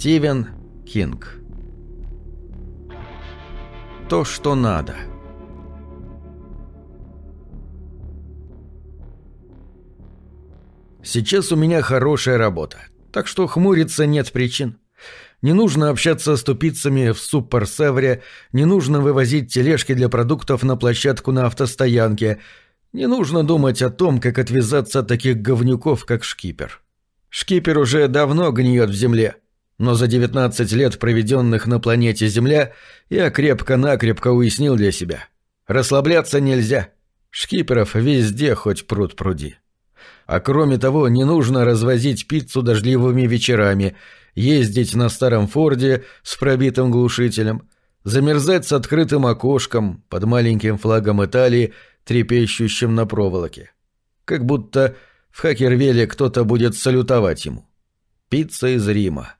Стивен Кинг. То, что надо. Сейчас у меня хорошая работа, так что хмуриться нет причин. Не нужно общаться с тупицами в Супер-Севре, не нужно вывозить тележки для продуктов на площадку на автостоянке, не нужно думать о том, как отвязаться от таких говнюков, как шкипер. Шкипер уже давно гниет в земле, но за 19 лет, проведенных на планете Земля, я крепко-накрепко уяснил для себя. Расслабляться нельзя. Шкиперов везде хоть пруд пруди. А кроме того, не нужно развозить пиццу дождливыми вечерами, ездить на старом Форде с пробитым глушителем, замерзать с открытым окошком под маленьким флагом Италии, трепещущим на проволоке. Как будто в Хакервеле кто-то будет салютовать ему. Пицца из Рима.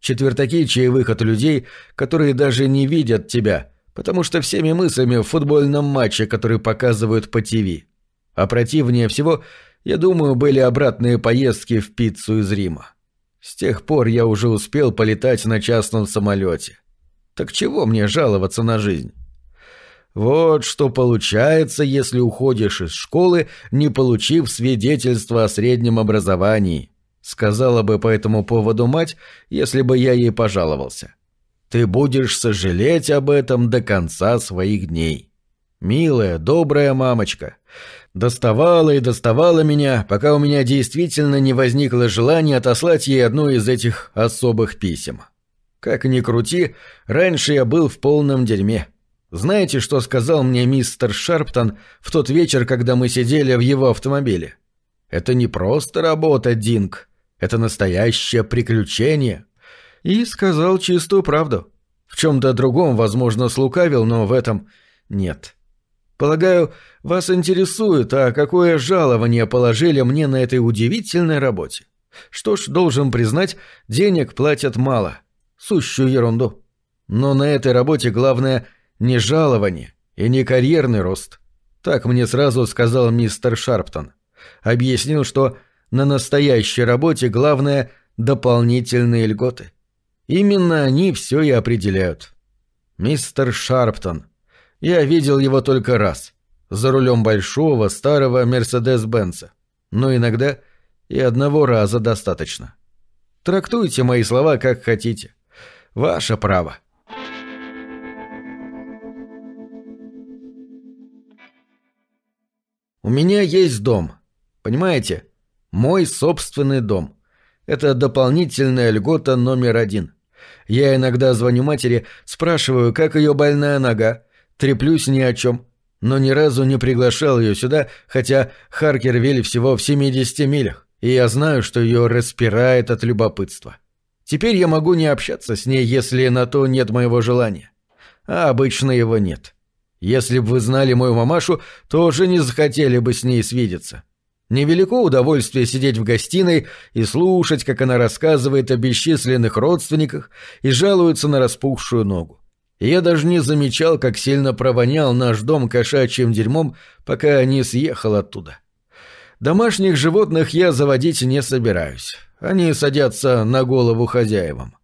Четвертаки чаевых от людей, которые даже не видят тебя, потому что всеми мыслями в футбольном матче, который показывают по ТВ. А противнее всего, я думаю, были обратные поездки в пиццу из Рима. С тех пор я уже успел полетать на частном самолете. Так чего мне жаловаться на жизнь? Вот что получается, если уходишь из школы, не получив свидетельство о среднем образовании, сказала бы по этому поводу мать, если бы я ей пожаловался. Ты будешь сожалеть об этом до конца своих дней. Милая, добрая мамочка, доставала и доставала меня, пока у меня действительно не возникло желания отослать ей одно из этих особых писем. Как ни крути, раньше я был в полном дерьме. Знаете, что сказал мне мистер Шарптон в тот вечер, когда мы сидели в его автомобиле? Это не просто работа, Динг. Это настоящее приключение. И сказал чистую правду. В чем-то другом, возможно, слукавил, но в этом нет. Полагаю, вас интересует, а какое жалование положили мне на этой удивительной работе. Что ж, должен признать, денег платят мало. Сущую ерунду. Но на этой работе главное – не жалование и не карьерный рост. Так мне сразу сказал мистер Шарптон. Объяснил, что на настоящей работе главное – дополнительные льготы. Именно они все и определяют. Мистер Шарптон. Я видел его только раз. За рулем большого, старого Мерседес-Бенца. Но иногда и одного раза достаточно. Трактуйте мои слова как хотите. Ваше право. — У меня есть дом. Понимаете? Мой собственный дом. Это дополнительная льгота номер один. Я иногда звоню матери, спрашиваю, как ее больная нога. Треплюсь ни о чем. Но ни разу не приглашал ее сюда, хотя Харкервиль всего в 70 милях, и я знаю, что ее распирает от любопытства. Теперь я могу не общаться с ней, если на то нет моего желания. А обычно его нет. — если бы вы знали мою мамашу, то уже не захотели бы с ней свидеться. Невелико удовольствие сидеть в гостиной и слушать, как она рассказывает о бесчисленных родственниках и жалуется на распухшую ногу. И я даже не замечал, как сильно провонял наш дом кошачьим дерьмом, пока не съехал оттуда. Домашних животных я заводить не собираюсь. Они садятся на голову хозяевам.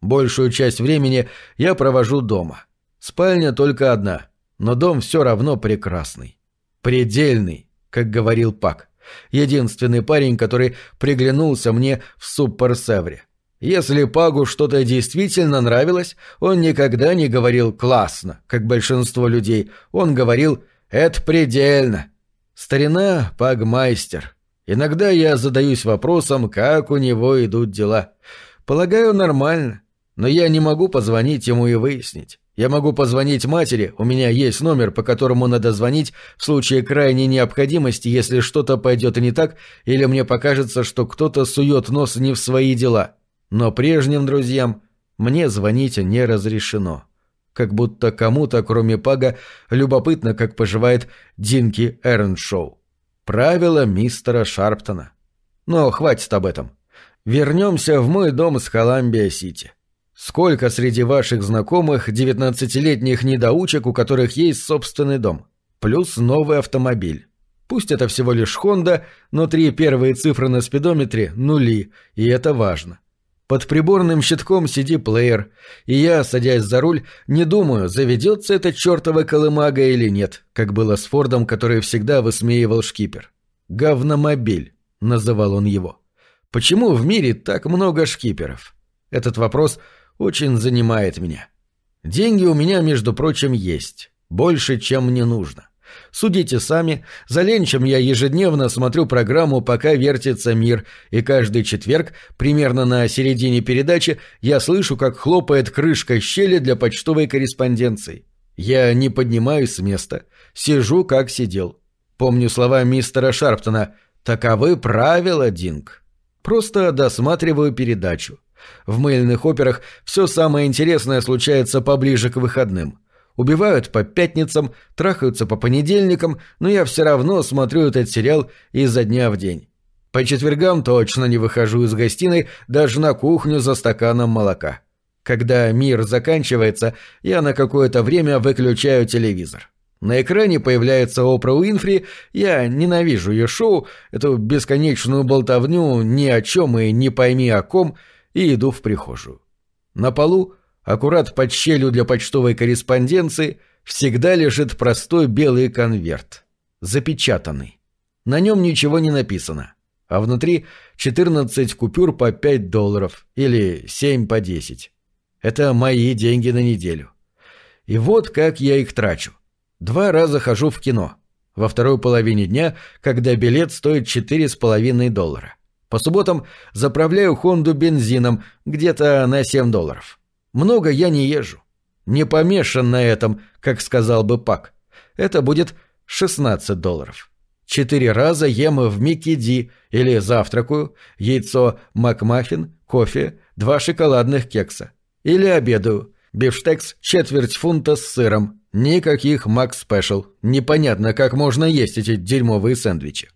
Большую часть времени я провожу дома. Спальня только одна — но дом все равно прекрасный. Предельный, как говорил Пак. Единственный парень, который приглянулся мне в Супер-Севре. Если Пагу что-то действительно нравилось, он никогда не говорил «классно», как большинство людей. Он говорил «это предельно». Старина Пагмайстер. Иногда я задаюсь вопросом, как у него идут дела. Полагаю, нормально. Но я не могу позвонить ему и выяснить. Я могу позвонить матери, у меня есть номер, по которому надо звонить в случае крайней необходимости, если что-то пойдет не так, или мне покажется, что кто-то сует нос не в свои дела. Но прежним друзьям мне звонить не разрешено. Как будто кому-то, кроме Пага, любопытно, как поживает Динки Эрншоу. Правило мистера Шарптона. Но хватит об этом. Вернемся в мой дом с Коламбия-Сити. Сколько среди ваших знакомых девятнадцатилетних недоучек, у которых есть собственный дом? Плюс новый автомобиль. Пусть это всего лишь Honda, но три первые цифры на спидометре – нули, и это важно. Под приборным щитком CD-плеер, и я, садясь за руль, не думаю, заведется эта чертова колымага или нет, как было с Фордом, который всегда высмеивал шкипер. «Говномобиль», — называл он его. Почему в мире так много шкиперов? Этот вопрос очень занимает меня. Деньги у меня, между прочим, есть. Больше, чем мне нужно. Судите сами, за ленчем я ежедневно смотрю программу «Пока вертится мир», и каждый четверг, примерно на середине передачи, я слышу, как хлопает крышка щели для почтовой корреспонденции. Я не поднимаюсь с места, сижу, как сидел. Помню слова мистера Шарптона «Таковы правила, Динг». Просто досматриваю передачу. В мыльных операх все самое интересное случается поближе к выходным – Убивают по пятницам, трахаются по понедельникам, но я все равно смотрю этот сериал изо дня в день. По четвергам точно не выхожу из гостиной даже на кухню за стаканом молока. Когда мир заканчивается, я на какое-то время выключаю телевизор. На экране появляется Опра Уинфри, я ненавижу ее шоу, эту бесконечную болтовню ни о чем и не пойми о ком, и иду в прихожую. На полу аккурат под щелью для почтовой корреспонденции, всегда лежит простой белый конверт. Запечатанный. На нем ничего не написано. А внутри 14 купюр по 5 долларов или 7 по 10. Это мои деньги на неделю. И вот как я их трачу. Два раза хожу в кино. Во второй половине дня, когда билет стоит 4,5 доллара. По субботам заправляю Хонду бензином где-то на 7 долларов. Много я не езжу. Не помешан на этом, как сказал бы Пак. Это будет 16 долларов. Четыре раза ем в Микки Ди или завтракаю, яйцо Макмаффин, кофе, два шоколадных кекса. Или обедаю, бифштекс четверть фунта с сыром, никаких Мак Спешл. Непонятно, как можно есть эти дерьмовые сэндвичи.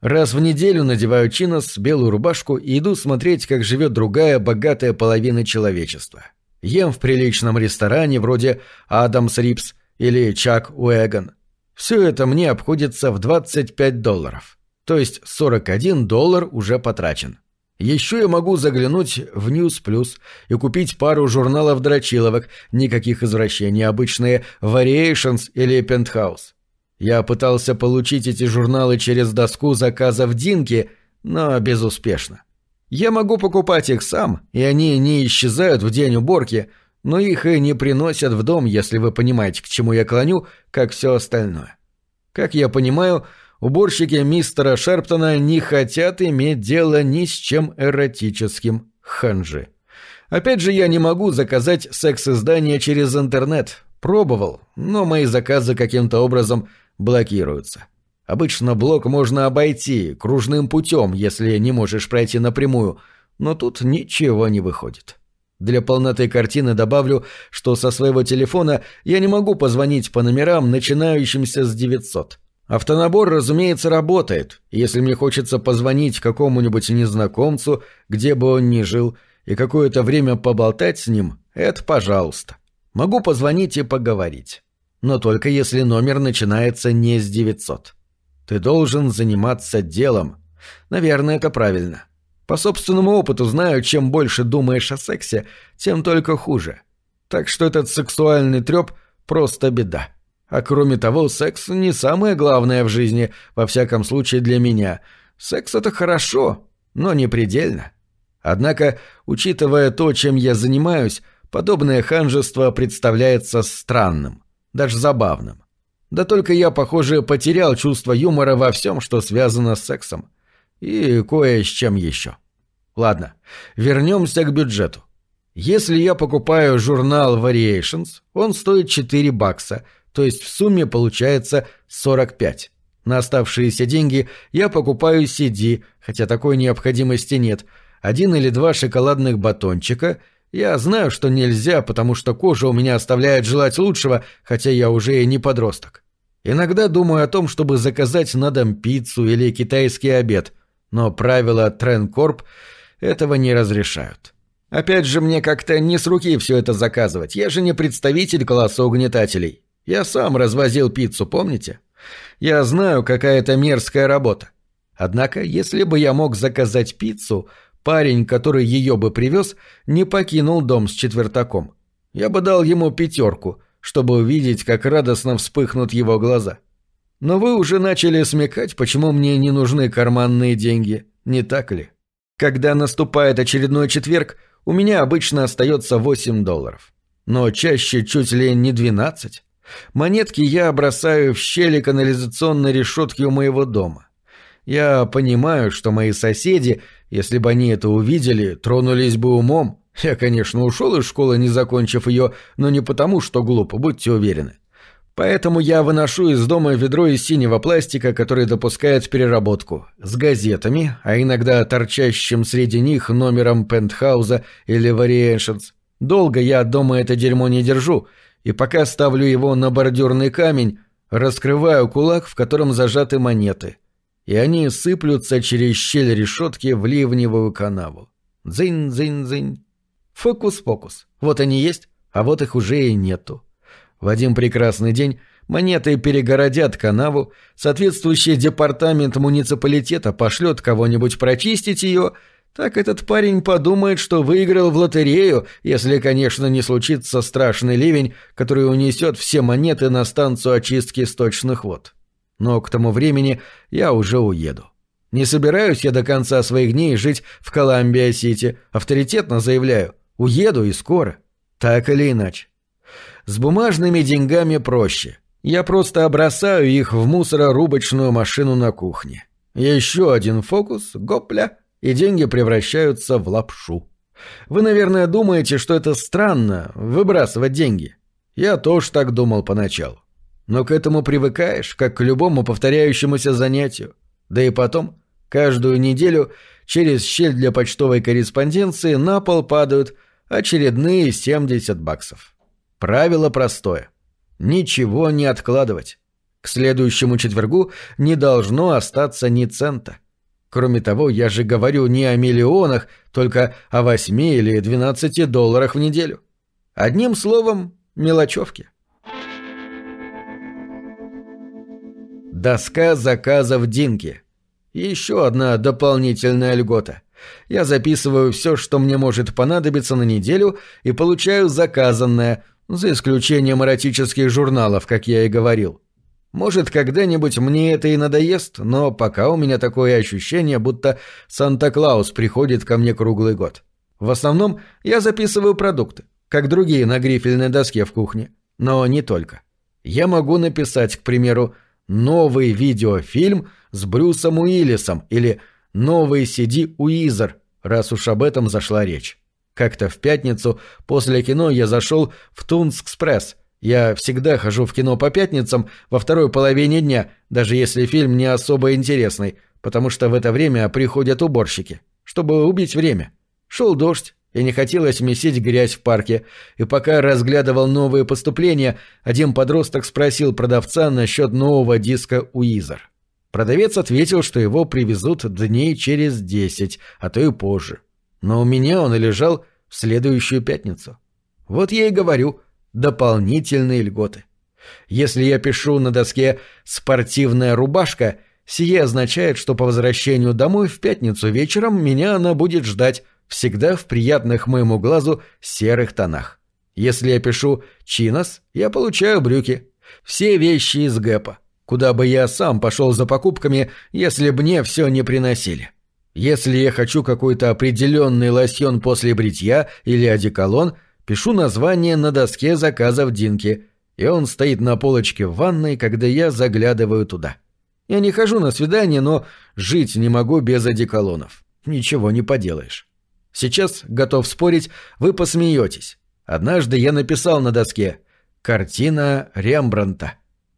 Раз в неделю надеваю чинос, белую рубашку и иду смотреть, как живет другая богатая половина человечества. Ем в приличном ресторане вроде «Адамс Рипс» или «Чак Уэгон». Все это мне обходится в 25 долларов. То есть 41 доллар уже потрачен. Еще я могу заглянуть в News Plus и купить пару журналов-дрочиловок, никаких извращений, обычные Variations или Penthouse. Я пытался получить эти журналы через доску заказа в Динке, но безуспешно. Я могу покупать их сам, и они не исчезают в день уборки, но их и не приносят в дом, если вы понимаете, к чему я клоню, как все остальное. Как я понимаю, уборщики мистера Шерптона не хотят иметь дело ни с чем эротическим, ханжи. Опять же, я не могу заказать секс-издание через интернет. Пробовал, но мои заказы каким-то образом блокируются. Обычно блок можно обойти кружным путем, если не можешь пройти напрямую, но тут ничего не выходит. Для полноты картины добавлю, что со своего телефона я не могу позвонить по номерам, начинающимся с 900. Автонабор, разумеется, работает. Если мне хочется позвонить какому-нибудь незнакомцу, где бы он ни жил, и какое-то время поболтать с ним, это пожалуйста. Могу позвонить и поговорить но только если номер начинается не с 900. Ты должен заниматься делом. Наверное, это правильно. По собственному опыту знаю, чем больше думаешь о сексе, тем только хуже. Так что этот сексуальный трёп — просто беда. А кроме того, секс не самое главное в жизни, во всяком случае для меня. Секс — это хорошо, но не предельно. Однако, учитывая то, чем я занимаюсь, подобное ханжество представляется странным даже забавным. Да только я, похоже, потерял чувство юмора во всем, что связано с сексом. И кое с чем еще. Ладно, вернемся к бюджету. Если я покупаю журнал Variations, он стоит 4 бакса, то есть в сумме получается 45. На оставшиеся деньги я покупаю CD, хотя такой необходимости нет, один или два шоколадных батончика – я знаю, что нельзя, потому что кожа у меня оставляет желать лучшего, хотя я уже и не подросток. Иногда думаю о том, чтобы заказать на дом пиццу или китайский обед, но правила Тренкорп этого не разрешают. Опять же, мне как-то не с руки все это заказывать. Я же не представитель класса угнетателей. Я сам развозил пиццу, помните? Я знаю, какая это мерзкая работа. Однако, если бы я мог заказать пиццу, парень, который ее бы привез, не покинул дом с четвертаком. Я бы дал ему пятерку, чтобы увидеть, как радостно вспыхнут его глаза. Но вы уже начали смекать, почему мне не нужны карманные деньги, не так ли? Когда наступает очередной четверг, у меня обычно остается 8 долларов. Но чаще чуть ли не 12. Монетки я бросаю в щели канализационной решетки у моего дома. Я понимаю, что мои соседи, если бы они это увидели, тронулись бы умом. Я, конечно, ушел из школы, не закончив ее, но не потому, что глупо, будьте уверены. Поэтому я выношу из дома ведро из синего пластика, который допускает переработку, с газетами, а иногда торчащим среди них номером пентхауза или Variations. Долго я дома это дерьмо не держу, и пока ставлю его на бордюрный камень, раскрываю кулак, в котором зажаты монеты. И они сыплются через щель решетки в ливневую канаву. Дзынь-дзынь-дзынь. Фокус-фокус. Вот они есть, а вот их уже и нету. В один прекрасный день монеты перегородят канаву, соответствующий департамент муниципалитета пошлет кого-нибудь прочистить ее, так этот парень подумает, что выиграл в лотерею, если, конечно, не случится страшный ливень, который унесет все монеты на станцию очистки сточных вод. Но к тому времени я уже уеду. Не собираюсь я до конца своих дней жить в Коламбия-Сити, авторитетно заявляю, уеду и скоро, так или иначе. С бумажными деньгами проще. Я просто бросаю их в мусорорубочную машину на кухне. Еще один фокус, гопля, и деньги превращаются в лапшу. Вы, наверное, думаете, что это странно — выбрасывать деньги. Я тоже так думал поначалу. Но к этому привыкаешь, как к любому повторяющемуся занятию. Да и потом, каждую неделю через щель для почтовой корреспонденции на пол падают очередные 70 баксов. Правило простое. Ничего не откладывать. К следующему четвергу не должно остаться ни цента. Кроме того, я же говорю не о миллионах, только о восьми или двенадцати долларах в неделю. Одним словом, мелочевки. Доска заказов Динки. Еще одна дополнительная льгота. Я записываю все, что мне может понадобиться на неделю, и получаю заказанное – за исключением эротических журналов, как я и говорил. Может, когда-нибудь мне это и надоест, но пока у меня такое ощущение, будто Санта-Клаус приходит ко мне круглый год. В основном я записываю продукты, как другие на грифельной доске в кухне. Но не только. Я могу написать, к примеру, новый видеофильм с Брюсом Уиллисом или новый CD Уизер, раз уж об этом зашла речь. Как-то в пятницу после кино я зашел в Тунс-экспресс. Я всегда хожу в кино по пятницам во второй половине дня, даже если фильм не особо интересный, потому что в это время приходят уборщики, чтобы убить время. Шел дождь, и не хотелось месить грязь в парке, и пока разглядывал новые поступления, один подросток спросил продавца насчет нового диска Уизер. Продавец ответил, что его привезут дней через десять, а то и позже но у меня он и лежал в следующую пятницу. Вот я и говорю, дополнительные льготы. Если я пишу на доске «спортивная рубашка», сие означает, что по возвращению домой в пятницу вечером меня она будет ждать, всегда в приятных моему глазу серых тонах. Если я пишу «чинос», я получаю брюки. Все вещи из гэпа, куда бы я сам пошел за покупками, если б мне все не приносили. Если я хочу какой-то определенный лосьон после бритья или одеколон, пишу название на доске заказов Динки, и он стоит на полочке в ванной, когда я заглядываю туда. Я не хожу на свидание, но жить не могу без одеколонов. Ничего не поделаешь. Сейчас, готов спорить, вы посмеетесь. Однажды я написал на доске «Картина Рембранта».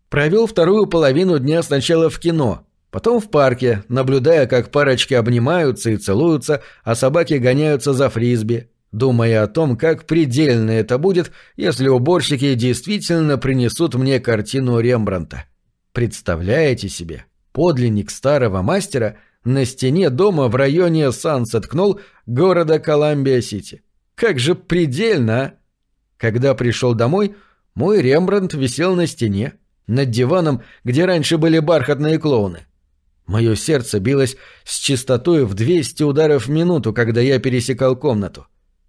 Провел вторую половину дня сначала в кино, Потом в парке, наблюдая, как парочки обнимаются и целуются, а собаки гоняются за фрисби, думая о том, как предельно это будет, если уборщики действительно принесут мне картину Рембранта. Представляете себе, подлинник старого мастера на стене дома в районе Сансет-Кнолл города Коламбия-Сити. Как же предельно, а? Когда пришел домой, мой Рембрандт висел на стене, над диваном, где раньше были бархатные клоуны. Мое сердце билось с частотой в 200 ударов в минуту, когда я пересекал комнату.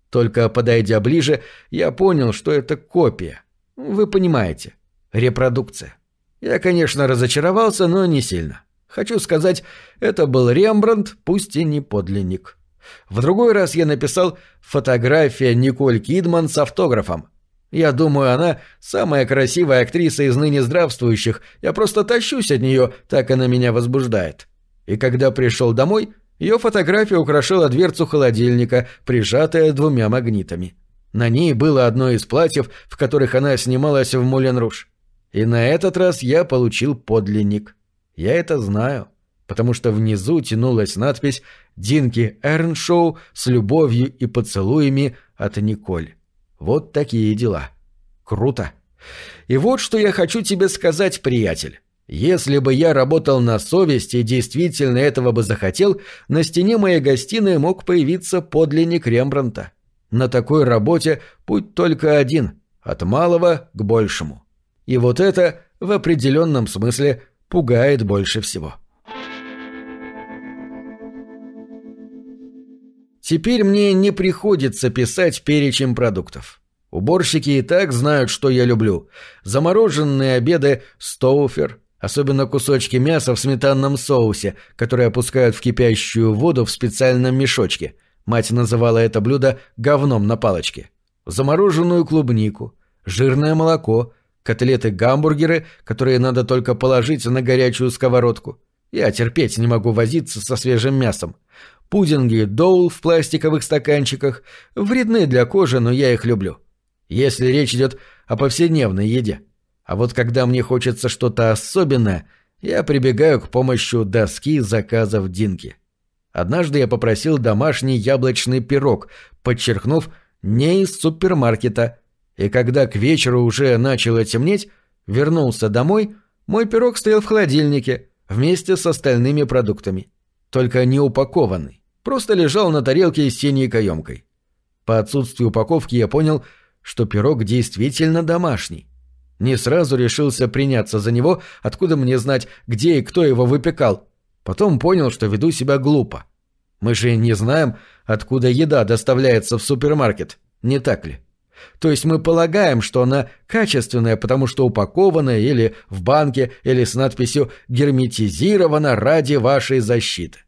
Только подойдя ближе, я понял, что это копия. Вы понимаете. Репродукция. Я, конечно, разочаровался, но не сильно. Хочу сказать, это был Рембрандт, пусть и не подлинник. В другой раз я написал «Фотография Николь Кидман с автографом». Я думаю, она самая красивая актриса из ныне здравствующих. Я просто тащусь от нее, так она меня возбуждает. И когда пришел домой, ее фотография украшала дверцу холодильника, прижатая двумя магнитами. На ней было одно из платьев, в которых она снималась в Мулен-Руш. И на этот раз я получил подлинник. Я это знаю, потому что внизу тянулась надпись «Динки Эрншоу с любовью и поцелуями от Николь». Вот такие дела. Круто. И вот что я хочу тебе сказать, приятель. Если бы я работал на совесть и действительно этого бы захотел, на стене моей гостиной мог появиться подлинник Рембранта. На такой работе путь только один – от малого к большему. И вот это, в определенном смысле, пугает больше всего. Теперь мне не приходится писать перечень продуктов. Уборщики и так знают, что я люблю. Замороженные обеды стоуфер, особенно кусочки мяса в сметанном соусе, которые опускают в кипящую воду в специальном мешочке. Мать называла это блюдо говном на палочке. Замороженную клубнику, жирное молоко, котлеты-гамбургеры, которые надо только положить на горячую сковородку. Я терпеть не могу возиться со свежим мясом. Пудинги доул в пластиковых стаканчиках вредны для кожи, но я их люблю. Если речь идет о повседневной еде. А вот когда мне хочется что-то особенное, я прибегаю к помощи доски заказов Динки. Однажды я попросил домашний яблочный пирог, подчеркнув «не из супермаркета», и когда к вечеру уже начало темнеть, вернулся домой, мой пирог стоял в холодильнике вместе с остальными продуктами, только не упакованный просто лежал на тарелке с синей каемкой. По отсутствию упаковки я понял, что пирог действительно домашний. Не сразу решился приняться за него, откуда мне знать, где и кто его выпекал. Потом понял, что веду себя глупо. Мы же не знаем, откуда еда доставляется в супермаркет, не так ли? То есть мы полагаем, что она качественная, потому что упакована или в банке, или с надписью «герметизирована ради вашей защиты»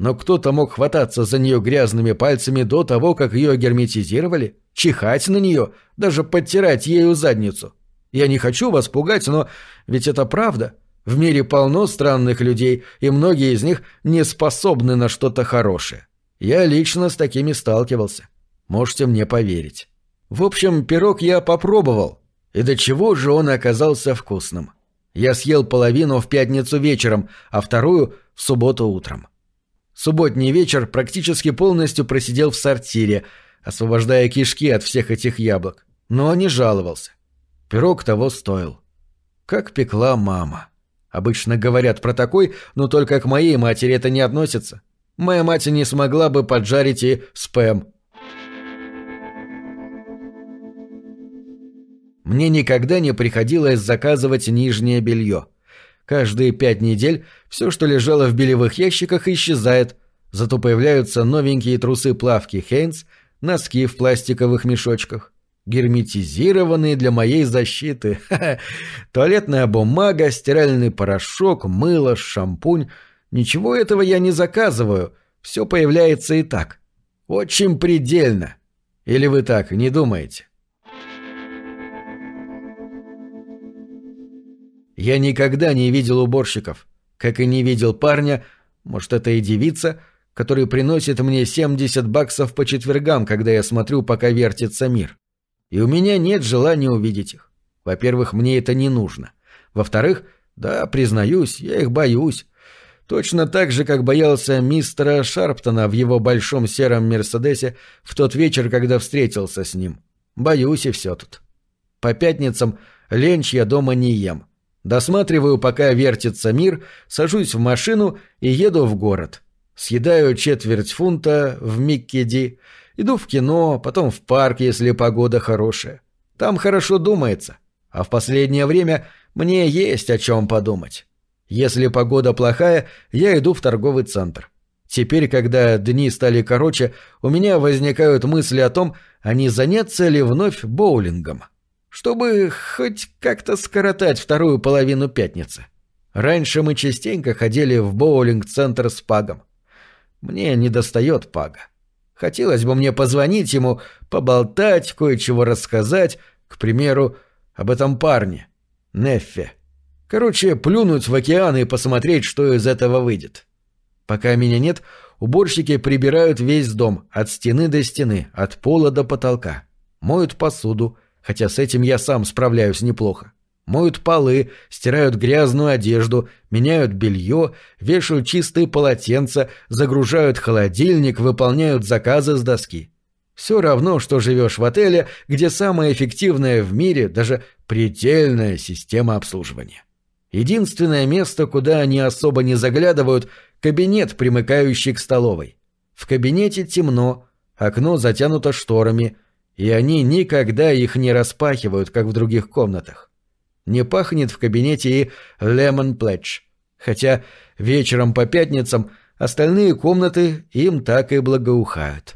но кто-то мог хвататься за нее грязными пальцами до того, как ее герметизировали, чихать на нее, даже подтирать ею задницу. Я не хочу вас пугать, но ведь это правда. В мире полно странных людей, и многие из них не способны на что-то хорошее. Я лично с такими сталкивался. Можете мне поверить. В общем, пирог я попробовал. И до чего же он оказался вкусным. Я съел половину в пятницу вечером, а вторую — в субботу утром. Субботний вечер практически полностью просидел в сортире, освобождая кишки от всех этих яблок. Но не жаловался. Пирог того стоил. Как пекла мама. Обычно говорят про такой, но только к моей матери это не относится. Моя мать не смогла бы поджарить и спэм. Мне никогда не приходилось заказывать нижнее белье. Каждые пять недель все, что лежало в белевых ящиках, исчезает, зато появляются новенькие трусы-плавки Хейнс, носки в пластиковых мешочках, герметизированные для моей защиты, туалетная бумага, стиральный порошок, мыло, шампунь. Ничего этого я не заказываю, все появляется и так. Очень предельно. Или вы так не думаете? Я никогда не видел уборщиков, как и не видел парня, может, это и девица, который приносит мне 70 баксов по четвергам, когда я смотрю, пока вертится мир. И у меня нет желания увидеть их. Во-первых, мне это не нужно. Во-вторых, да, признаюсь, я их боюсь. Точно так же, как боялся мистера Шарптона в его большом сером Мерседесе в тот вечер, когда встретился с ним. Боюсь и все тут. По пятницам ленч я дома не ем. Досматриваю, пока вертится мир, сажусь в машину и еду в город. Съедаю четверть фунта в Миккеди, иду в кино, потом в парк, если погода хорошая. Там хорошо думается, а в последнее время мне есть о чем подумать. Если погода плохая, я иду в торговый центр. Теперь, когда дни стали короче, у меня возникают мысли о том, а не заняться ли вновь боулингом. Чтобы хоть как-то скоротать вторую половину пятницы. Раньше мы частенько ходили в боулинг-центр с Пагом. Мне не достает Пага. Хотелось бы мне позвонить ему, поболтать, кое-чего рассказать, к примеру, об этом парне, Неффе. Короче, плюнуть в океан и посмотреть, что из этого выйдет. Пока меня нет, уборщики прибирают весь дом, от стены до стены, от пола до потолка. Моют посуду, хотя с этим я сам справляюсь неплохо. Моют полы, стирают грязную одежду, меняют белье, вешают чистые полотенца, загружают холодильник, выполняют заказы с доски. Все равно, что живешь в отеле, где самая эффективная в мире, даже предельная система обслуживания. Единственное место, куда они особо не заглядывают – кабинет, примыкающий к столовой. В кабинете темно, окно затянуто шторами, и они никогда их не распахивают, как в других комнатах. Не пахнет в кабинете и Лемон Пледж. Хотя вечером по пятницам остальные комнаты им так и благоухают.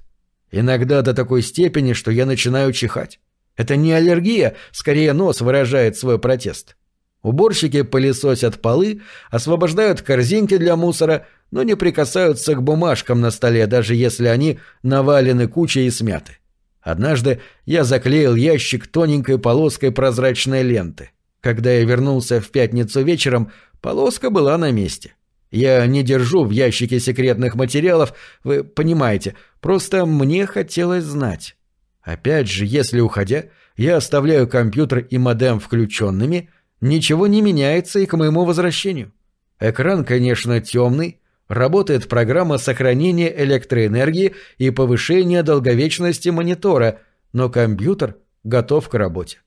Иногда до такой степени, что я начинаю чихать. Это не аллергия, скорее нос выражает свой протест. Уборщики пылесосят полы, освобождают корзинки для мусора, но не прикасаются к бумажкам на столе, даже если они навалены кучей и смяты. Однажды я заклеил ящик тоненькой полоской прозрачной ленты. Когда я вернулся в пятницу вечером, полоска была на месте. Я не держу в ящике секретных материалов, вы понимаете, просто мне хотелось знать. Опять же, если уходя, я оставляю компьютер и модем включенными, ничего не меняется и к моему возвращению. Экран, конечно, темный, работает программа сохранения электроэнергии и повышения долговечности монитора, но компьютер готов к работе.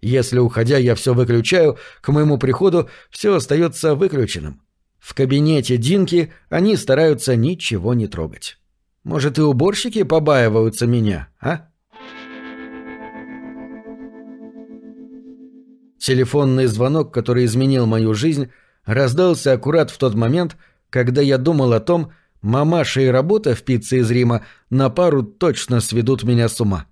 Если, уходя, я все выключаю, к моему приходу все остается выключенным. В кабинете Динки они стараются ничего не трогать. Может, и уборщики побаиваются меня, а? Телефонный звонок, который изменил мою жизнь, раздался аккурат в тот момент, когда я думал о том, мамаша и работа в пицце из Рима на пару точно сведут меня с ума.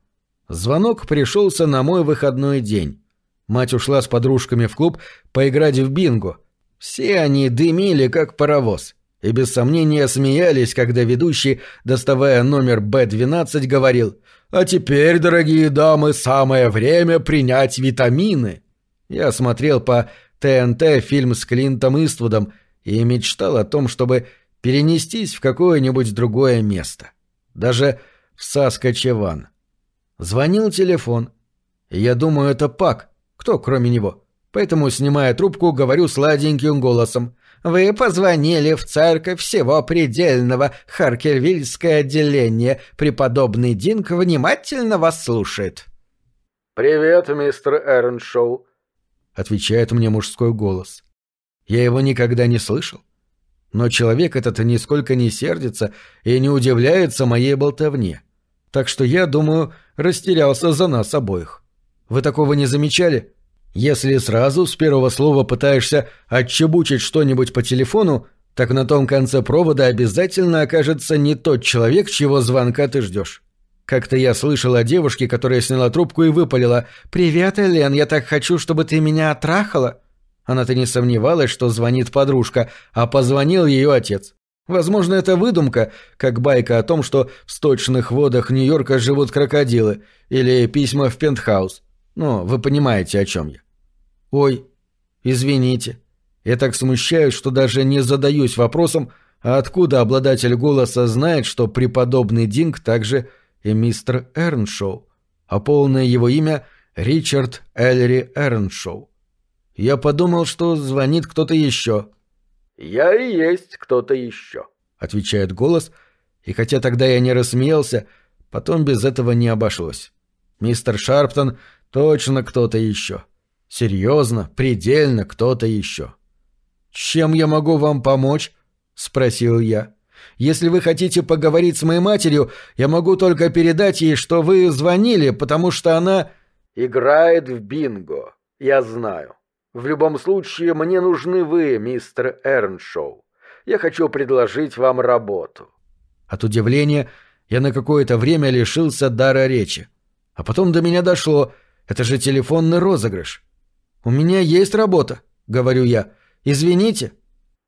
Звонок пришелся на мой выходной день. Мать ушла с подружками в клуб поиграть в бинго. Все они дымили, как паровоз. И без сомнения смеялись, когда ведущий, доставая номер Б-12, говорил «А теперь, дорогие дамы, самое время принять витамины». Я смотрел по ТНТ фильм с Клинтом Иствудом и мечтал о том, чтобы перенестись в какое-нибудь другое место. Даже в Саскачеван. Звонил телефон. я думаю, это Пак, кто, кроме него? Поэтому, снимая трубку, говорю сладеньким голосом. «Вы позвонили в церковь всего предельного, Харкервильское отделение. Преподобный Динк внимательно вас слушает». «Привет, мистер Эрншоу», — отвечает мне мужской голос. Я его никогда не слышал. Но человек этот нисколько не сердится и не удивляется моей болтовне. Так что я, думаю, растерялся за нас обоих. Вы такого не замечали? Если сразу с первого слова пытаешься отчебучить что-нибудь по телефону, так на том конце провода обязательно окажется не тот человек, чьего звонка ты ждешь. Как-то я слышал о девушке, которая сняла трубку и выпалила «Привет, Элен, я так хочу, чтобы ты меня отрахала». Она-то не сомневалась, что звонит подружка, а позвонил ее отец. Возможно, это выдумка, как байка о том, что в сточных водах Нью-Йорка живут крокодилы, или письма в пентхаус. Ну, вы понимаете, о чем я. Ой, извините. Я так смущаюсь, что даже не задаюсь вопросом, а откуда обладатель голоса знает, что преподобный Динг также и мистер Эрншоу, а полное его имя Ричард Эллери Эрншоу. Я подумал, что звонит кто-то еще. «Я и есть кто-то еще», — отвечает голос, и хотя тогда я не рассмеялся, потом без этого не обошлось. Мистер Шарптон Точно кто-то еще. Серьезно, предельно кто-то еще. «Чем я могу вам помочь?» — спросил я. «Если вы хотите поговорить с моей матерью, я могу только передать ей, что вы звонили, потому что она...» «Играет в бинго, я знаю». В любом случае, мне нужны вы, мистер Эрншоу. Я хочу предложить вам работу». От удивления я на какое-то время лишился дара речи. А потом до меня дошло. Это же телефонный розыгрыш. «У меня есть работа», — говорю я. «Извините».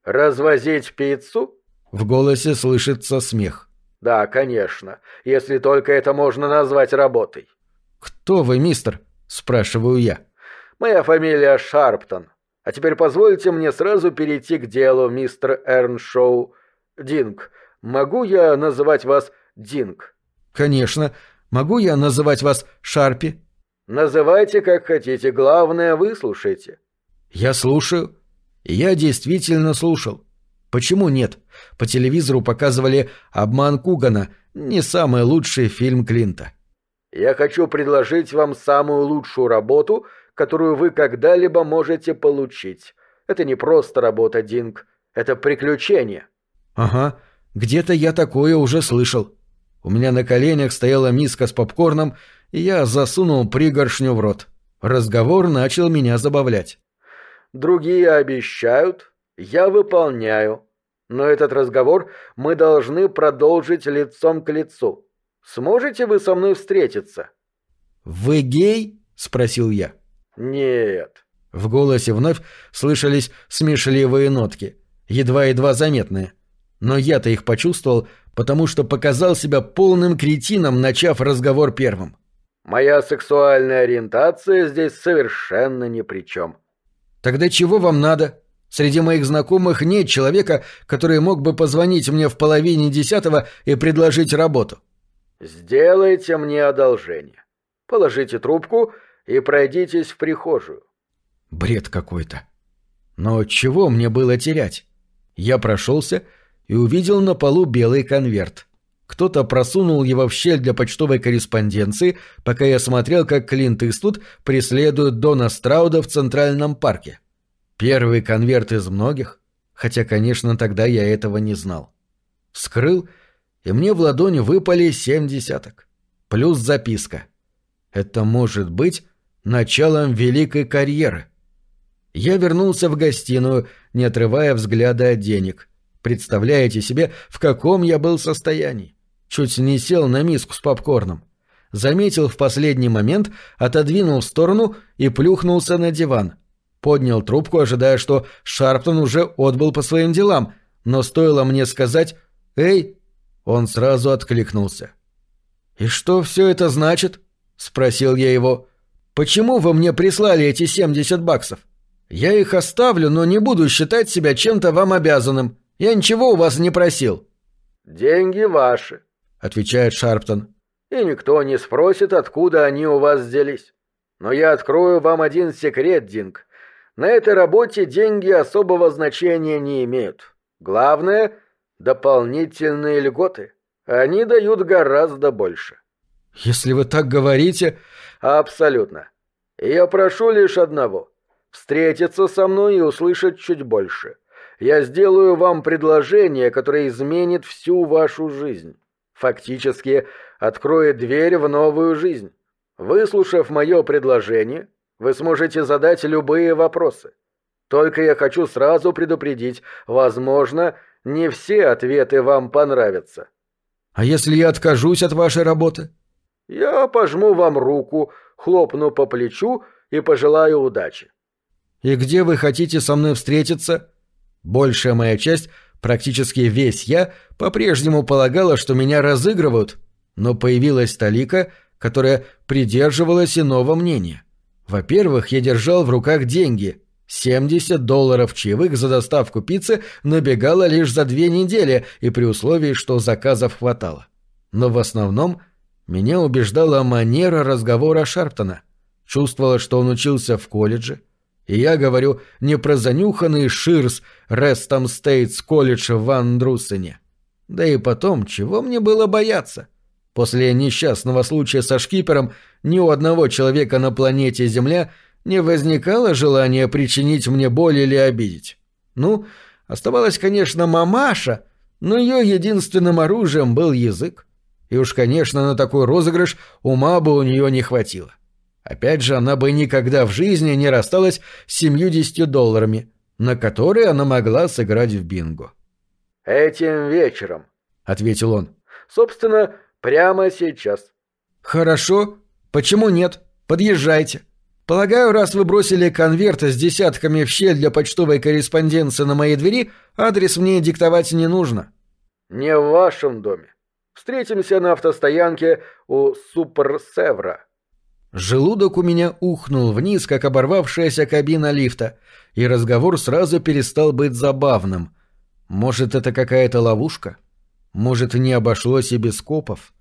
«Развозить пиццу?» В голосе слышится смех. «Да, конечно, если только это можно назвать работой». «Кто вы, мистер?» — спрашиваю я. «Моя фамилия Шарптон. А теперь позвольте мне сразу перейти к делу, мистер Эрншоу. Динг, могу я называть вас Динг?» «Конечно. Могу я называть вас Шарпи?» «Называйте как хотите, главное, выслушайте». «Я слушаю. Я действительно слушал. Почему нет? По телевизору показывали «Обман Кугана», не самый лучший фильм Клинта. Я хочу предложить вам самую лучшую работу, которую вы когда-либо можете получить. Это не просто работа, Динг. Это приключение. Ага, где-то я такое уже слышал. У меня на коленях стояла миска с попкорном, и я засунул пригоршню в рот. Разговор начал меня забавлять. Другие обещают, я выполняю. Но этот разговор мы должны продолжить лицом к лицу. Сможете вы со мной встретиться? Вы гей? спросил я. Нет. В голосе вновь слышались смешливые нотки, едва-едва заметные. Но я-то их почувствовал, потому что показал себя полным кретином, начав разговор первым. Моя сексуальная ориентация здесь совершенно ни при чем. Тогда чего вам надо? Среди моих знакомых нет человека, который мог бы позвонить мне в половине десятого и предложить работу. Сделайте мне одолжение. Положите трубку и пройдитесь в прихожую. Бред какой-то. Но чего мне было терять? Я прошелся и увидел на полу белый конверт. Кто-то просунул его в щель для почтовой корреспонденции, пока я смотрел, как Клинт Иствуд преследует Дона Страуда в Центральном парке. Первый конверт из многих, хотя, конечно, тогда я этого не знал. Вскрыл, и мне в ладони выпали семь десяток. Плюс записка. Это может быть началом великой карьеры. Я вернулся в гостиную, не отрывая взгляда от денег — Представляете себе, в каком я был состоянии? Чуть не сел на миску с попкорном. Заметил в последний момент, отодвинул в сторону и плюхнулся на диван. Поднял трубку, ожидая, что Шарптон уже отбыл по своим делам, но стоило мне сказать «Эй!» Он сразу откликнулся. «И что все это значит?» — спросил я его. «Почему вы мне прислали эти 70 баксов? Я их оставлю, но не буду считать себя чем-то вам обязанным. Я ничего у вас не просил». «Деньги ваши», — отвечает Шарптон. «И никто не спросит, откуда они у вас взялись. Но я открою вам один секрет, Динг. На этой работе деньги особого значения не имеют. Главное — дополнительные льготы. Они дают гораздо больше». «Если вы так говорите...» «Абсолютно. Я прошу лишь одного — встретиться со мной и услышать чуть больше я сделаю вам предложение, которое изменит всю вашу жизнь. Фактически откроет дверь в новую жизнь. Выслушав мое предложение, вы сможете задать любые вопросы. Только я хочу сразу предупредить, возможно, не все ответы вам понравятся. А если я откажусь от вашей работы? Я пожму вам руку, хлопну по плечу и пожелаю удачи. И где вы хотите со мной встретиться? Большая моя часть, практически весь я, по-прежнему полагала, что меня разыгрывают, но появилась Талика, которая придерживалась иного мнения. Во-первых, я держал в руках деньги. 70 долларов чаевых за доставку пиццы набегало лишь за две недели и при условии, что заказов хватало. Но в основном меня убеждала манера разговора Шарптона. Чувствовала, что он учился в колледже, и я говорю не про занюханный Ширс Рестом Стейтс колледж в Ван Друссене. Да и потом, чего мне было бояться? После несчастного случая со шкипером ни у одного человека на планете Земля не возникало желания причинить мне боль или обидеть. Ну, оставалась, конечно, мамаша, но ее единственным оружием был язык. И уж, конечно, на такой розыгрыш ума бы у нее не хватило. Опять же, она бы никогда в жизни не рассталась с 70 долларами, на которые она могла сыграть в бинго. «Этим вечером», — ответил он. «Собственно, прямо сейчас». «Хорошо. Почему нет? Подъезжайте. Полагаю, раз вы бросили конверт с десятками в щель для почтовой корреспонденции на моей двери, адрес мне диктовать не нужно». «Не в вашем доме. Встретимся на автостоянке у Суперсевра». Желудок у меня ухнул вниз, как оборвавшаяся кабина лифта, и разговор сразу перестал быть забавным. Может, это какая-то ловушка? Может, не обошлось и без копов?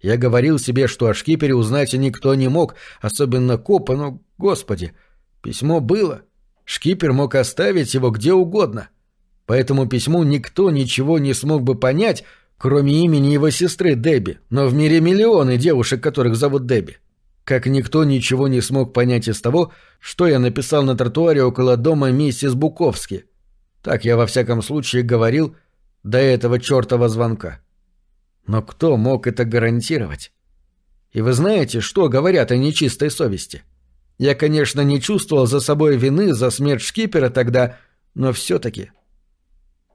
Я говорил себе, что о шкипере узнать никто не мог, особенно копа, но, господи, письмо было. Шкипер мог оставить его где угодно. По этому письму никто ничего не смог бы понять, кроме имени его сестры Дебби, но в мире миллионы девушек, которых зовут Дебби. Как никто ничего не смог понять из того, что я написал на тротуаре около дома миссис Буковски. Так я во всяком случае говорил до этого чертова звонка. Но кто мог это гарантировать? И вы знаете, что говорят о нечистой совести? Я, конечно, не чувствовал за собой вины за смерть шкипера тогда, но все-таки.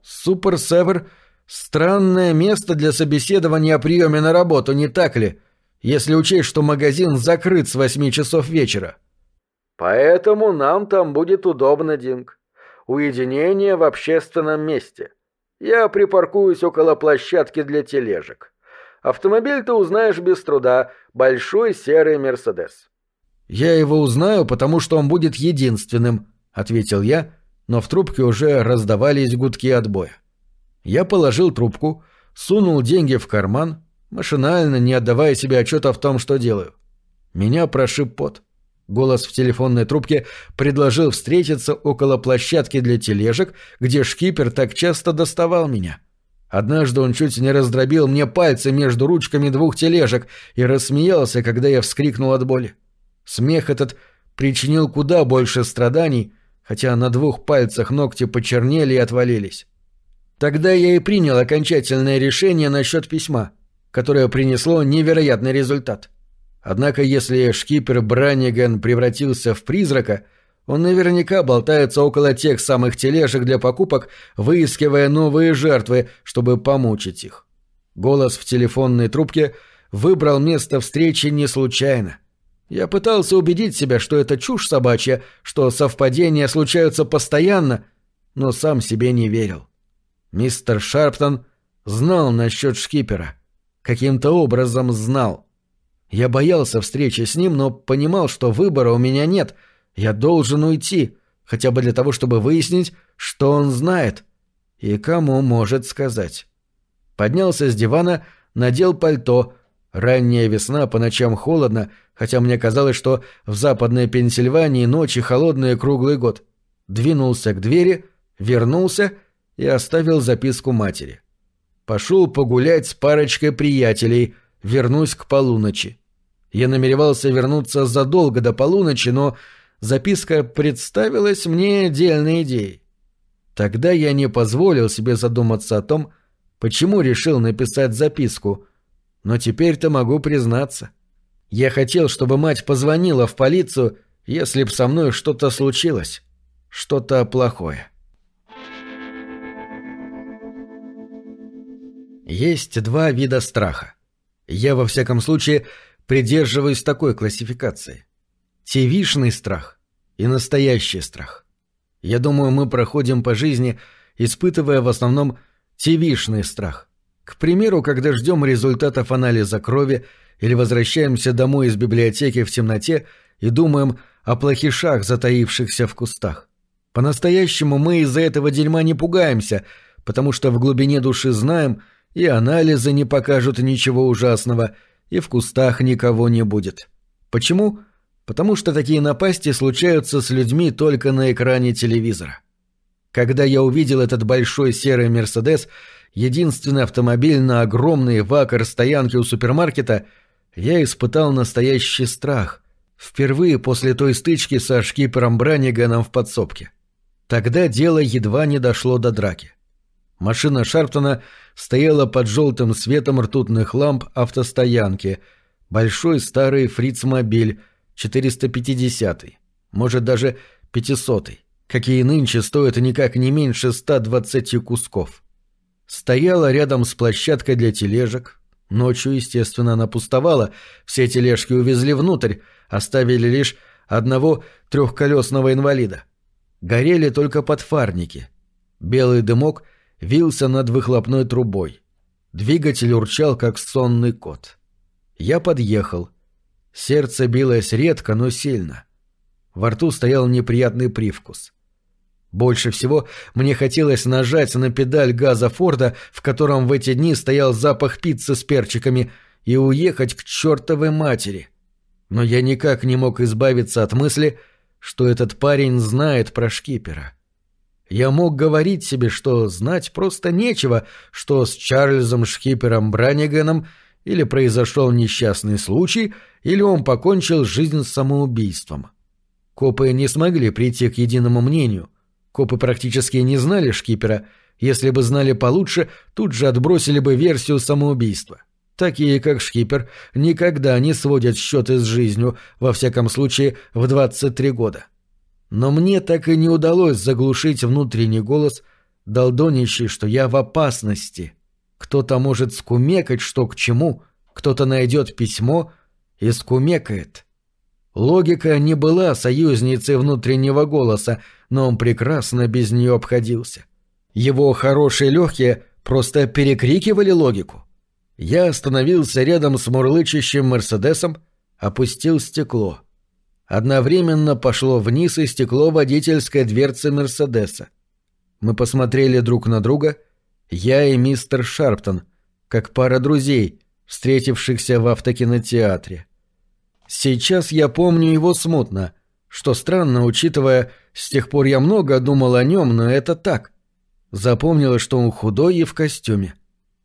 Суперсевер — странное место для собеседования о приеме на работу, не так ли? Если учесть, что магазин закрыт с восьми часов вечера. Поэтому нам там будет удобно, Динг. Уединение в общественном месте. Я припаркуюсь около площадки для тележек. Автомобиль ты узнаешь без труда. Большой серый Мерседес. Я его узнаю, потому что он будет единственным, ответил я, но в трубке уже раздавались гудки отбоя. Я положил трубку, сунул деньги в карман, машинально не отдавая себе отчета в том, что делаю. Меня прошиб пот. Голос в телефонной трубке предложил встретиться около площадки для тележек, где шкипер так часто доставал меня. Однажды он чуть не раздробил мне пальцы между ручками двух тележек и рассмеялся, когда я вскрикнул от боли. Смех этот причинил куда больше страданий, хотя на двух пальцах ногти почернели и отвалились. Тогда я и принял окончательное решение насчет письма, которое принесло невероятный результат. Однако если шкипер Бранниген превратился в призрака, он наверняка болтается около тех самых тележек для покупок, выискивая новые жертвы, чтобы помучить их. Голос в телефонной трубке выбрал место встречи не случайно. Я пытался убедить себя, что это чушь собачья, что совпадения случаются постоянно, но сам себе не верил. Мистер Шарптон знал насчет шкипера. Каким-то образом знал. Я боялся встречи с ним, но понимал, что выбора у меня нет. Я должен уйти, хотя бы для того, чтобы выяснить, что он знает и кому может сказать. Поднялся с дивана, надел пальто. Ранняя весна, по ночам холодно, хотя мне казалось, что в западной Пенсильвании ночи холодные круглый год. Двинулся к двери, вернулся и оставил записку матери. Пошел погулять с парочкой приятелей — вернусь к полуночи. Я намеревался вернуться задолго до полуночи, но записка представилась мне дельной идеей. Тогда я не позволил себе задуматься о том, почему решил написать записку, но теперь-то могу признаться. Я хотел, чтобы мать позвонила в полицию, если б со мной что-то случилось, что-то плохое. Есть два вида страха. Я, во всяком случае, придерживаюсь такой классификации. Тевишный страх и настоящий страх. Я думаю, мы проходим по жизни, испытывая в основном тевишный страх. К примеру, когда ждем результатов анализа крови или возвращаемся домой из библиотеки в темноте и думаем о плохишах, затаившихся в кустах. По-настоящему мы из-за этого дерьма не пугаемся, потому что в глубине души знаем – и анализы не покажут ничего ужасного, и в кустах никого не будет. Почему? Потому что такие напасти случаются с людьми только на экране телевизора. Когда я увидел этот большой серый «Мерседес», единственный автомобиль на огромной вакар-стоянке у супермаркета, я испытал настоящий страх. Впервые после той стычки со шкипером Браниганом в подсобке. Тогда дело едва не дошло до драки. Машина Шарптона стояла под желтым светом ртутных ламп автостоянки. Большой старый фрицмобиль, 450-й, может даже 500-й, какие нынче стоят никак не меньше 120 кусков. Стояла рядом с площадкой для тележек. Ночью, естественно, она пустовала, все тележки увезли внутрь, оставили лишь одного трехколесного инвалида. Горели только подфарники. Белый дымок вился над выхлопной трубой. Двигатель урчал, как сонный кот. Я подъехал. Сердце билось редко, но сильно. Во рту стоял неприятный привкус. Больше всего мне хотелось нажать на педаль газа Форда, в котором в эти дни стоял запах пиццы с перчиками, и уехать к чертовой матери. Но я никак не мог избавиться от мысли, что этот парень знает про шкипера. Я мог говорить себе, что знать просто нечего, что с Чарльзом Шкипером Браниганом или произошел несчастный случай, или он покончил жизнь самоубийством. Копы не смогли прийти к единому мнению. Копы практически не знали Шкипера. Если бы знали получше, тут же отбросили бы версию самоубийства. Такие, как Шкипер, никогда не сводят счеты с жизнью, во всяком случае, в 23 года. — но мне так и не удалось заглушить внутренний голос, долдонящий, что я в опасности. Кто-то может скумекать, что к чему, кто-то найдет письмо и скумекает. Логика не была союзницей внутреннего голоса, но он прекрасно без нее обходился. Его хорошие легкие просто перекрикивали логику. Я остановился рядом с мурлычащим Мерседесом, опустил стекло — Одновременно пошло вниз и стекло водительской дверцы Мерседеса. Мы посмотрели друг на друга, я и мистер Шарптон, как пара друзей, встретившихся в автокинотеатре. Сейчас я помню его смутно, что странно, учитывая, с тех пор я много думал о нем, но это так. Запомнилось, что он худой и в костюме.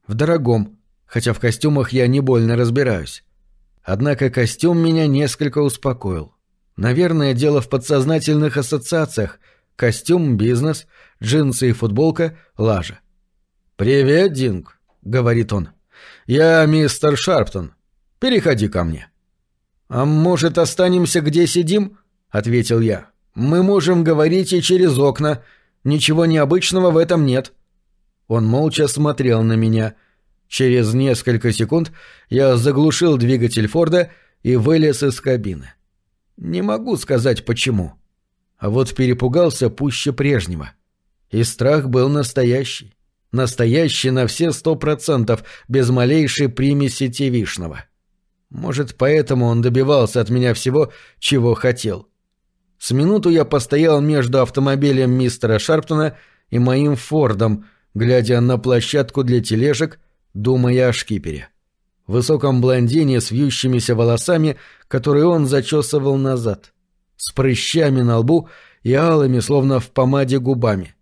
В дорогом, хотя в костюмах я не больно разбираюсь. Однако костюм меня несколько успокоил. Наверное, дело в подсознательных ассоциациях. Костюм, бизнес, джинсы и футболка, лажа. «Привет, Динг», — говорит он. «Я мистер Шарптон. Переходи ко мне». «А может, останемся где сидим?» — ответил я. «Мы можем говорить и через окна. Ничего необычного в этом нет». Он молча смотрел на меня. Через несколько секунд я заглушил двигатель Форда и вылез из кабины. — не могу сказать почему. А вот перепугался пуще прежнего. И страх был настоящий. Настоящий на все сто процентов, без малейшей примеси тевишного. Может, поэтому он добивался от меня всего, чего хотел. С минуту я постоял между автомобилем мистера Шарптона и моим Фордом, глядя на площадку для тележек, думая о шкипере высоком блондине с вьющимися волосами, которые он зачесывал назад, с прыщами на лбу и алыми, словно в помаде губами.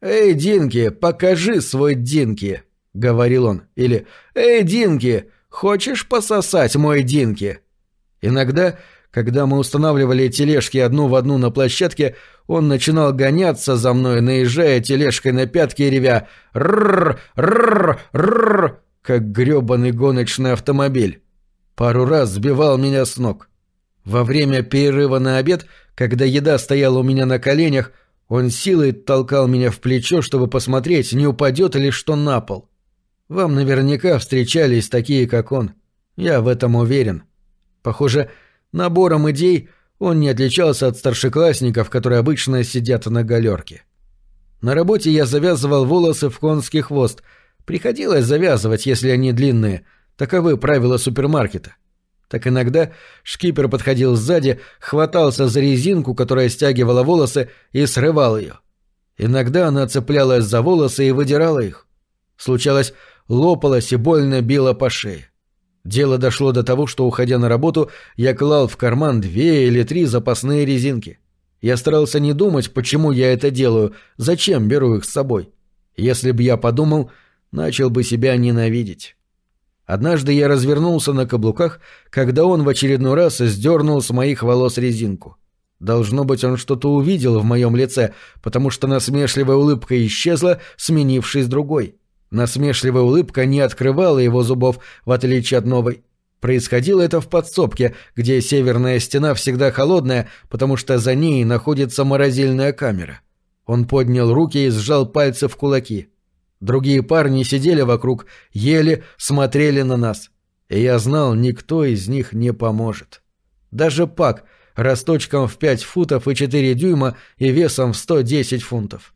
«Эй, Динки, покажи свой Динки!» — говорил он. Или «Эй, Динки, хочешь пососать мой Динки?» Иногда, когда мы устанавливали тележки одну в одну на площадке, он начинал гоняться за мной, наезжая тележкой на пятки и ревя «Рррр! Рррр! Рррр!» Как грёбаный гоночный автомобиль. Пару раз сбивал меня с ног. Во время перерыва на обед, когда еда стояла у меня на коленях, он силой толкал меня в плечо, чтобы посмотреть, не упадет ли что на пол. Вам наверняка встречались такие, как он. Я в этом уверен. Похоже, набором идей он не отличался от старшеклассников, которые обычно сидят на галерке. На работе я завязывал волосы в конский хвост — Приходилось завязывать, если они длинные. Таковы правила супермаркета. Так иногда шкипер подходил сзади, хватался за резинку, которая стягивала волосы, и срывал ее. Иногда она цеплялась за волосы и выдирала их. Случалось, лопалась и больно била по шее. Дело дошло до того, что, уходя на работу, я клал в карман две или три запасные резинки. Я старался не думать, почему я это делаю, зачем беру их с собой. Если бы я подумал, начал бы себя ненавидеть. Однажды я развернулся на каблуках, когда он в очередной раз сдернул с моих волос резинку. Должно быть, он что-то увидел в моем лице, потому что насмешливая улыбка исчезла, сменившись другой. Насмешливая улыбка не открывала его зубов, в отличие от новой. Происходило это в подсобке, где северная стена всегда холодная, потому что за ней находится морозильная камера. Он поднял руки и сжал пальцы в кулаки. Другие парни сидели вокруг, ели, смотрели на нас. И я знал, никто из них не поможет. Даже Пак, росточком в 5 футов и 4 дюйма и весом в 110 фунтов.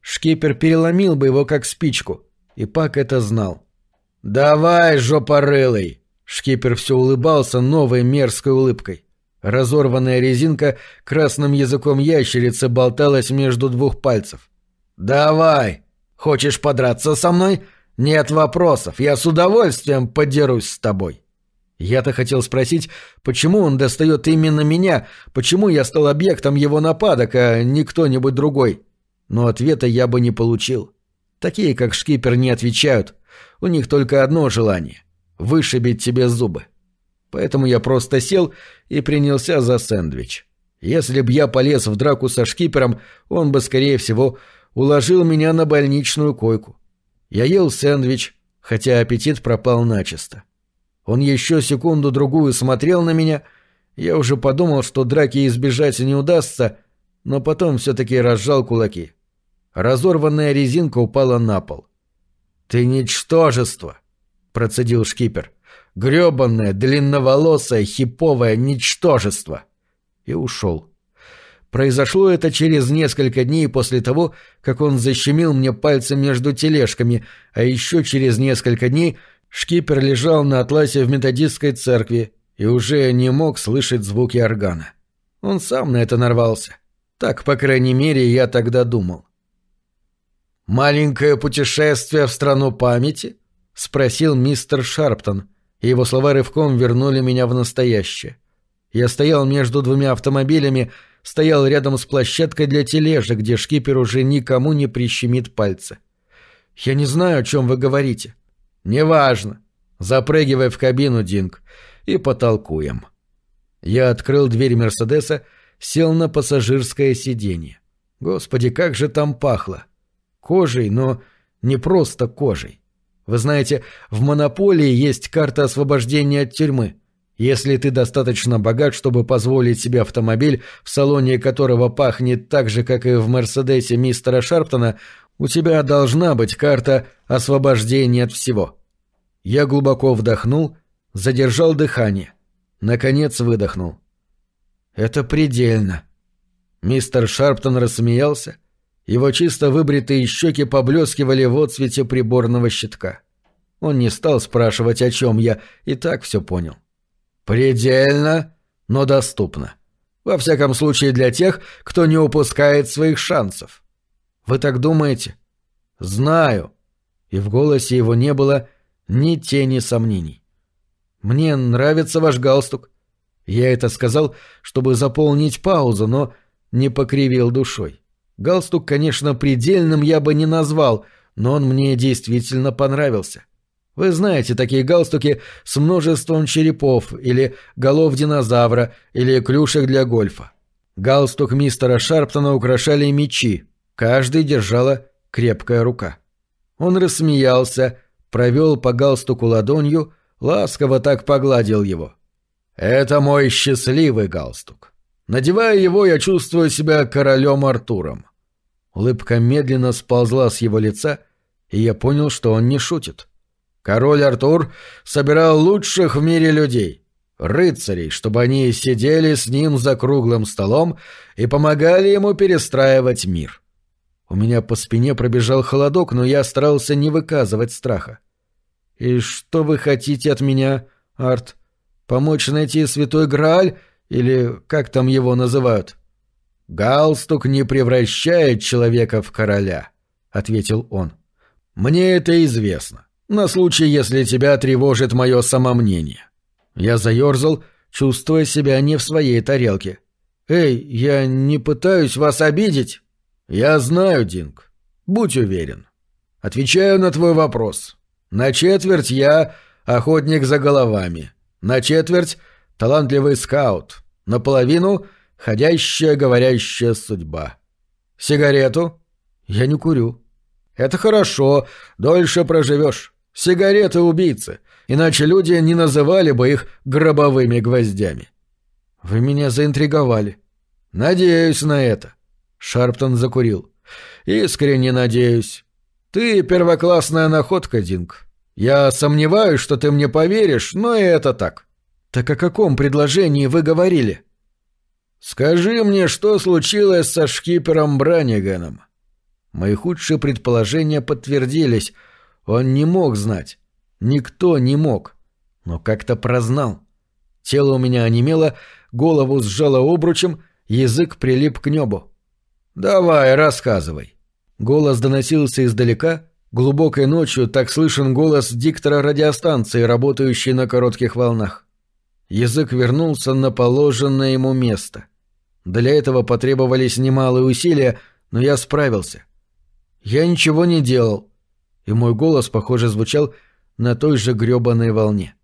Шкипер переломил бы его как спичку, и Пак это знал. «Давай, жопорылый!» Шкипер все улыбался новой мерзкой улыбкой. Разорванная резинка красным языком ящерицы болталась между двух пальцев. «Давай! Хочешь подраться со мной? Нет вопросов, я с удовольствием подерусь с тобой!» Я-то хотел спросить, почему он достает именно меня, почему я стал объектом его нападок, а не кто-нибудь другой. Но ответа я бы не получил. Такие, как шкипер, не отвечают. У них только одно желание — вышибить тебе зубы. Поэтому я просто сел и принялся за сэндвич. Если б я полез в драку со шкипером, он бы, скорее всего, уложил меня на больничную койку. Я ел сэндвич, хотя аппетит пропал начисто. Он еще секунду-другую смотрел на меня. Я уже подумал, что драки избежать не удастся, но потом все-таки разжал кулаки. Разорванная резинка упала на пол. «Ты ничтожество!» — процедил шкипер. «Гребанное, длинноволосое, хиповое ничтожество!» И ушел. Произошло это через несколько дней после того, как он защемил мне пальцы между тележками, а еще через несколько дней Шкипер лежал на атласе в методистской церкви и уже не мог слышать звуки органа. Он сам на это нарвался. Так, по крайней мере, я тогда думал. «Маленькое путешествие в страну памяти?» — спросил мистер Шарптон, и его слова рывком вернули меня в настоящее. Я стоял между двумя автомобилями, стоял рядом с площадкой для тележек, где шкипер уже никому не прищемит пальцы. «Я не знаю, о чем вы говорите», «Неважно. Запрыгивай в кабину, Динг, и потолкуем». Я открыл дверь Мерседеса, сел на пассажирское сиденье. Господи, как же там пахло! Кожей, но не просто кожей. Вы знаете, в монополии есть карта освобождения от тюрьмы. Если ты достаточно богат, чтобы позволить себе автомобиль, в салоне которого пахнет так же, как и в Мерседесе мистера Шарптона, у тебя должна быть карта освобождения от всего. Я глубоко вдохнул, задержал дыхание. Наконец выдохнул. «Это предельно». Мистер Шарптон рассмеялся. Его чисто выбритые щеки поблескивали в отсвете приборного щитка. Он не стал спрашивать, о чем я, и так все понял. «Предельно, но доступно. Во всяком случае для тех, кто не упускает своих шансов». «Вы так думаете?» «Знаю». И в голосе его не было ни тени сомнений. «Мне нравится ваш галстук». Я это сказал, чтобы заполнить паузу, но не покривил душой. Галстук, конечно, предельным я бы не назвал, но он мне действительно понравился. Вы знаете такие галстуки с множеством черепов, или голов динозавра, или клюшек для гольфа. Галстук мистера Шарптона украшали мечи, каждый держала крепкая рука. Он рассмеялся, провел по галстуку ладонью, ласково так погладил его. «Это мой счастливый галстук. Надевая его, я чувствую себя королем Артуром». Улыбка медленно сползла с его лица, и я понял, что он не шутит. Король Артур собирал лучших в мире людей, рыцарей, чтобы они сидели с ним за круглым столом и помогали ему перестраивать мир. У меня по спине пробежал холодок, но я старался не выказывать страха. «И что вы хотите от меня, Арт? Помочь найти святой Грааль? Или как там его называют?» «Галстук не превращает человека в короля», — ответил он. «Мне это известно. На случай, если тебя тревожит мое самомнение». Я заерзал, чувствуя себя не в своей тарелке. «Эй, я не пытаюсь вас обидеть». «Я знаю, Динг. Будь уверен. Отвечаю на твой вопрос. На четверть я охотник за головами. На четверть талантливый скаут. Наполовину ходящая говорящая судьба. Сигарету? Я не курю. Это хорошо, дольше проживешь. Сигареты убийцы. иначе люди не называли бы их гробовыми гвоздями. Вы меня заинтриговали. Надеюсь на это. Шарптон закурил. Искренне надеюсь. Ты первоклассная находка, Динг. Я сомневаюсь, что ты мне поверишь, но и это так. Так о каком предложении вы говорили? Скажи мне, что случилось со шкипером Браниганом? Мои худшие предположения подтвердились. Он не мог знать. Никто не мог. Но как-то прознал. Тело у меня онемело, голову сжало обручем, язык прилип к небу. «Давай, рассказывай». Голос доносился издалека, глубокой ночью так слышен голос диктора радиостанции, работающей на коротких волнах. Язык вернулся на положенное ему место. Для этого потребовались немалые усилия, но я справился. Я ничего не делал, и мой голос, похоже, звучал на той же грёбаной волне.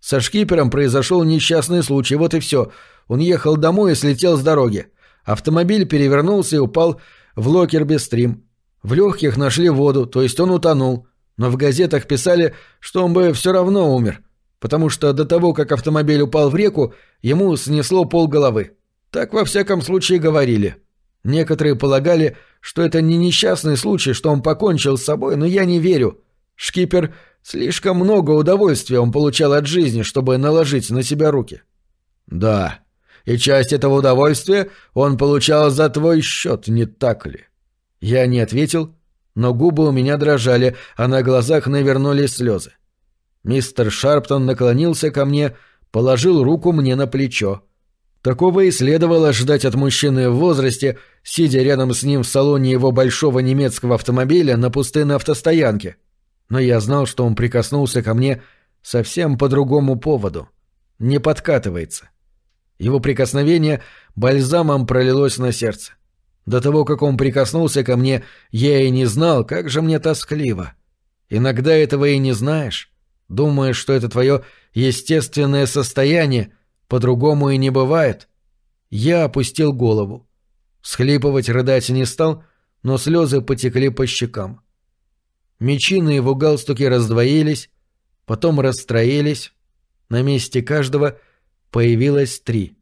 Со шкипером произошел несчастный случай, вот и все. Он ехал домой и слетел с дороги. Автомобиль перевернулся и упал в Локерби-стрим. В легких нашли воду, то есть он утонул. Но в газетах писали, что он бы все равно умер, потому что до того, как автомобиль упал в реку, ему снесло полголовы. Так во всяком случае говорили. Некоторые полагали, что это не несчастный случай, что он покончил с собой, но я не верю. Шкипер слишком много удовольствия он получал от жизни, чтобы наложить на себя руки. Да, и часть этого удовольствия он получал за твой счет, не так ли? Я не ответил, но губы у меня дрожали, а на глазах навернулись слезы. Мистер Шарптон наклонился ко мне, положил руку мне на плечо. Такого и следовало ждать от мужчины в возрасте, сидя рядом с ним в салоне его большого немецкого автомобиля на пустынной автостоянке. Но я знал, что он прикоснулся ко мне совсем по другому поводу. Не подкатывается. Его прикосновение бальзамом пролилось на сердце. До того, как он прикоснулся ко мне, я и не знал, как же мне тоскливо. Иногда этого и не знаешь. Думаешь, что это твое естественное состояние, по-другому и не бывает. Я опустил голову. Схлипывать, рыдать не стал, но слезы потекли по щекам. Мечи на его галстуке раздвоились, потом расстроились. На месте каждого появилось три.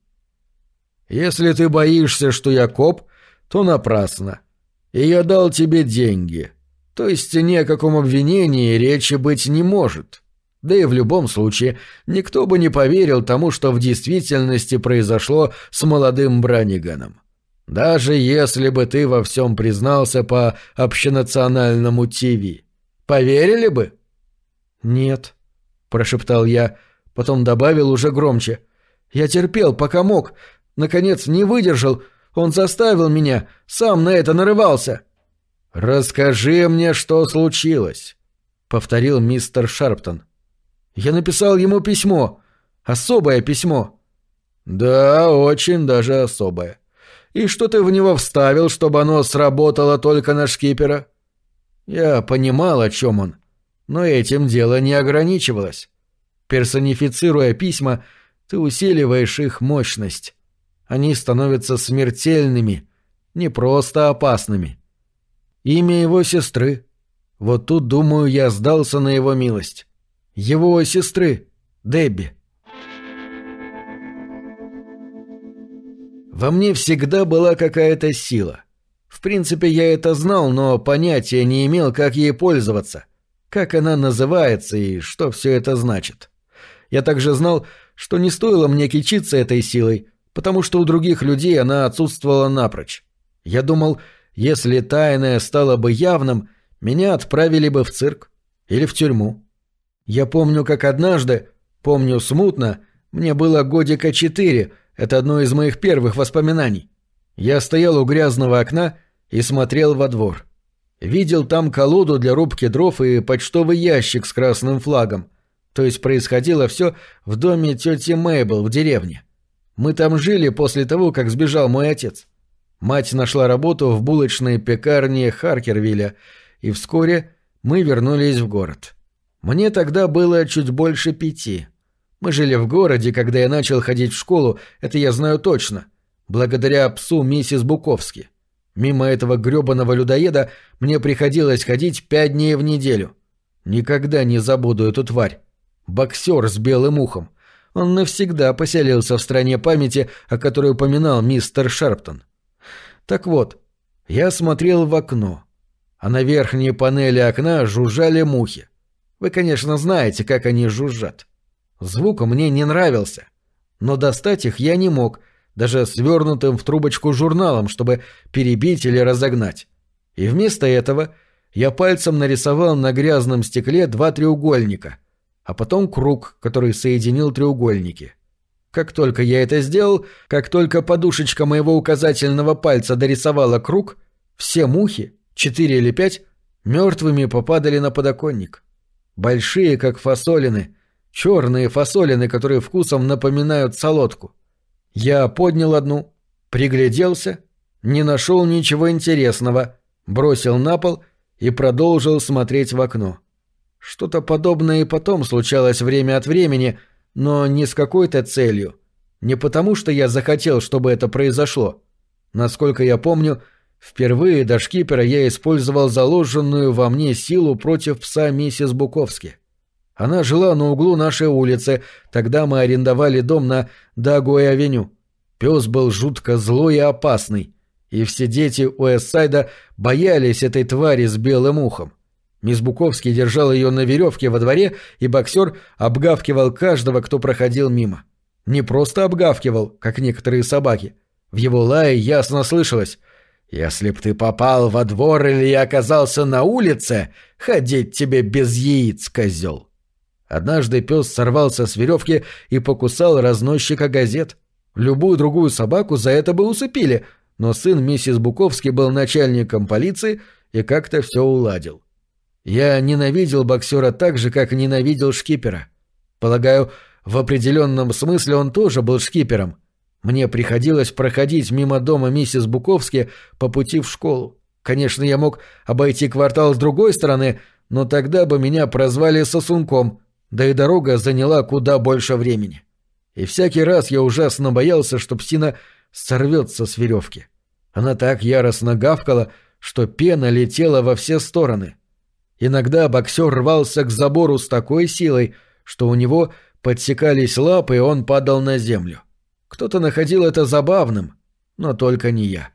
«Если ты боишься, что я коп, то напрасно. И я дал тебе деньги. То есть ни о каком обвинении речи быть не может. Да и в любом случае, никто бы не поверил тому, что в действительности произошло с молодым Браниганом. Даже если бы ты во всем признался по общенациональному ТВ. Поверили бы? Нет, прошептал я, потом добавил уже громче. Я терпел, пока мог. Наконец, не выдержал. Он заставил меня, сам на это нарывался. «Расскажи мне, что случилось», — повторил мистер Шарптон. Я написал ему письмо. Особое письмо. Да, очень даже особое. И что ты в него вставил, чтобы оно сработало только на шкипера? Я понимал, о чем он. Но этим дело не ограничивалось. Персонифицируя письма, ты усиливаешь их мощность. Они становятся смертельными, не просто опасными. Имя его сестры. Вот тут, думаю, я сдался на его милость его сестры, Дебби. Во мне всегда была какая-то сила. В принципе, я это знал, но понятия не имел, как ей пользоваться, как она называется и что все это значит. Я также знал, что не стоило мне кичиться этой силой, потому что у других людей она отсутствовала напрочь. Я думал, если тайное стало бы явным, меня отправили бы в цирк или в тюрьму. Я помню, как однажды, помню смутно, мне было годика четыре, это одно из моих первых воспоминаний. Я стоял у грязного окна и смотрел во двор. Видел там колоду для рубки дров и почтовый ящик с красным флагом. То есть происходило все в доме тети Мейбл в деревне. Мы там жили после того, как сбежал мой отец. Мать нашла работу в булочной пекарне Харкервилля, и вскоре мы вернулись в город. Мне тогда было чуть больше пяти. Мы жили в городе, когда я начал ходить в школу, это я знаю точно. Благодаря псу миссис Буковски. Мимо этого грёбаного людоеда мне приходилось ходить пять дней в неделю. Никогда не забуду эту тварь. Боксер с белым ухом. Он навсегда поселился в стране памяти, о которой упоминал мистер Шарптон. Так вот, я смотрел в окно, а на верхней панели окна жужжали мухи. Вы, конечно, знаете, как они жужжат. Звук мне не нравился, но достать их я не мог, даже свернутым в трубочку журналом, чтобы перебить или разогнать. И вместо этого я пальцем нарисовал на грязном стекле два треугольника, а потом круг, который соединил треугольники. Как только я это сделал, как только подушечка моего указательного пальца дорисовала круг, все мухи, четыре или пять, мертвыми попадали на подоконник. Большие, как фасолины, черные фасолины, которые вкусом напоминают солодку. Я поднял одну, пригляделся, не нашел ничего интересного, бросил на пол и продолжил смотреть в окно. Что-то подобное и потом случалось время от времени, но не с какой-то целью. Не потому, что я захотел, чтобы это произошло. Насколько я помню, впервые до шкипера я использовал заложенную во мне силу против пса миссис Буковски. Она жила на углу нашей улицы, тогда мы арендовали дом на Дагуэй-авеню. Пес был жутко злой и опасный и все дети Уэссайда боялись этой твари с белым ухом. Мисс Буковский держал ее на веревке во дворе, и боксер обгавкивал каждого, кто проходил мимо. Не просто обгавкивал, как некоторые собаки. В его лае ясно слышалось «Если б ты попал во двор или оказался на улице, ходить тебе без яиц, козел». Однажды пес сорвался с веревки и покусал разносчика газет. Любую другую собаку за это бы усыпили — но сын миссис Буковский был начальником полиции и как-то все уладил. Я ненавидел боксера так же, как ненавидел шкипера. Полагаю, в определенном смысле он тоже был шкипером. Мне приходилось проходить мимо дома миссис Буковски по пути в школу. Конечно, я мог обойти квартал с другой стороны, но тогда бы меня прозвали сосунком, да и дорога заняла куда больше времени. И всякий раз я ужасно боялся, что псина сорвется с веревки. Она так яростно гавкала, что пена летела во все стороны. Иногда боксер рвался к забору с такой силой, что у него подсекались лапы, и он падал на землю. Кто-то находил это забавным, но только не я.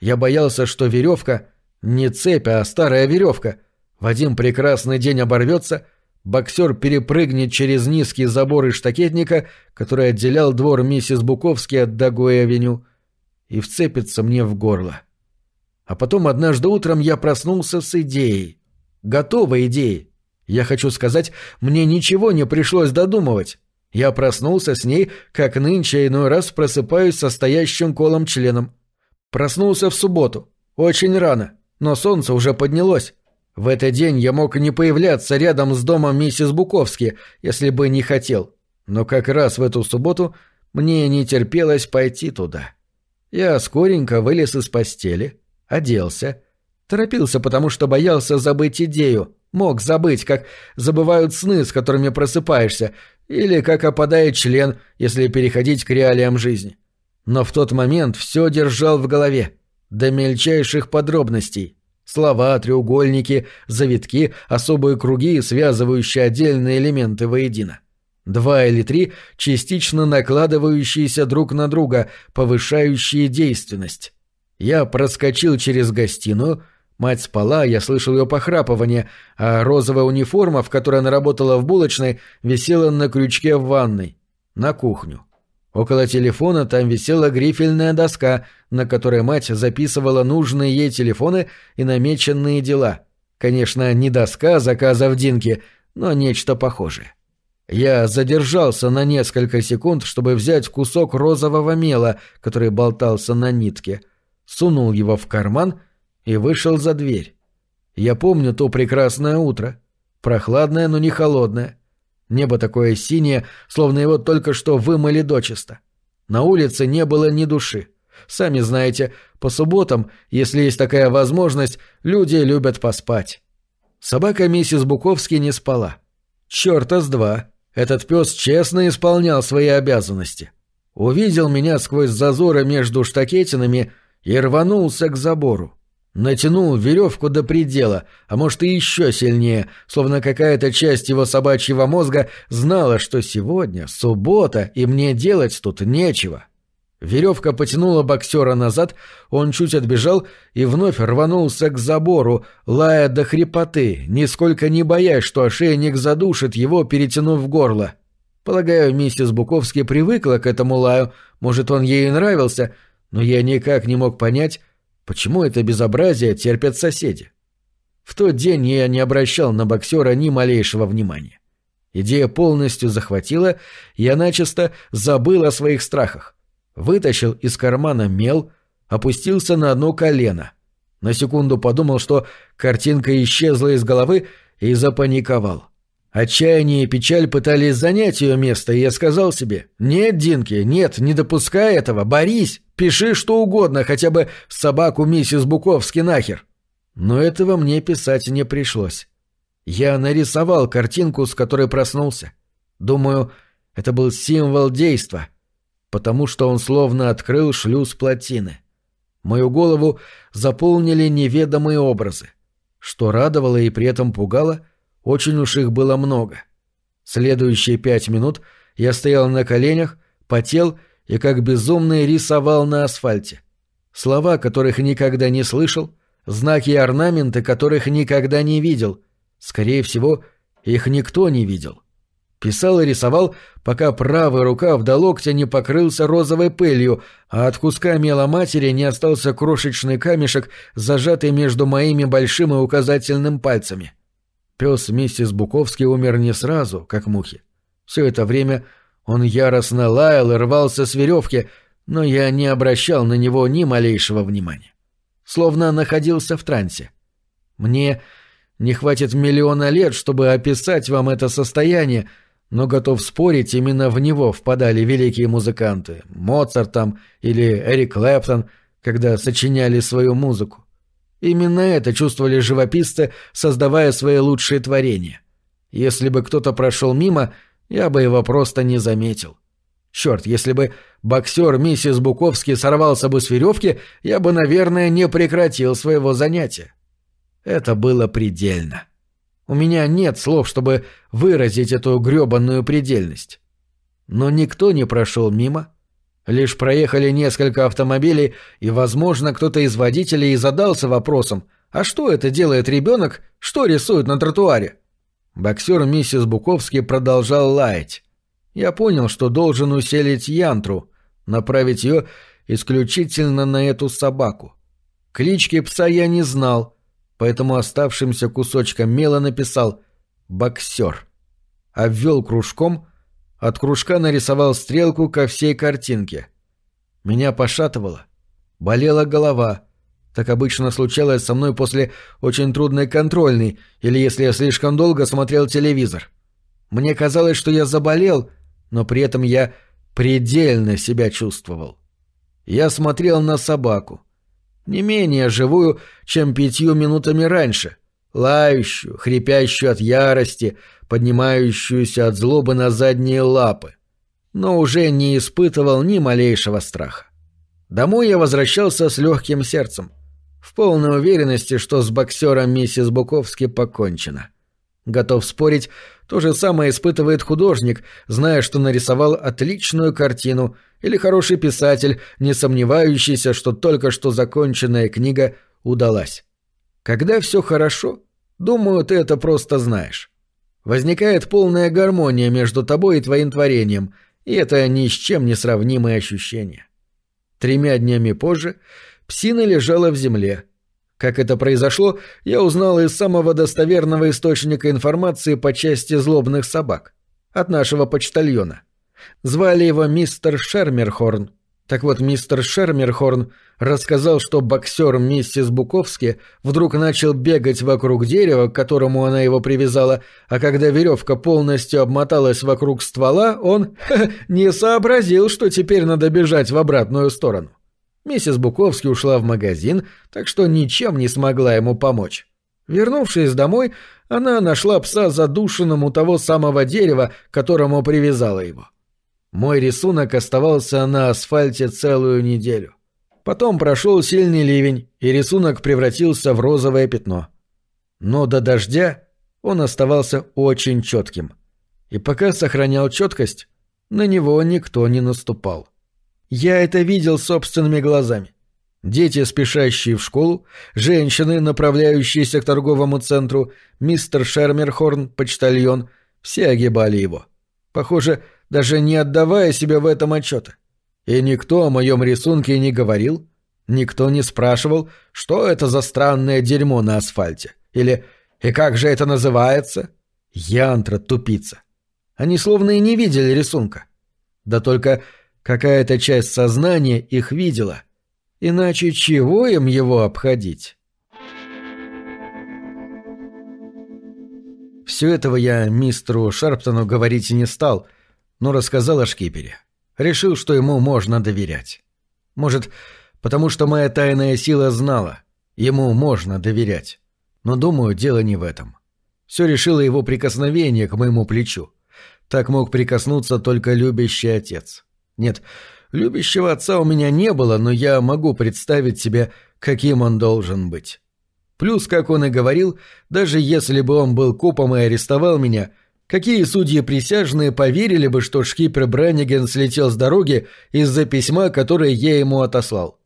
Я боялся, что веревка — не цепь, а старая веревка — в один прекрасный день оборвется, боксер перепрыгнет через низкий забор из штакетника, который отделял двор миссис Буковский от Дагуэ-авеню, и вцепится мне в горло. А потом однажды утром я проснулся с идеей. Готовой идеей. Я хочу сказать, мне ничего не пришлось додумывать. Я проснулся с ней, как нынче иной раз просыпаюсь со стоящим колом членом. Проснулся в субботу. Очень рано. Но солнце уже поднялось. В этот день я мог не появляться рядом с домом миссис Буковски, если бы не хотел. Но как раз в эту субботу мне не терпелось пойти туда. Я скоренько вылез из постели, оделся. Торопился, потому что боялся забыть идею. Мог забыть, как забывают сны, с которыми просыпаешься, или как опадает член, если переходить к реалиям жизни. Но в тот момент все держал в голове, до мельчайших подробностей. Слова, треугольники, завитки, особые круги, связывающие отдельные элементы воедино. Два или три, частично накладывающиеся друг на друга, повышающие действенность. Я проскочил через гостиную, мать спала, я слышал ее похрапывание, а розовая униформа, в которой она работала в булочной, висела на крючке в ванной. На кухню. Около телефона там висела грифельная доска, на которой мать записывала нужные ей телефоны и намеченные дела. Конечно, не доска заказа в Динке, но нечто похожее. Я задержался на несколько секунд, чтобы взять кусок розового мела, который болтался на нитке, сунул его в карман и вышел за дверь. Я помню то прекрасное утро. Прохладное, но не холодное. Небо такое синее, словно его только что вымыли дочисто. На улице не было ни души. Сами знаете, по субботам, если есть такая возможность, люди любят поспать. Собака миссис Буковски не спала. Чёрта с два. Этот пес честно исполнял свои обязанности. Увидел меня сквозь зазоры между штакетинами и рванулся к забору. Натянул веревку до предела, а может и еще сильнее, словно какая-то часть его собачьего мозга знала, что сегодня суббота, и мне делать тут нечего. Веревка потянула боксера назад, он чуть отбежал и вновь рванулся к забору, лая до хрипоты, нисколько не боясь, что ошейник задушит его, перетянув горло. Полагаю, миссис Буковский привыкла к этому лаю, может, он ей нравился, но я никак не мог понять, почему это безобразие терпят соседи. В тот день я не обращал на боксера ни малейшего внимания. Идея полностью захватила, я начисто забыл о своих страхах вытащил из кармана мел, опустился на одно колено. На секунду подумал, что картинка исчезла из головы и запаниковал. Отчаяние и печаль пытались занять ее место, и я сказал себе «Нет, Динки, нет, не допускай этого, борись, пиши что угодно, хотя бы собаку миссис Буковски нахер». Но этого мне писать не пришлось. Я нарисовал картинку, с которой проснулся. Думаю, это был символ действа — потому что он словно открыл шлюз плотины. Мою голову заполнили неведомые образы. Что радовало и при этом пугало, очень уж их было много. Следующие пять минут я стоял на коленях, потел и как безумный рисовал на асфальте. Слова, которых никогда не слышал, знаки и орнаменты, которых никогда не видел. Скорее всего, их никто не видел. — Писал и рисовал, пока правая рука до локтя не покрылся розовой пылью, а от куска мела матери не остался крошечный камешек, зажатый между моими большим и указательным пальцами. Пес миссис Буковский умер не сразу, как мухи. Все это время он яростно лаял и рвался с веревки, но я не обращал на него ни малейшего внимания. Словно находился в трансе. Мне не хватит миллиона лет, чтобы описать вам это состояние, но готов спорить, именно в него впадали великие музыканты, Моцарт там или Эрик Клэптон, когда сочиняли свою музыку. Именно это чувствовали живописцы, создавая свои лучшие творения. Если бы кто-то прошел мимо, я бы его просто не заметил. Черт, если бы боксер миссис Буковский сорвался бы с веревки, я бы, наверное, не прекратил своего занятия. Это было предельно. У меня нет слов, чтобы выразить эту грёбаную предельность. Но никто не прошел мимо. Лишь проехали несколько автомобилей, и, возможно, кто-то из водителей задался вопросом, а что это делает ребенок, что рисует на тротуаре? Боксер миссис Буковский продолжал лаять. Я понял, что должен уселить Янтру, направить ее исключительно на эту собаку. Клички пса я не знал — поэтому оставшимся кусочком мела написал «боксер». Обвел кружком, от кружка нарисовал стрелку ко всей картинке. Меня пошатывало, болела голова. Так обычно случалось со мной после очень трудной контрольной или если я слишком долго смотрел телевизор. Мне казалось, что я заболел, но при этом я предельно себя чувствовал. Я смотрел на собаку не менее живую, чем пятью минутами раньше, лающую, хрипящую от ярости, поднимающуюся от злобы на задние лапы, но уже не испытывал ни малейшего страха. Домой я возвращался с легким сердцем, в полной уверенности, что с боксером миссис Буковски покончено. Готов спорить, то же самое испытывает художник, зная, что нарисовал отличную картину, или хороший писатель, не сомневающийся, что только что законченная книга удалась. Когда все хорошо, думаю, ты это просто знаешь. Возникает полная гармония между тобой и твоим творением, и это ни с чем не сравнимое ощущение. Тремя днями позже псина лежала в земле — как это произошло, я узнал из самого достоверного источника информации по части злобных собак. От нашего почтальона. Звали его мистер Шермерхорн. Так вот, мистер Шермерхорн рассказал, что боксер миссис Буковски вдруг начал бегать вокруг дерева, к которому она его привязала, а когда веревка полностью обмоталась вокруг ствола, он не сообразил, что теперь надо бежать в обратную сторону. Миссис Буковский ушла в магазин, так что ничем не смогла ему помочь. Вернувшись домой, она нашла пса задушенным у того самого дерева, к которому привязала его. Мой рисунок оставался на асфальте целую неделю. Потом прошел сильный ливень, и рисунок превратился в розовое пятно. Но до дождя он оставался очень четким. И пока сохранял четкость, на него никто не наступал. Я это видел собственными глазами. Дети, спешащие в школу, женщины, направляющиеся к торговому центру, мистер Шермерхорн, почтальон, все огибали его. Похоже, даже не отдавая себе в этом отчета. И никто о моем рисунке не говорил, никто не спрашивал, что это за странное дерьмо на асфальте. Или «И как же это называется?» Янтра, тупица. Они словно и не видели рисунка. Да только какая-то часть сознания их видела — Иначе чего им его обходить? Все этого я мистеру Шарптону говорить не стал, но рассказал о шкипере. Решил, что ему можно доверять. Может, потому что моя тайная сила знала, ему можно доверять. Но, думаю, дело не в этом. Все решило его прикосновение к моему плечу. Так мог прикоснуться только любящий отец. Нет, Любящего отца у меня не было, но я могу представить себе, каким он должен быть. Плюс, как он и говорил, даже если бы он был копом и арестовал меня, какие судьи присяжные поверили бы, что шкипер Бранниген слетел с дороги из-за письма, которое я ему отослал?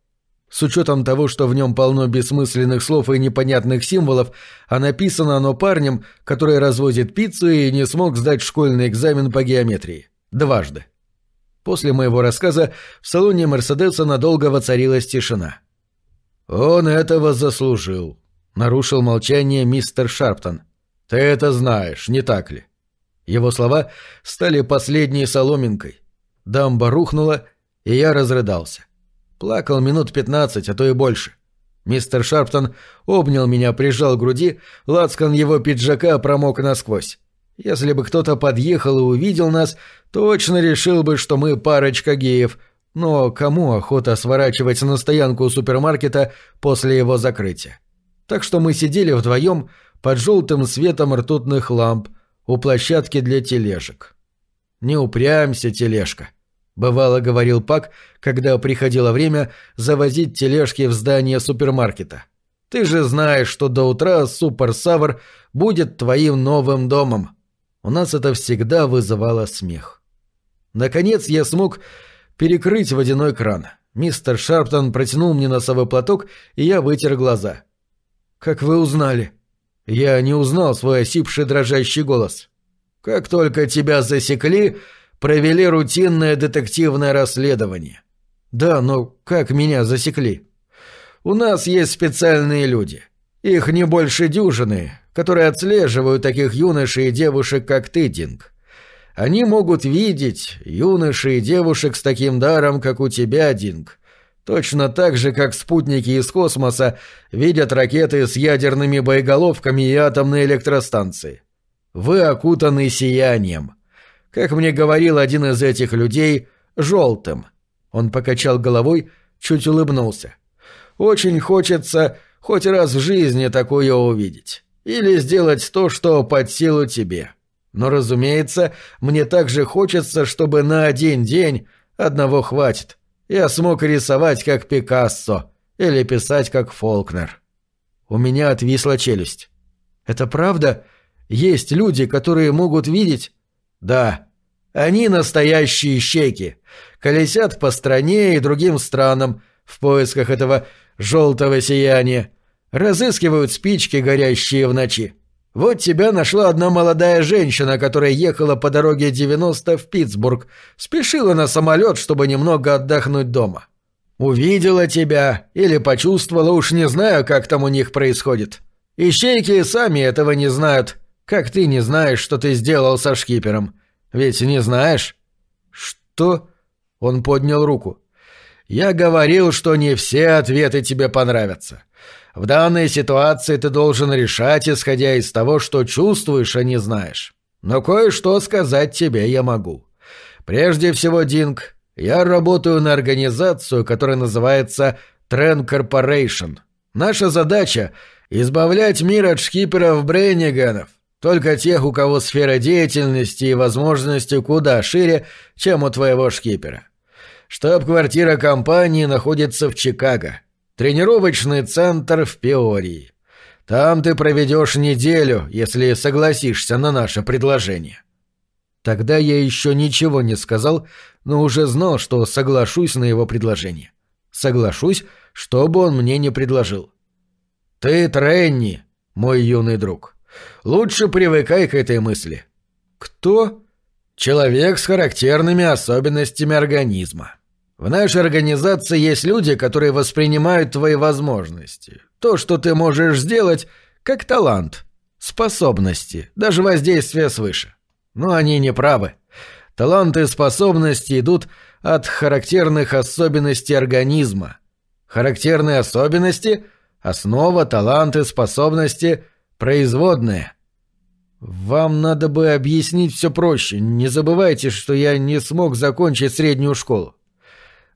С учетом того, что в нем полно бессмысленных слов и непонятных символов, а написано оно парнем, который развозит пиццу и не смог сдать школьный экзамен по геометрии. Дважды. После моего рассказа в салоне Мерседеса надолго воцарилась тишина. «Он этого заслужил», — нарушил молчание мистер Шарптон. «Ты это знаешь, не так ли?» Его слова стали последней соломинкой. Дамба рухнула, и я разрыдался. Плакал минут пятнадцать, а то и больше. Мистер Шарптон обнял меня, прижал к груди, лацкан его пиджака промок насквозь. Если бы кто-то подъехал и увидел нас, точно решил бы, что мы парочка геев, но кому охота сворачивать на стоянку супермаркета после его закрытия? Так что мы сидели вдвоем под желтым светом ртутных ламп у площадки для тележек. «Не упрямься, тележка», — бывало говорил Пак, когда приходило время завозить тележки в здание супермаркета. «Ты же знаешь, что до утра Супер Савр будет твоим новым домом». У нас это всегда вызывало смех. Наконец я смог перекрыть водяной кран. Мистер Шарптон протянул мне носовой платок, и я вытер глаза. «Как вы узнали?» Я не узнал свой осипший дрожащий голос. «Как только тебя засекли, провели рутинное детективное расследование». «Да, но как меня засекли?» «У нас есть специальные люди. Их не больше дюжины, которые отслеживают таких юношей и девушек, как ты, Динг. Они могут видеть юношей и девушек с таким даром, как у тебя, Динг. Точно так же, как спутники из космоса видят ракеты с ядерными боеголовками и атомные электростанции. Вы окутаны сиянием. Как мне говорил один из этих людей, желтым. Он покачал головой, чуть улыбнулся. Очень хочется хоть раз в жизни такое увидеть. Или сделать то, что под силу тебе. Но, разумеется, мне также хочется, чтобы на один день одного хватит. Я смог рисовать, как Пикассо, или писать, как Фолкнер. У меня отвисла челюсть. Это правда? Есть люди, которые могут видеть? Да. Они настоящие щеки. Колесят по стране и другим странам в поисках этого желтого сияния разыскивают спички, горящие в ночи. Вот тебя нашла одна молодая женщина, которая ехала по дороге 90 в Питтсбург, спешила на самолет, чтобы немного отдохнуть дома. Увидела тебя или почувствовала, уж не знаю, как там у них происходит. Ищейки сами этого не знают, как ты не знаешь, что ты сделал со шкипером. Ведь не знаешь? Что? Он поднял руку. Я говорил, что не все ответы тебе понравятся. В данной ситуации ты должен решать, исходя из того, что чувствуешь, а не знаешь. Но кое-что сказать тебе я могу. Прежде всего, Динг, я работаю на организацию, которая называется Trend Corporation. Наша задача — избавлять мир от шкиперов Брейниганов, только тех, у кого сфера деятельности и возможности куда шире, чем у твоего шкипера. Штаб-квартира компании находится в Чикаго. Тренировочный центр в Пиории. Там ты проведешь неделю, если согласишься на наше предложение. Тогда я еще ничего не сказал, но уже знал, что соглашусь на его предложение. Соглашусь, что бы он мне не предложил. Ты, Тренни, мой юный друг, лучше привыкай к этой мысли. Кто? Человек с характерными особенностями организма. В нашей организации есть люди, которые воспринимают твои возможности. То, что ты можешь сделать, как талант, способности, даже воздействие свыше. Но они не правы. Таланты и способности идут от характерных особенностей организма. Характерные особенности – основа, таланты, способности – производные. Вам надо бы объяснить все проще. Не забывайте, что я не смог закончить среднюю школу.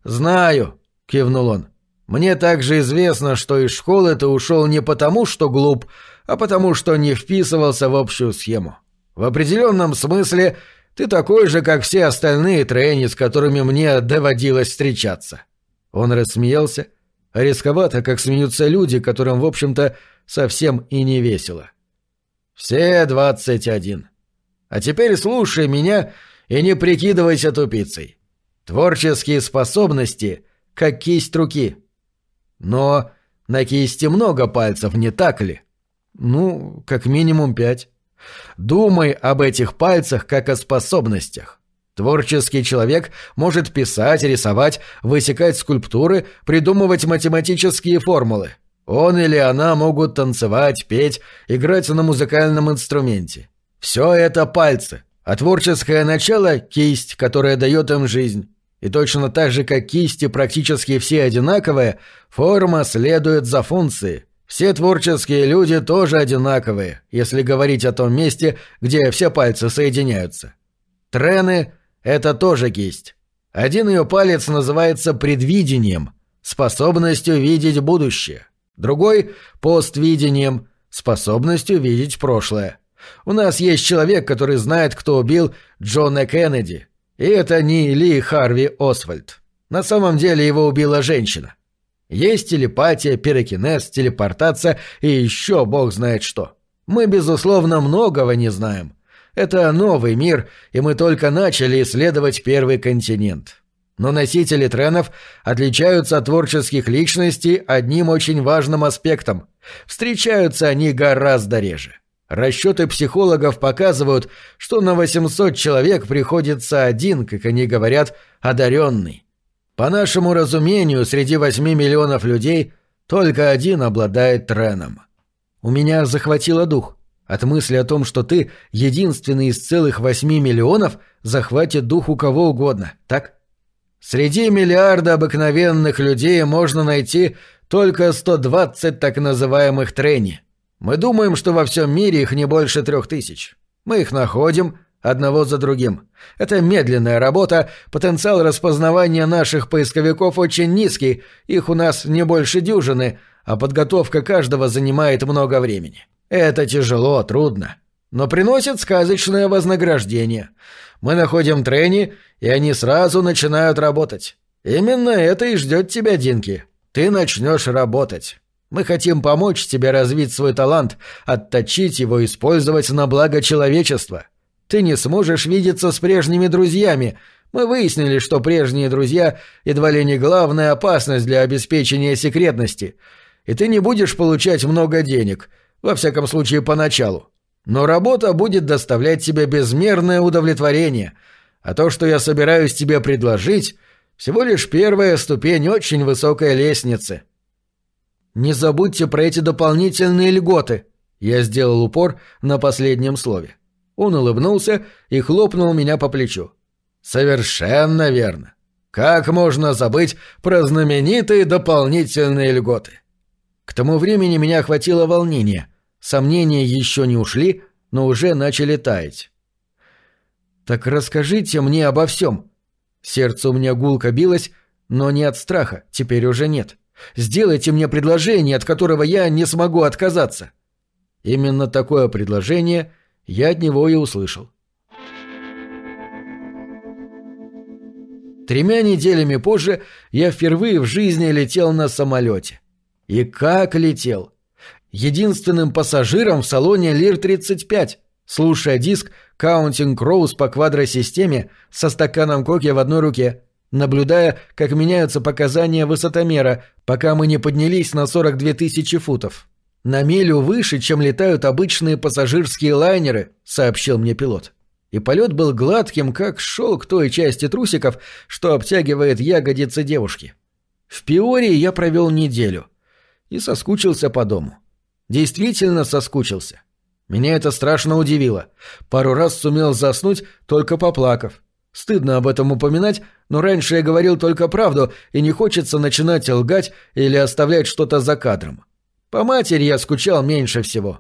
«Знаю», — кивнул он. «Мне также известно, что из школы ты ушел не потому, что глуп, а потому, что не вписывался в общую схему. В определенном смысле ты такой же, как все остальные трени, с которыми мне доводилось встречаться». Он рассмеялся, а рисковато, как смеются люди, которым, в общем-то, совсем и не весело. «Все двадцать один. А теперь слушай меня и не прикидывайся тупицей. Творческие способности, как кисть руки. Но на кисти много пальцев, не так ли? Ну, как минимум пять. Думай об этих пальцах как о способностях. Творческий человек может писать, рисовать, высекать скульптуры, придумывать математические формулы. Он или она могут танцевать, петь, играть на музыкальном инструменте. Все это пальцы, а творческое начало – кисть, которая дает им жизнь. И точно так же, как кисти практически все одинаковые, форма следует за функцией. Все творческие люди тоже одинаковые, если говорить о том месте, где все пальцы соединяются. Трены — это тоже кисть. Один ее палец называется предвидением, способностью видеть будущее. Другой — поствидением, способностью видеть прошлое. У нас есть человек, который знает, кто убил Джона Кеннеди, и это не Ли Харви Освальд. На самом деле его убила женщина. Есть телепатия, пирокинез, телепортация и еще бог знает что. Мы, безусловно, многого не знаем. Это новый мир, и мы только начали исследовать первый континент. Но носители тренов отличаются от творческих личностей одним очень важным аспектом. Встречаются они гораздо реже. Расчеты психологов показывают, что на 800 человек приходится один, как они говорят, одаренный. По нашему разумению, среди 8 миллионов людей только один обладает треном. У меня захватило дух. От мысли о том, что ты единственный из целых 8 миллионов, захватит дух у кого угодно, так? Среди миллиарда обыкновенных людей можно найти только 120 так называемых трени – мы думаем, что во всем мире их не больше трех тысяч. Мы их находим одного за другим. Это медленная работа, потенциал распознавания наших поисковиков очень низкий, их у нас не больше дюжины, а подготовка каждого занимает много времени. Это тяжело, трудно, но приносит сказочное вознаграждение. Мы находим трени, и они сразу начинают работать. Именно это и ждет тебя, Динки. Ты начнешь работать. Мы хотим помочь тебе развить свой талант, отточить его, использовать на благо человечества. Ты не сможешь видеться с прежними друзьями. Мы выяснили, что прежние друзья едва ли не главная опасность для обеспечения секретности. И ты не будешь получать много денег, во всяком случае поначалу. Но работа будет доставлять тебе безмерное удовлетворение. А то, что я собираюсь тебе предложить, всего лишь первая ступень очень высокой лестницы. Не забудьте про эти дополнительные льготы. Я сделал упор на последнем слове. Он улыбнулся и хлопнул меня по плечу. Совершенно верно. Как можно забыть про знаменитые дополнительные льготы? К тому времени меня охватило волнение. Сомнения еще не ушли, но уже начали таять. «Так расскажите мне обо всем». Сердце у меня гулко билось, но не от страха, теперь уже нет. Сделайте мне предложение, от которого я не смогу отказаться». Именно такое предложение я от него и услышал. Тремя неделями позже я впервые в жизни летел на самолете. И как летел! Единственным пассажиром в салоне Лир-35, слушая диск Counting Crows по квадросистеме со стаканом коки в одной руке, наблюдая, как меняются показания высотомера, пока мы не поднялись на 42 тысячи футов. «На милю выше, чем летают обычные пассажирские лайнеры», — сообщил мне пилот и полет был гладким, как шел к той части трусиков, что обтягивает ягодицы девушки. В Пиории я провел неделю и соскучился по дому. Действительно соскучился. Меня это страшно удивило. Пару раз сумел заснуть, только поплакав. Стыдно об этом упоминать, но раньше я говорил только правду, и не хочется начинать лгать или оставлять что-то за кадром. По матери я скучал меньше всего.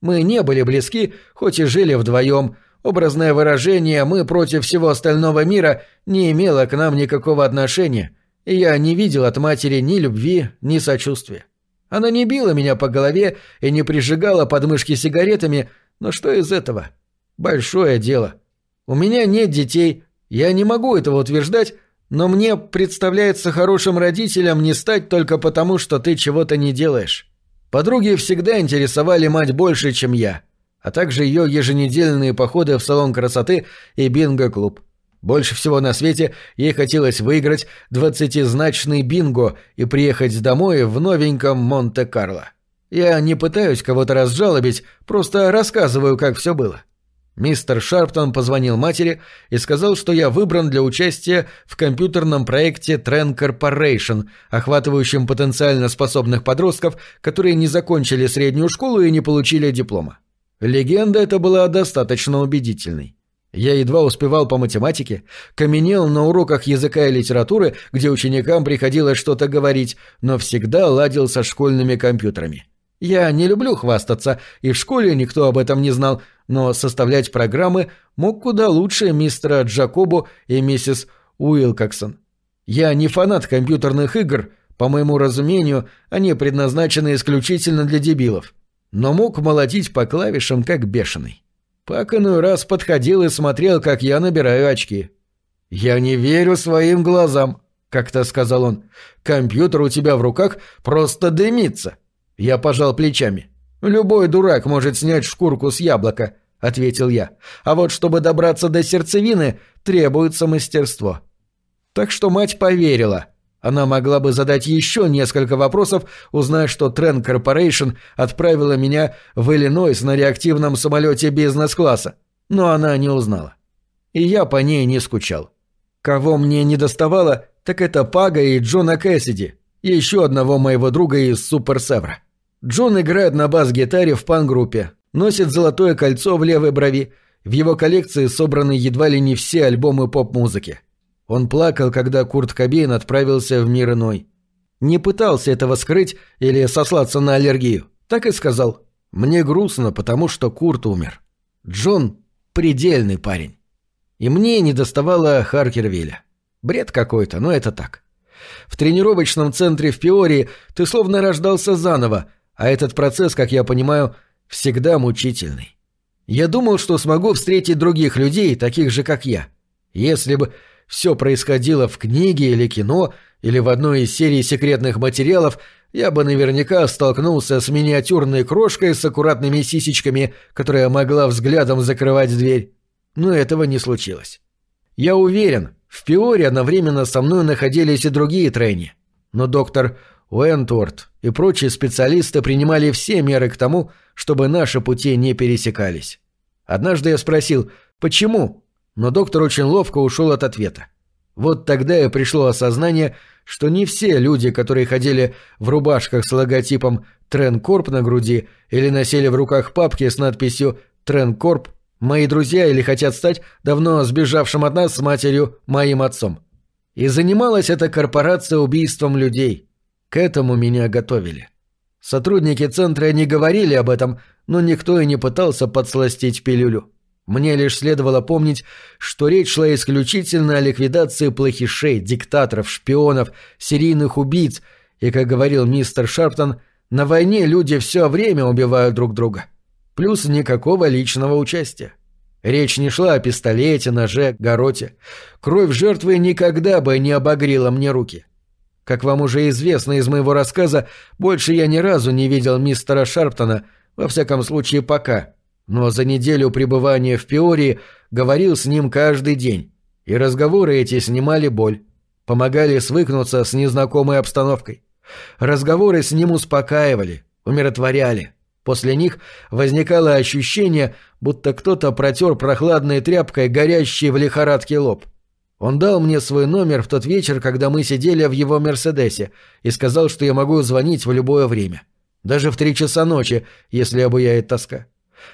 Мы не были близки, хоть и жили вдвоем, Образное выражение «мы против всего остального мира» не имело к нам никакого отношения, и я не видел от матери ни любви, ни сочувствия. Она не била меня по голове и не прижигала подмышки сигаретами, но что из этого? Большое дело. У меня нет детей, я не могу этого утверждать, но мне представляется хорошим родителем не стать только потому, что ты чего-то не делаешь. Подруги всегда интересовали мать больше, чем я а также ее еженедельные походы в салон красоты и бинго-клуб. Больше всего на свете ей хотелось выиграть двадцатизначный бинго и приехать домой в новеньком Монте-Карло. Я не пытаюсь кого-то разжалобить, просто рассказываю, как все было. Мистер Шарптон позвонил матери и сказал, что я выбран для участия в компьютерном проекте Trend Corporation, охватывающем потенциально способных подростков, которые не закончили среднюю школу и не получили диплома. Легенда эта была достаточно убедительной. Я едва успевал по математике, каменел на уроках языка и литературы, где ученикам приходилось что-то говорить, но всегда ладил со школьными компьютерами. Я не люблю хвастаться, и в школе никто об этом не знал, но составлять программы мог куда лучше мистера Джакобу и миссис Уилкоксон. Я не фанат компьютерных игр, по моему разумению, они предназначены исключительно для дебилов но мог молотить по клавишам как бешеный. Пак иной раз подходил и смотрел, как я набираю очки. «Я не верю своим глазам», — как-то сказал он. «Компьютер у тебя в руках просто дымится». Я пожал плечами. «Любой дурак может снять шкурку с яблока», — ответил я. «А вот чтобы добраться до сердцевины, требуется мастерство». Так что мать поверила — она могла бы задать еще несколько вопросов, узнав, что Trend Corporation отправила меня в Иллинойс на реактивном самолете бизнес-класса. Но она не узнала. И я по ней не скучал. Кого мне не доставало, так это Пага и Джона Кэссиди, еще одного моего друга из Супер Севра. Джон играет на бас-гитаре в пан-группе, носит золотое кольцо в левой брови, в его коллекции собраны едва ли не все альбомы поп-музыки. Он плакал, когда Курт Кобейн отправился в мир иной. Не пытался этого скрыть или сослаться на аллергию. Так и сказал. «Мне грустно, потому что Курт умер. Джон — предельный парень. И мне не доставало Харкервилля. Бред какой-то, но это так. В тренировочном центре в Пиории ты словно рождался заново, а этот процесс, как я понимаю, всегда мучительный. Я думал, что смогу встретить других людей, таких же, как я. Если бы все происходило в книге или кино, или в одной из серий секретных материалов, я бы наверняка столкнулся с миниатюрной крошкой с аккуратными сисечками, которая могла взглядом закрывать дверь. Но этого не случилось. Я уверен, в Пиоре одновременно со мной находились и другие трени. Но доктор Уэнтворд и прочие специалисты принимали все меры к тому, чтобы наши пути не пересекались. Однажды я спросил, почему, но доктор очень ловко ушел от ответа. Вот тогда и пришло осознание, что не все люди, которые ходили в рубашках с логотипом «Тренкорп» на груди или носили в руках папки с надписью «Тренкорп», мои друзья или хотят стать давно сбежавшим от нас с матерью моим отцом. И занималась эта корпорация убийством людей. К этому меня готовили. Сотрудники центра не говорили об этом, но никто и не пытался подсластить пилюлю. Мне лишь следовало помнить, что речь шла исключительно о ликвидации плохишей, диктаторов, шпионов, серийных убийц, и, как говорил мистер Шарптон, на войне люди все время убивают друг друга. Плюс никакого личного участия. Речь не шла о пистолете, ноже, гороте. Кровь жертвы никогда бы не обогрела мне руки. Как вам уже известно из моего рассказа, больше я ни разу не видел мистера Шарптона, во всяком случае пока. Но за неделю пребывания в Пиории говорил с ним каждый день. И разговоры эти снимали боль, помогали свыкнуться с незнакомой обстановкой. Разговоры с ним успокаивали, умиротворяли. После них возникало ощущение, будто кто-то протер прохладной тряпкой горящий в лихорадке лоб. Он дал мне свой номер в тот вечер, когда мы сидели в его «Мерседесе», и сказал, что я могу звонить в любое время. Даже в три часа ночи, если обуяет тоска.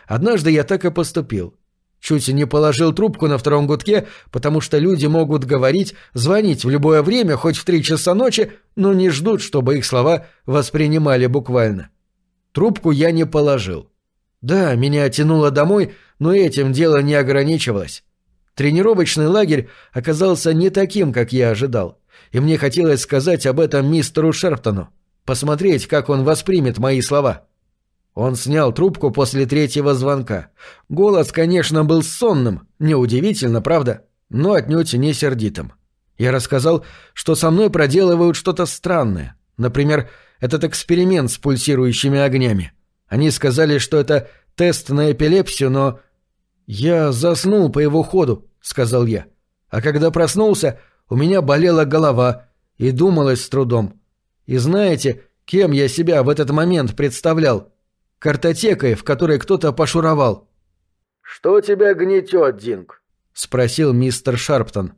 Однажды я так и поступил. Чуть не положил трубку на втором гудке, потому что люди могут говорить, звонить в любое время, хоть в три часа ночи, но не ждут, чтобы их слова воспринимали буквально. Трубку я не положил. Да, меня тянуло домой, но этим дело не ограничивалось. Тренировочный лагерь оказался не таким, как я ожидал, и мне хотелось сказать об этом мистеру Шерптону, посмотреть, как он воспримет мои слова. Он снял трубку после третьего звонка. Голос, конечно, был сонным, неудивительно, правда, но отнюдь не сердитым. Я рассказал, что со мной проделывают что-то странное. Например, этот эксперимент с пульсирующими огнями. Они сказали, что это тест на эпилепсию, но... «Я заснул по его ходу», — сказал я. «А когда проснулся, у меня болела голова и думалось с трудом. И знаете, кем я себя в этот момент представлял? Картотекой, в которой кто-то пошуровал». «Что тебя гнетет, Динг?» — спросил мистер Шарптон.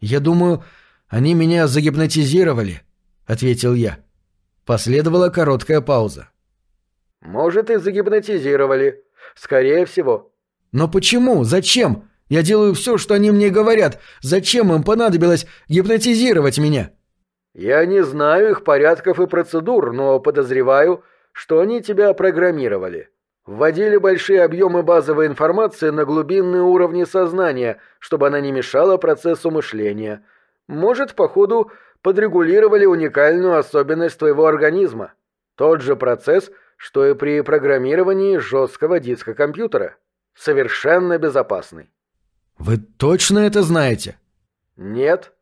«Я думаю, они меня загипнотизировали», — ответил я. Последовала короткая пауза. «Может, и загипнотизировали. Скорее всего». «Но почему? Зачем? Я делаю все, что они мне говорят. Зачем им понадобилось гипнотизировать меня?» «Я не знаю их порядков и процедур, но подозреваю, что они тебя программировали. Вводили большие объемы базовой информации на глубинные уровни сознания, чтобы она не мешала процессу мышления. Может, по ходу подрегулировали уникальную особенность твоего организма. Тот же процесс, что и при программировании жесткого диска компьютера. Совершенно безопасный. Вы точно это знаете? Нет.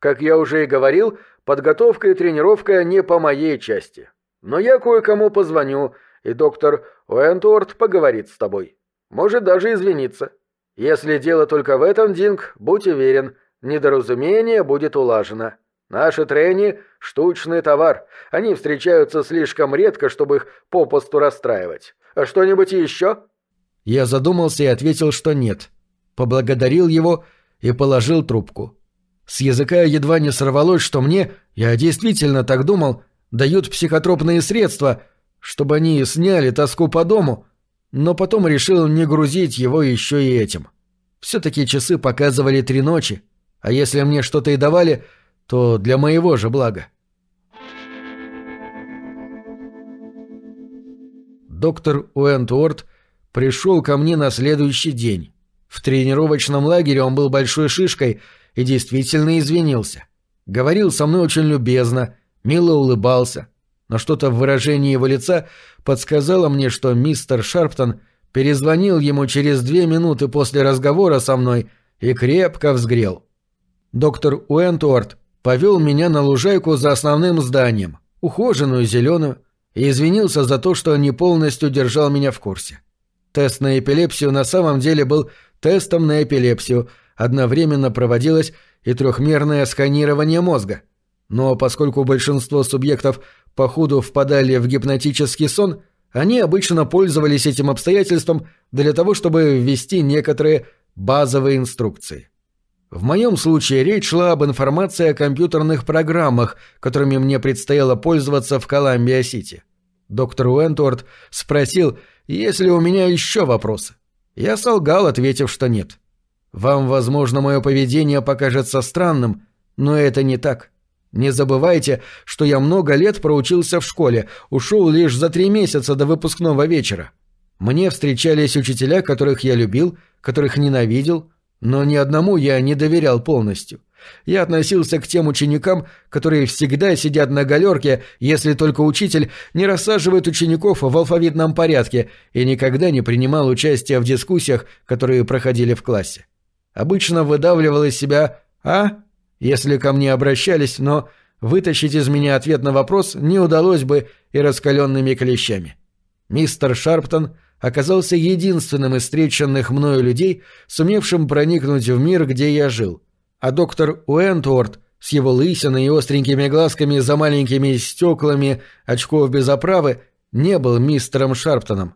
Как я уже и говорил, подготовка и тренировка не по моей части. Но я кое-кому позвоню, и доктор Уэнтуорт поговорит с тобой. Может даже извиниться. Если дело только в этом, Динг, будь уверен, недоразумение будет улажено. Наши трени – штучный товар. Они встречаются слишком редко, чтобы их попусту расстраивать. А что-нибудь еще?» Я задумался и ответил, что нет. Поблагодарил его и положил трубку. С языка едва не сорвалось, что мне, я действительно так думал, дают психотропные средства, чтобы они сняли тоску по дому, но потом решил не грузить его еще и этим. Все-таки часы показывали три ночи, а если мне что-то и давали – то для моего же блага. Доктор Уэнтуорт пришел ко мне на следующий день. В тренировочном лагере он был большой шишкой и действительно извинился. Говорил со мной очень любезно, мило улыбался, но что-то в выражении его лица подсказало мне, что мистер Шарптон перезвонил ему через две минуты после разговора со мной и крепко взгрел. Доктор Уэнтуорт повел меня на лужайку за основным зданием, ухоженную, зеленую, и извинился за то, что не полностью держал меня в курсе. Тест на эпилепсию на самом деле был тестом на эпилепсию, одновременно проводилось и трехмерное сканирование мозга. Но поскольку большинство субъектов по ходу впадали в гипнотический сон, они обычно пользовались этим обстоятельством для того, чтобы ввести некоторые базовые инструкции. В моем случае речь шла об информации о компьютерных программах, которыми мне предстояло пользоваться в Коламбия-Сити. Доктор Уэнтворд спросил, есть ли у меня еще вопросы. Я солгал, ответив, что нет. Вам, возможно, мое поведение покажется странным, но это не так. Не забывайте, что я много лет проучился в школе, ушел лишь за три месяца до выпускного вечера. Мне встречались учителя, которых я любил, которых ненавидел, но ни одному я не доверял полностью. Я относился к тем ученикам, которые всегда сидят на галерке, если только учитель не рассаживает учеников в алфавитном порядке и никогда не принимал участия в дискуссиях, которые проходили в классе. Обычно выдавливал из себя «а?», если ко мне обращались, но вытащить из меня ответ на вопрос не удалось бы и раскаленными клещами. Мистер Шарптон оказался единственным из встреченных мною людей, сумевшим проникнуть в мир, где я жил. А доктор Уэнтворд с его лысиной и остренькими глазками за маленькими стеклами очков без оправы не был мистером Шарптоном.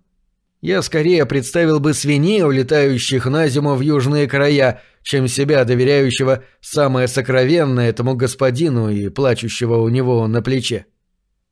Я скорее представил бы свиней, улетающих на зиму в южные края, чем себя, доверяющего самое сокровенное этому господину и плачущего у него на плече.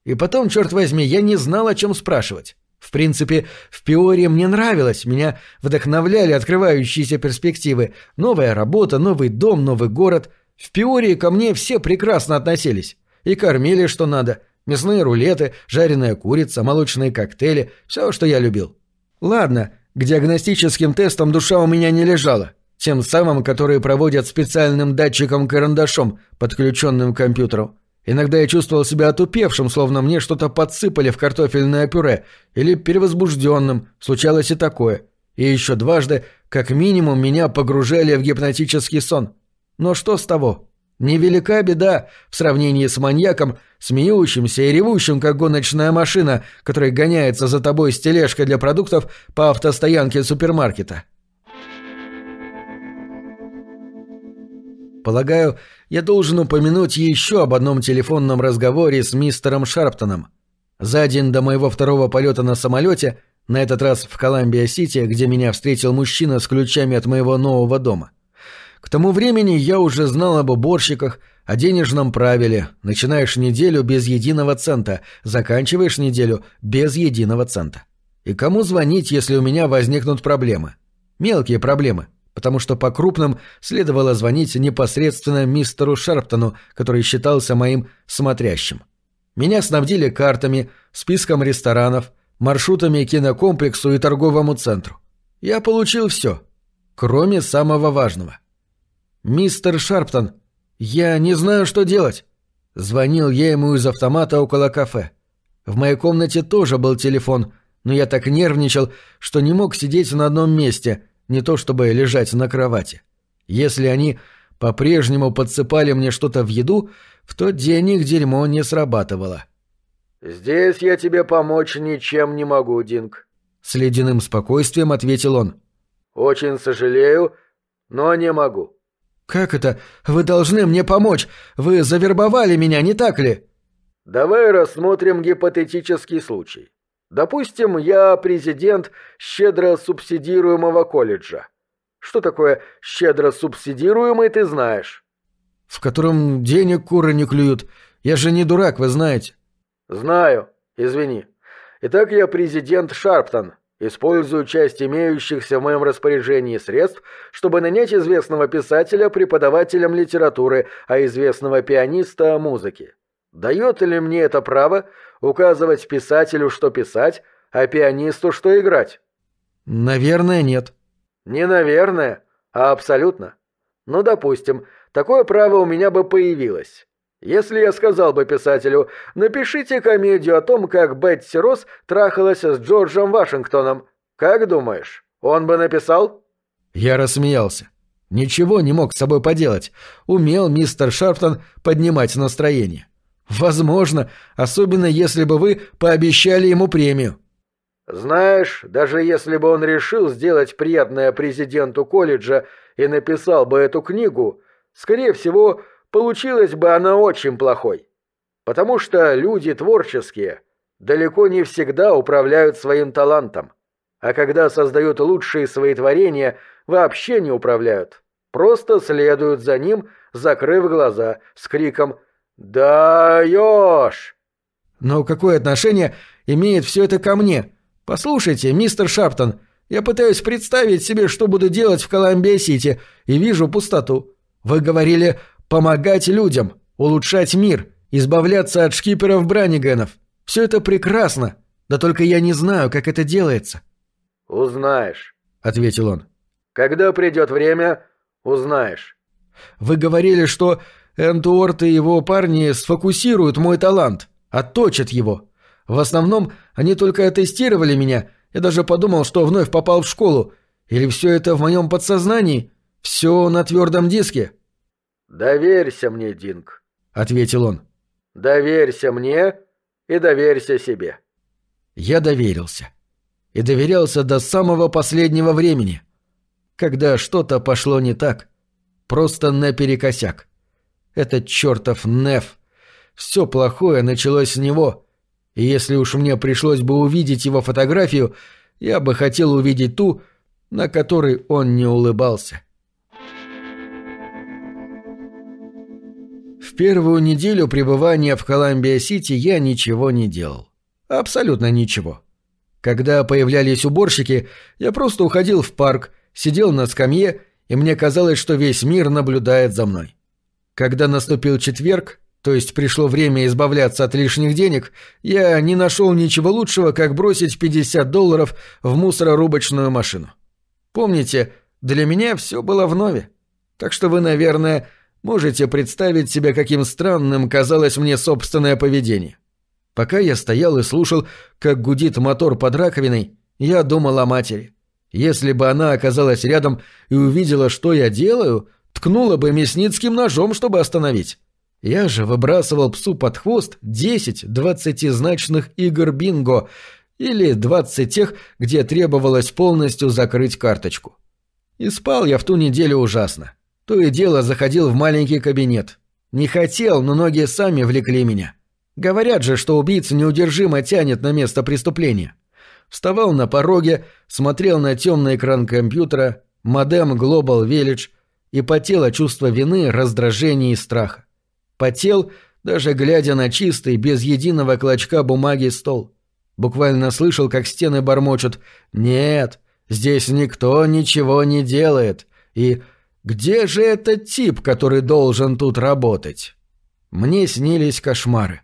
И потом, черт возьми, я не знал, о чем спрашивать. В принципе, в Пиоре мне нравилось, меня вдохновляли открывающиеся перспективы. Новая работа, новый дом, новый город. В Пиории ко мне все прекрасно относились. И кормили, что надо. Мясные рулеты, жареная курица, молочные коктейли. Все, что я любил. Ладно, к диагностическим тестам душа у меня не лежала. Тем самым, которые проводят специальным датчиком-карандашом, подключенным к компьютеру. Иногда я чувствовал себя отупевшим, словно мне что-то подсыпали в картофельное пюре, или перевозбужденным, случалось и такое. И еще дважды, как минимум, меня погружали в гипнотический сон. Но что с того? Невелика беда в сравнении с маньяком, смеющимся и ревущим, как гоночная машина, который гоняется за тобой с тележкой для продуктов по автостоянке супермаркета. Полагаю, я должен упомянуть еще об одном телефонном разговоре с мистером Шарптоном. За день до моего второго полета на самолете, на этот раз в Коламбия-Сити, где меня встретил мужчина с ключами от моего нового дома. К тому времени я уже знал об уборщиках, о денежном правиле. Начинаешь неделю без единого цента, заканчиваешь неделю без единого цента. И кому звонить, если у меня возникнут проблемы? Мелкие проблемы потому что по крупным следовало звонить непосредственно мистеру Шарптону, который считался моим смотрящим. Меня снабдили картами, списком ресторанов, маршрутами кинокомплексу и торговому центру. Я получил все, кроме самого важного. «Мистер Шарптон, я не знаю, что делать», — звонил я ему из автомата около кафе. В моей комнате тоже был телефон, но я так нервничал, что не мог сидеть на одном месте — не то чтобы лежать на кровати. Если они по-прежнему подсыпали мне что-то в еду, в тот день их дерьмо не срабатывало. «Здесь я тебе помочь ничем не могу, Динг», — с ледяным спокойствием ответил он. «Очень сожалею, но не могу». «Как это? Вы должны мне помочь! Вы завербовали меня, не так ли?» «Давай рассмотрим гипотетический случай. Допустим, я президент щедро субсидируемого колледжа. Что такое щедро субсидируемый, ты знаешь? В котором денег куры не клюют. Я же не дурак, вы знаете. Знаю. Извини. Итак, я президент Шарптон. Использую часть имеющихся в моем распоряжении средств, чтобы нанять известного писателя преподавателем литературы, а известного пианиста музыки. Дает ли мне это право указывать писателю, что писать, а пианисту, что играть? Наверное, нет. Не наверное, а абсолютно. Ну, допустим, такое право у меня бы появилось. Если я сказал бы писателю, напишите комедию о том, как Бетти Росс трахалась с Джорджем Вашингтоном, как думаешь, он бы написал? Я рассмеялся. Ничего не мог с собой поделать. Умел мистер Шарптон поднимать настроение. Возможно, особенно если бы вы пообещали ему премию. Знаешь, даже если бы он решил сделать приятное президенту колледжа и написал бы эту книгу, скорее всего, получилась бы она очень плохой. Потому что люди творческие далеко не всегда управляют своим талантом. А когда создают лучшие свои творения, вообще не управляют. Просто следуют за ним, закрыв глаза, с криком «Даешь!» «Но какое отношение имеет все это ко мне? Послушайте, мистер Шаптон, я пытаюсь представить себе, что буду делать в Колумбия-Сити, и вижу пустоту. Вы говорили «помогать людям», «улучшать мир», «избавляться от шкиперов Бранигенов». Все это прекрасно, да только я не знаю, как это делается». «Узнаешь», — ответил он. «Когда придет время, узнаешь». Вы говорили, что Энтуорт и его парни сфокусируют мой талант, отточат его. В основном они только тестировали меня, я даже подумал, что вновь попал в школу. Или все это в моем подсознании? Все на твердом диске?» «Доверься мне, Динг», — ответил он. «Доверься мне и доверься себе». Я доверился. И доверялся до самого последнего времени. Когда что-то пошло не так. Просто наперекосяк. Этот чертов Неф. Все плохое началось с него. И если уж мне пришлось бы увидеть его фотографию, я бы хотел увидеть ту, на которой он не улыбался. В первую неделю пребывания в Коламбия-Сити я ничего не делал. Абсолютно ничего. Когда появлялись уборщики, я просто уходил в парк, сидел на скамье, и мне казалось, что весь мир наблюдает за мной. Когда наступил четверг, то есть пришло время избавляться от лишних денег, я не нашел ничего лучшего, как бросить 50 долларов в мусорорубочную машину. Помните, для меня все было вновь. Так что вы, наверное, можете представить себе, каким странным казалось мне собственное поведение. Пока я стоял и слушал, как гудит мотор под раковиной, я думал о матери. Если бы она оказалась рядом и увидела, что я делаю, ткнула бы мясницким ножом, чтобы остановить. Я же выбрасывал псу под хвост десять двадцатизначных игр бинго или двадцать тех, где требовалось полностью закрыть карточку. И спал я в ту неделю ужасно. То и дело заходил в маленький кабинет. Не хотел, но ноги сами влекли меня. Говорят же, что убийца неудержимо тянет на место преступления. Вставал на пороге, смотрел на темный экран компьютера, модем Global Village и потело чувство вины, раздражения и страха. Потел, даже глядя на чистый, без единого клочка бумаги стол. Буквально слышал, как стены бормочут «Нет, здесь никто ничего не делает» и «Где же этот тип, который должен тут работать?» Мне снились кошмары.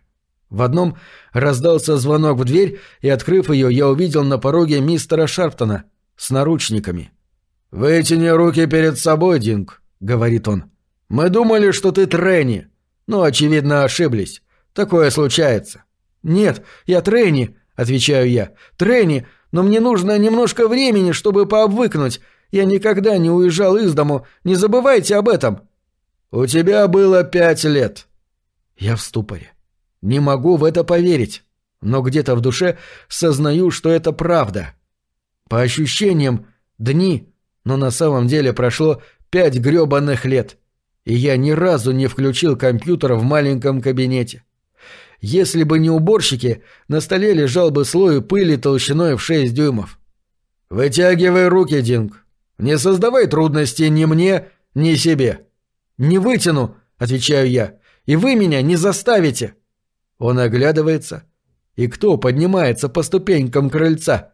В одном раздался звонок в дверь, и, открыв ее, я увидел на пороге мистера Шарптона с наручниками. «Вытяни руки перед собой, Динг», — говорит он. «Мы думали, что ты Тренни, но, очевидно, ошиблись. Такое случается». «Нет, я Тренни», — отвечаю я. «Тренни, но мне нужно немножко времени, чтобы пообвыкнуть. Я никогда не уезжал из дому, не забывайте об этом». «У тебя было пять лет». Я в ступоре. Не могу в это поверить, но где-то в душе сознаю, что это правда. По ощущениям, дни, но на самом деле прошло пять грёбаных лет, и я ни разу не включил компьютер в маленьком кабинете. Если бы не уборщики, на столе лежал бы слой пыли толщиной в шесть дюймов. «Вытягивай руки, Динг. Не создавай трудностей ни мне, ни себе». «Не вытяну», — отвечаю я, — «и вы меня не заставите». Он оглядывается. И кто поднимается по ступенькам крыльца?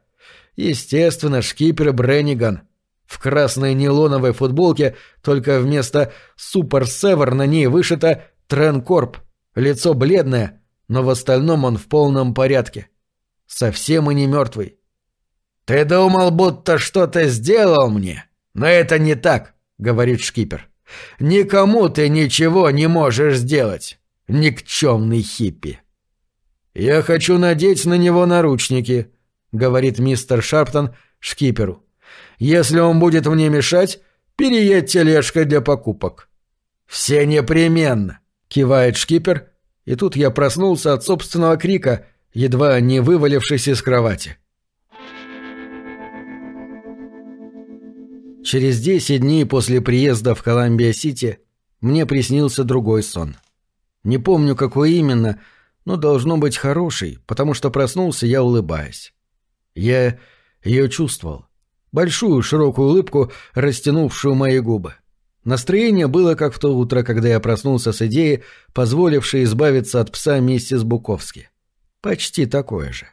Естественно, шкипер Бренниган. В красной нейлоновой футболке, только вместо «Супер Север» на ней вышито «Тренкорп». Лицо бледное, но в остальном он в полном порядке. Совсем и не мертвый. «Ты думал, будто что-то сделал мне? Но это не так», — говорит шкипер. «Никому ты ничего не можешь сделать никчемный хиппи. «Я хочу надеть на него наручники», — говорит мистер Шарптон шкиперу. «Если он будет мне мешать, переедь тележкой для покупок». «Все непременно», — кивает шкипер, и тут я проснулся от собственного крика, едва не вывалившись из кровати. Через десять дней после приезда в Коламбия-Сити мне приснился другой сон — не помню, какой именно, но должно быть хороший, потому что проснулся я, улыбаясь. Я ее чувствовал. Большую широкую улыбку, растянувшую мои губы. Настроение было как в то утро, когда я проснулся с идеей, позволившей избавиться от пса миссис Буковски. Почти такое же.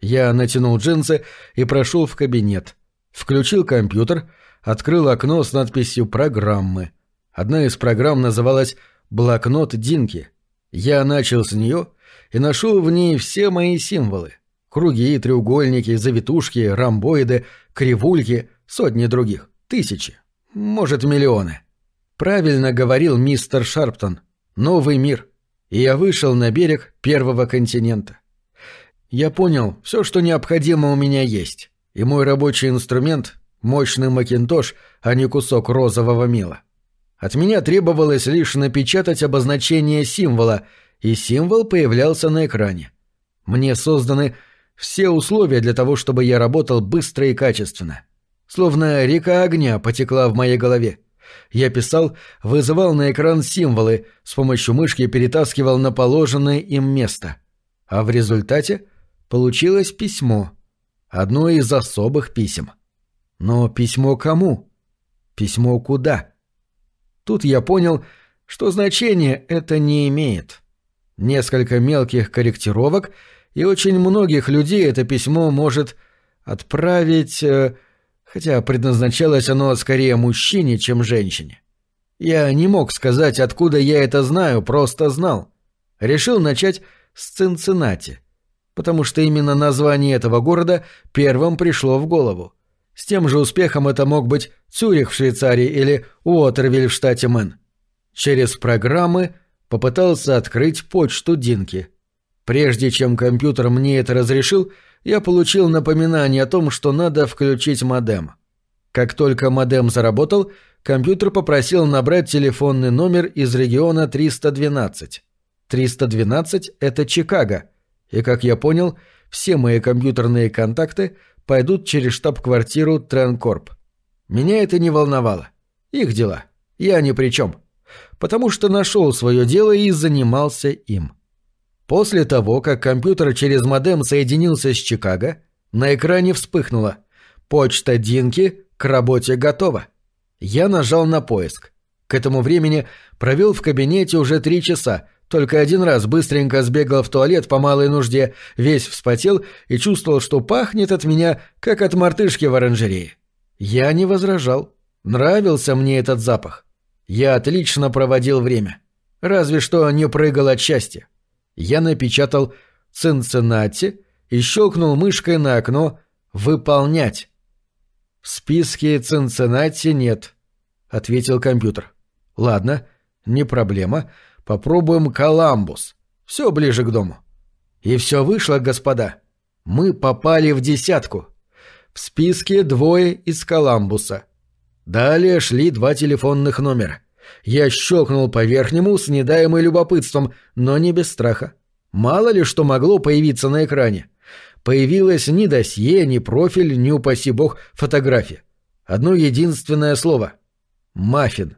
Я натянул джинсы и прошел в кабинет. Включил компьютер, открыл окно с надписью «Программы». Одна из программ называлась блокнот Динки. Я начал с нее и нашел в ней все мои символы. Круги, треугольники, завитушки, ромбоиды, кривульки, сотни других, тысячи, может, миллионы. Правильно говорил мистер Шарптон. Новый мир. И я вышел на берег первого континента. Я понял, все, что необходимо у меня есть. И мой рабочий инструмент — мощный макинтош, а не кусок розового мела. От меня требовалось лишь напечатать обозначение символа, и символ появлялся на экране. Мне созданы все условия для того, чтобы я работал быстро и качественно. Словно река огня потекла в моей голове. Я писал, вызывал на экран символы, с помощью мышки перетаскивал на положенное им место. А в результате получилось письмо. Одно из особых писем. Но письмо кому? Письмо куда? Тут я понял, что значение это не имеет. Несколько мелких корректировок, и очень многих людей это письмо может отправить... Э, хотя предназначалось оно скорее мужчине, чем женщине. Я не мог сказать, откуда я это знаю, просто знал. Решил начать с Цинциннати, потому что именно название этого города первым пришло в голову. С тем же успехом это мог быть Цюрих в Швейцарии или Уотервиль в штате Мэн. Через программы попытался открыть почту Динки. Прежде чем компьютер мне это разрешил, я получил напоминание о том, что надо включить модем. Как только модем заработал, компьютер попросил набрать телефонный номер из региона 312. 312 — это Чикаго, и, как я понял, все мои компьютерные контакты пойдут через штаб-квартиру Тренкорп. Меня это не волновало. Их дела. Я ни при чем. Потому что нашел свое дело и занимался им. После того, как компьютер через модем соединился с Чикаго, на экране вспыхнуло «Почта Динки к работе готова». Я нажал на поиск. К этому времени провел в кабинете уже три часа, только один раз быстренько сбегал в туалет по малой нужде, весь вспотел и чувствовал, что пахнет от меня, как от мартышки в оранжерее. Я не возражал. Нравился мне этот запах. Я отлично проводил время. Разве что не прыгал от счастья. Я напечатал «Цинциннати» и щелкнул мышкой на окно «Выполнять». «В списке Цинциннати нет», — ответил компьютер. «Ладно, не проблема. Попробуем Коламбус. Все ближе к дому. И все вышло, господа. Мы попали в десятку. В списке двое из Коламбуса. Далее шли два телефонных номера. Я щелкнул по верхнему с недаемым любопытством, но не без страха. Мало ли что могло появиться на экране. Появилось ни досье, ни профиль, ни, упаси бог, фотография. Одно единственное слово. «Маффин».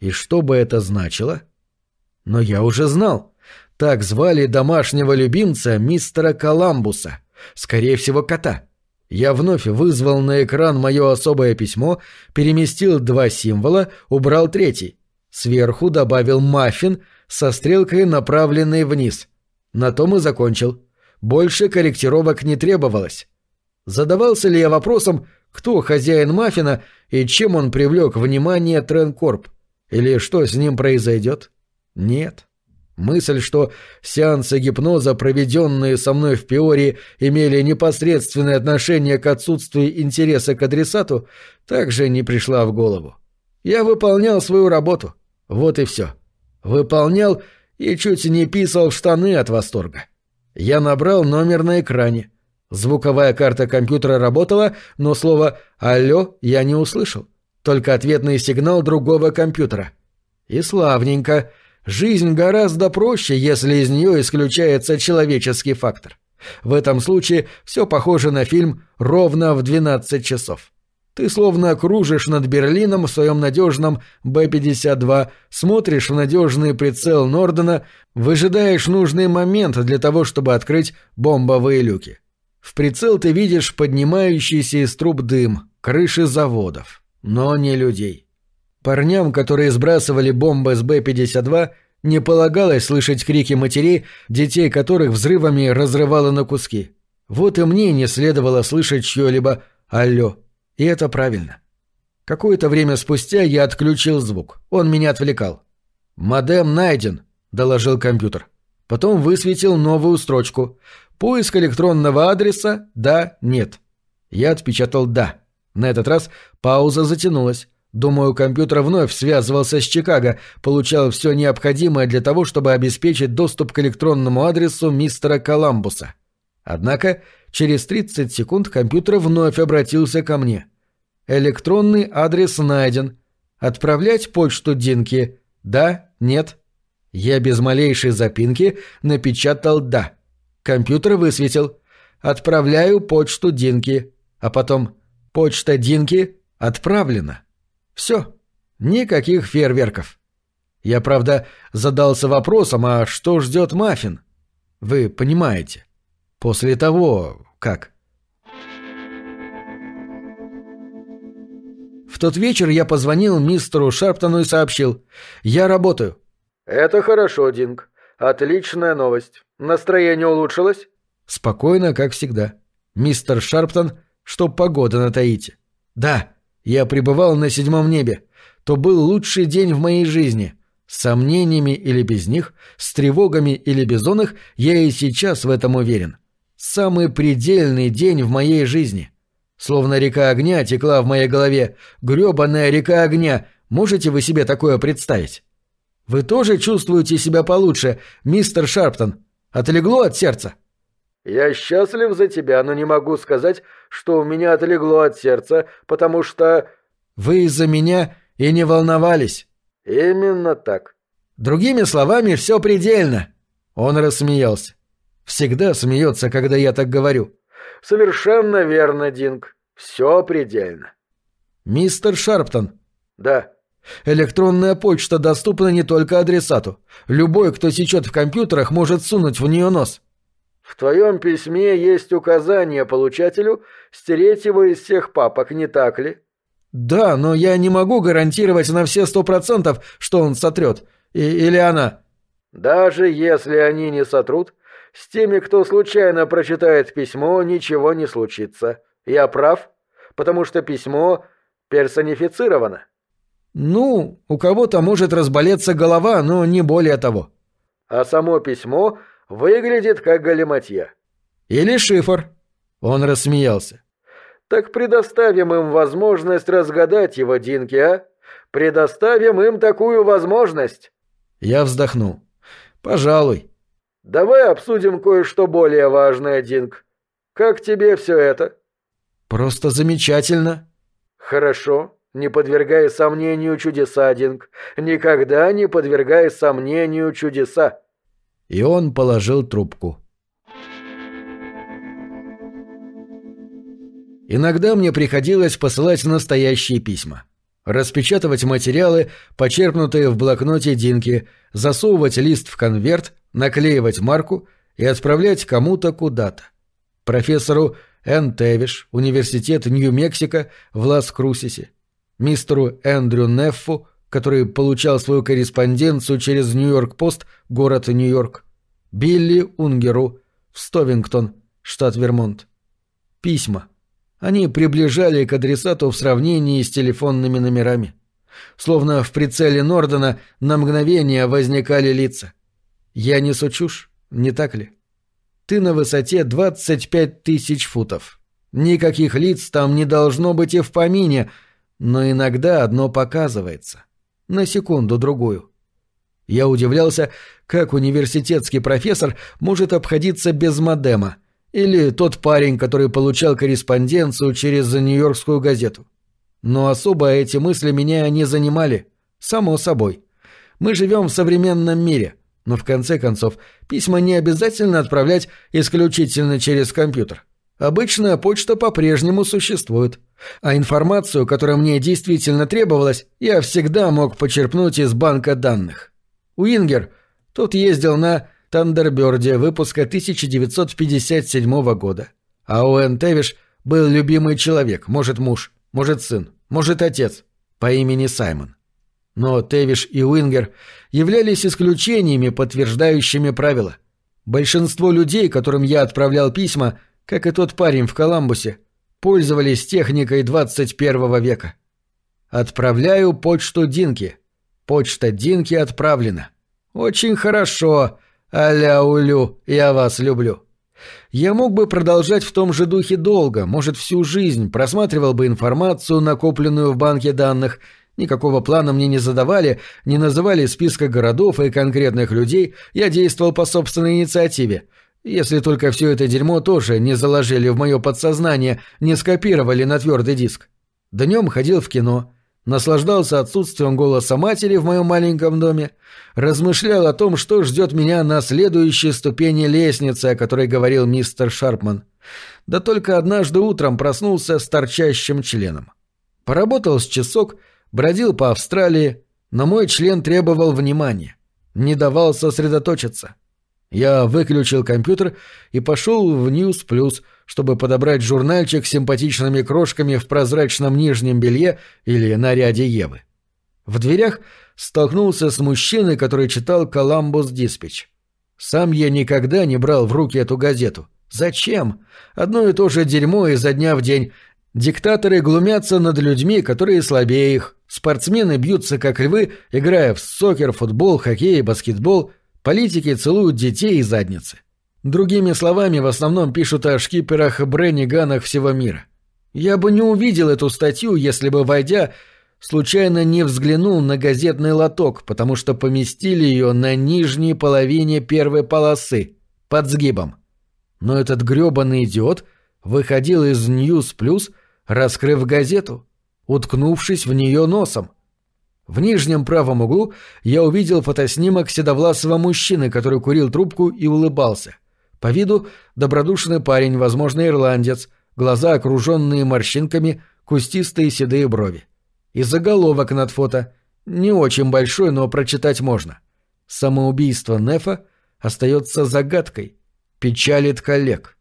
И что бы это значило? — но я уже знал. Так звали домашнего любимца мистера Коламбуса. Скорее всего, кота. Я вновь вызвал на экран мое особое письмо, переместил два символа, убрал третий. Сверху добавил маффин со стрелкой, направленной вниз. На том и закончил. Больше корректировок не требовалось. Задавался ли я вопросом, кто хозяин маффина и чем он привлек внимание Тренкорп? Или что с ним произойдет? Нет. Мысль, что сеансы гипноза, проведенные со мной в Пиории, имели непосредственное отношение к отсутствию интереса к адресату, также не пришла в голову. Я выполнял свою работу. Вот и все. Выполнял и чуть не писал в штаны от восторга. Я набрал номер на экране. Звуковая карта компьютера работала, но слово «Алло» я не услышал. Только ответный сигнал другого компьютера. И славненько — Жизнь гораздо проще, если из нее исключается человеческий фактор. В этом случае все похоже на фильм «Ровно в 12 часов». Ты словно кружишь над Берлином в своем надежном Б-52, смотришь в надежный прицел Нордена, выжидаешь нужный момент для того, чтобы открыть бомбовые люки. В прицел ты видишь поднимающийся из труб дым, крыши заводов, но не людей. Парням, которые сбрасывали бомбы с Б-52, не полагалось слышать крики матерей, детей которых взрывами разрывало на куски. Вот и мне не следовало слышать чье-либо «Алло». И это правильно. Какое-то время спустя я отключил звук. Он меня отвлекал. «Модем найден», — доложил компьютер. Потом высветил новую строчку. «Поиск электронного адреса «да», «нет». Я отпечатал «да». На этот раз пауза затянулась. Думаю, компьютер вновь связывался с Чикаго, получал все необходимое для того, чтобы обеспечить доступ к электронному адресу мистера Коламбуса. Однако через 30 секунд компьютер вновь обратился ко мне. Электронный адрес найден. Отправлять почту Динки? Да? Нет? Я без малейшей запинки напечатал «да». Компьютер высветил. Отправляю почту Динки. А потом «почта Динки отправлена». Все. Никаких фейерверков. Я, правда, задался вопросом, а что ждет Маффин? Вы понимаете. После того, как... В тот вечер я позвонил мистеру Шарптону и сообщил. «Я работаю». «Это хорошо, Динг. Отличная новость. Настроение улучшилось?» «Спокойно, как всегда. Мистер Шарптон, что погода на Таите?» «Да, я пребывал на седьмом небе. То был лучший день в моей жизни. С сомнениями или без них, с тревогами или без их, я и сейчас в этом уверен. Самый предельный день в моей жизни. Словно река огня текла в моей голове. грёбаная река огня. Можете вы себе такое представить? Вы тоже чувствуете себя получше, мистер Шарптон? Отлегло от сердца? «Я счастлив за тебя, но не могу сказать, что у меня отлегло от сердца, потому что...» «Вы из-за меня и не волновались». «Именно так». «Другими словами, все предельно». Он рассмеялся. «Всегда смеется, когда я так говорю». «Совершенно верно, Динг. Все предельно». «Мистер Шарптон». «Да». Электронная почта доступна не только адресату. Любой, кто сечет в компьютерах, может сунуть в нее нос. В твоем письме есть указание получателю стереть его из всех папок, не так ли? Да, но я не могу гарантировать на все сто процентов, что он сотрет. И, или она. Даже если они не сотрут, с теми, кто случайно прочитает письмо, ничего не случится. Я прав? Потому что письмо персонифицировано. Ну, у кого-то может разболеться голова, но не более того. А само письмо Выглядит как галиматья. Или шифр. Он рассмеялся. Так предоставим им возможность разгадать его, Динки, а? Предоставим им такую возможность. Я вздохнул. Пожалуй. Давай обсудим кое-что более важное, Динк. Как тебе все это? Просто замечательно. Хорошо. Не подвергай сомнению чудеса, Динк. Никогда не подвергай сомнению чудеса и он положил трубку. Иногда мне приходилось посылать настоящие письма. Распечатывать материалы, почерпнутые в блокноте Динки, засовывать лист в конверт, наклеивать марку и отправлять кому-то куда-то. Профессору Н. Тевиш, Университет Нью-Мексико в Лас-Крусисе, мистеру Эндрю Неффу, который получал свою корреспонденцию через Нью-Йорк-Пост, город Нью-Йорк, Билли Унгеру в Стовингтон, штат Вермонт. Письма. Они приближали к адресату в сравнении с телефонными номерами. Словно в прицеле Нордена на мгновение возникали лица. Я несу чушь, не так ли? Ты на высоте 25 тысяч футов. Никаких лиц там не должно быть и в помине, но иногда одно показывается — на секунду-другую. Я удивлялся, как университетский профессор может обходиться без модема, или тот парень, который получал корреспонденцию через Нью-Йоркскую газету. Но особо эти мысли меня не занимали, само собой. Мы живем в современном мире, но в конце концов письма не обязательно отправлять исключительно через компьютер. Обычная почта по-прежнему существует. А информацию, которая мне действительно требовалась, я всегда мог почерпнуть из банка данных. Уингер, тот ездил на Тандерберде выпуска 1957 года. А Уэн Тевиш был любимый человек, может муж, может сын, может отец, по имени Саймон. Но Тевиш и Уингер являлись исключениями, подтверждающими правила. Большинство людей, которым я отправлял письма – как и тот парень в Коламбусе, пользовались техникой 21 века. Отправляю почту Динки. Почта Динки отправлена. Очень хорошо. Аля-улю, я вас люблю. Я мог бы продолжать в том же духе долго, может, всю жизнь, просматривал бы информацию, накопленную в банке данных, Никакого плана мне не задавали, не называли списка городов и конкретных людей, я действовал по собственной инициативе. Если только все это дерьмо тоже не заложили в мое подсознание, не скопировали на твердый диск. Днем ходил в кино, наслаждался отсутствием голоса матери в моем маленьком доме, размышлял о том, что ждет меня на следующей ступени лестницы, о которой говорил мистер Шарпман. Да только однажды утром проснулся с торчащим членом. Поработал с часок, бродил по Австралии, но мой член требовал внимания, не давал сосредоточиться. Я выключил компьютер и пошел в News Plus, чтобы подобрать журнальчик с симпатичными крошками в прозрачном нижнем белье или наряде Евы. В дверях столкнулся с мужчиной, который читал «Коламбус Диспетч». Сам я никогда не брал в руки эту газету. Зачем? Одно и то же дерьмо изо дня в день. Диктаторы глумятся над людьми, которые слабее их. Спортсмены бьются как львы, играя в сокер, футбол, хоккей и баскетбол – Политики целуют детей и задницы. Другими словами, в основном пишут о шкиперах Бренниганах всего мира. Я бы не увидел эту статью, если бы, войдя, случайно не взглянул на газетный лоток, потому что поместили ее на нижней половине первой полосы, под сгибом. Но этот грёбаный идиот выходил из News Plus, раскрыв газету, уткнувшись в нее носом. В нижнем правом углу я увидел фотоснимок седовласого мужчины, который курил трубку и улыбался. По виду добродушный парень, возможно, ирландец, глаза окруженные морщинками, кустистые седые брови. И заголовок над фото. Не очень большой, но прочитать можно. Самоубийство Нефа остается загадкой. Печалит коллег.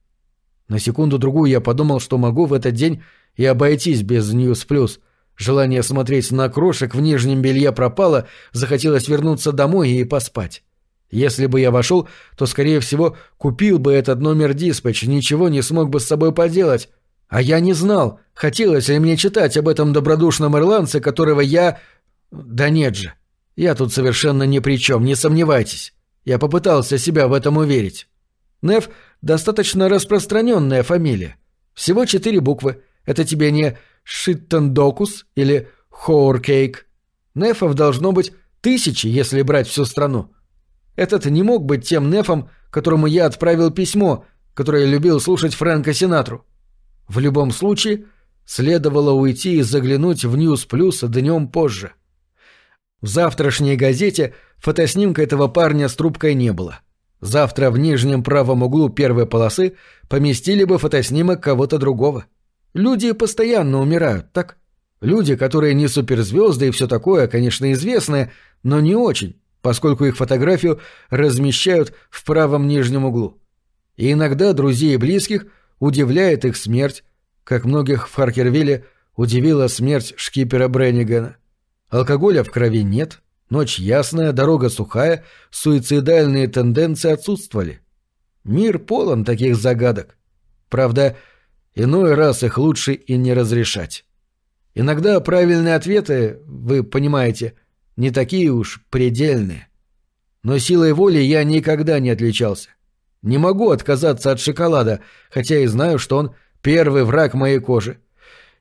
На секунду-другую я подумал, что могу в этот день и обойтись без News Plus — Желание смотреть на крошек в нижнем белье пропало, захотелось вернуться домой и поспать. Если бы я вошел, то, скорее всего, купил бы этот номер диспatch, ничего не смог бы с собой поделать. А я не знал, хотелось ли мне читать об этом добродушном ирландце, которого я... Да нет же. Я тут совершенно ни при чем, не сомневайтесь. Я попытался себя в этом уверить. Неф — достаточно распространенная фамилия. Всего четыре буквы. Это тебе не Шиттендокус или Хоуркейк. Нефов должно быть тысячи, если брать всю страну. Этот не мог быть тем Нефом, которому я отправил письмо, которое любил слушать Фрэнка Синатру. В любом случае, следовало уйти и заглянуть в Ньюс Плюс днем позже. В завтрашней газете фотоснимка этого парня с трубкой не было. Завтра в нижнем правом углу первой полосы поместили бы фотоснимок кого-то другого. — Люди постоянно умирают, так? Люди, которые не суперзвезды и все такое, конечно, известные, но не очень, поскольку их фотографию размещают в правом нижнем углу. И иногда друзей и близких удивляет их смерть, как многих в Харкервилле удивила смерть шкипера Бреннигана. Алкоголя в крови нет, ночь ясная, дорога сухая, суицидальные тенденции отсутствовали. Мир полон таких загадок. Правда, Иной раз их лучше и не разрешать. Иногда правильные ответы, вы понимаете, не такие уж предельные. Но силой воли я никогда не отличался. Не могу отказаться от шоколада, хотя и знаю, что он первый враг моей кожи.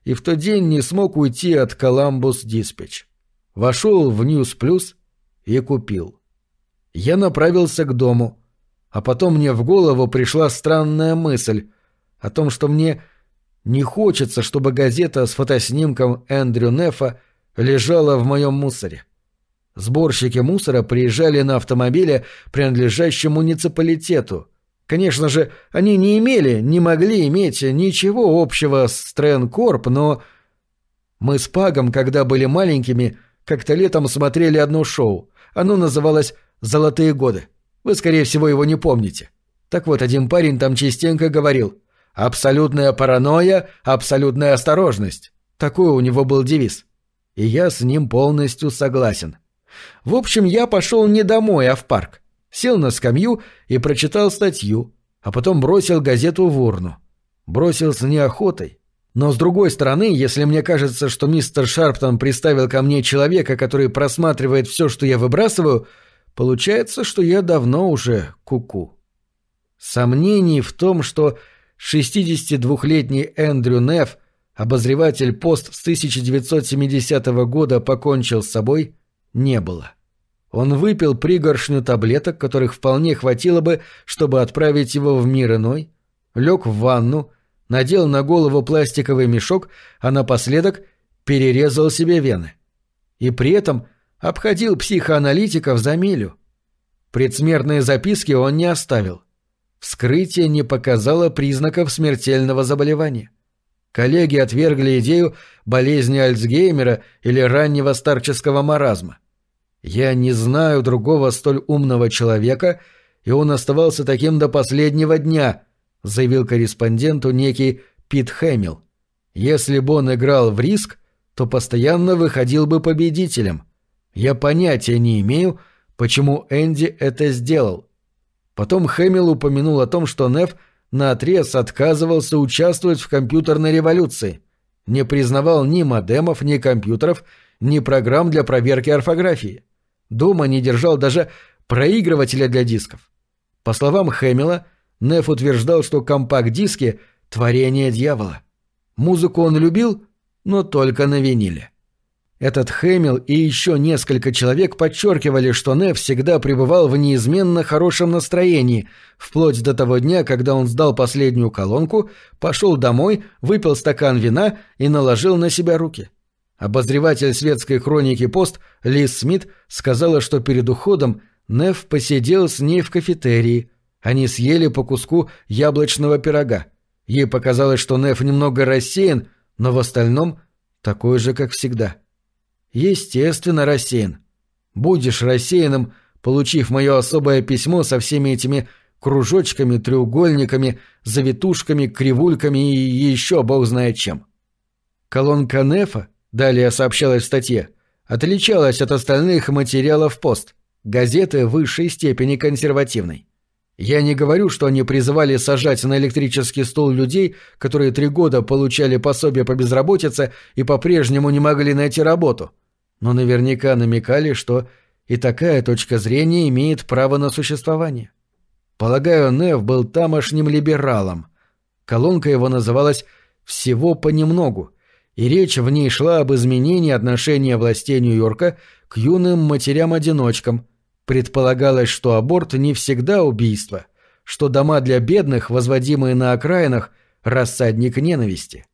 И в тот день не смог уйти от Коламбус Диспетч. Вошел в Ньюс Плюс и купил. Я направился к дому, а потом мне в голову пришла странная мысль — о том, что мне не хочется, чтобы газета с фотоснимком Эндрю Нефа лежала в моем мусоре. Сборщики мусора приезжали на автомобиле, принадлежащем муниципалитету. Конечно же, они не имели, не могли иметь ничего общего с Тренкорп, но... Мы с Пагом, когда были маленькими, как-то летом смотрели одно шоу. Оно называлось «Золотые годы». Вы, скорее всего, его не помните. Так вот, один парень там частенько говорил Абсолютная паранойя, абсолютная осторожность. Такой у него был девиз. И я с ним полностью согласен. В общем, я пошел не домой, а в парк. Сел на скамью и прочитал статью, а потом бросил газету в урну. Бросил с неохотой. Но с другой стороны, если мне кажется, что мистер Шарптон приставил ко мне человека, который просматривает все, что я выбрасываю, получается, что я давно уже куку. -ку. Сомнений в том, что 62-летний Эндрю Неф обозреватель пост с 1970 года покончил с собой, не было. Он выпил пригоршню таблеток, которых вполне хватило бы, чтобы отправить его в мир иной, лег в ванну, надел на голову пластиковый мешок, а напоследок перерезал себе вены. И при этом обходил психоаналитиков за милю. Предсмертные записки он не оставил. Вскрытие не показало признаков смертельного заболевания. Коллеги отвергли идею болезни Альцгеймера или раннего старческого маразма. Я не знаю другого столь умного человека, и он оставался таким до последнего дня, заявил корреспонденту некий Пит Хэмилл. Если бы он играл в риск, то постоянно выходил бы победителем. Я понятия не имею, почему Энди это сделал. Потом Хэмилл упомянул о том, что Неф наотрез отказывался участвовать в компьютерной революции, не признавал ни модемов, ни компьютеров, ни программ для проверки орфографии. Дома не держал даже проигрывателя для дисков. По словам Хэмилла, Неф утверждал, что компакт-диски — творение дьявола. Музыку он любил, но только на виниле. Этот Хэмилл и еще несколько человек подчеркивали, что Неф всегда пребывал в неизменно хорошем настроении, вплоть до того дня, когда он сдал последнюю колонку, пошел домой, выпил стакан вина и наложил на себя руки. Обозреватель светской хроники «Пост» Лиз Смит сказала, что перед уходом Неф посидел с ней в кафетерии. Они съели по куску яблочного пирога. Ей показалось, что Неф немного рассеян, но в остальном такой же, как всегда. Естественно, рассеян. Будешь рассеянным, получив мое особое письмо со всеми этими кружочками, треугольниками, завитушками, кривульками и еще бог знает чем. Колонка Нефа, далее сообщалось в статье, отличалась от остальных материалов пост, газеты высшей степени консервативной. Я не говорю, что они призывали сажать на электрический стол людей, которые три года получали пособие по безработице и по-прежнему не могли найти работу но наверняка намекали, что и такая точка зрения имеет право на существование. Полагаю, Нев был тамошним либералом. Колонка его называлась «Всего понемногу», и речь в ней шла об изменении отношения властей Нью-Йорка к юным матерям-одиночкам. Предполагалось, что аборт не всегда убийство, что дома для бедных, возводимые на окраинах, рассадник ненависти.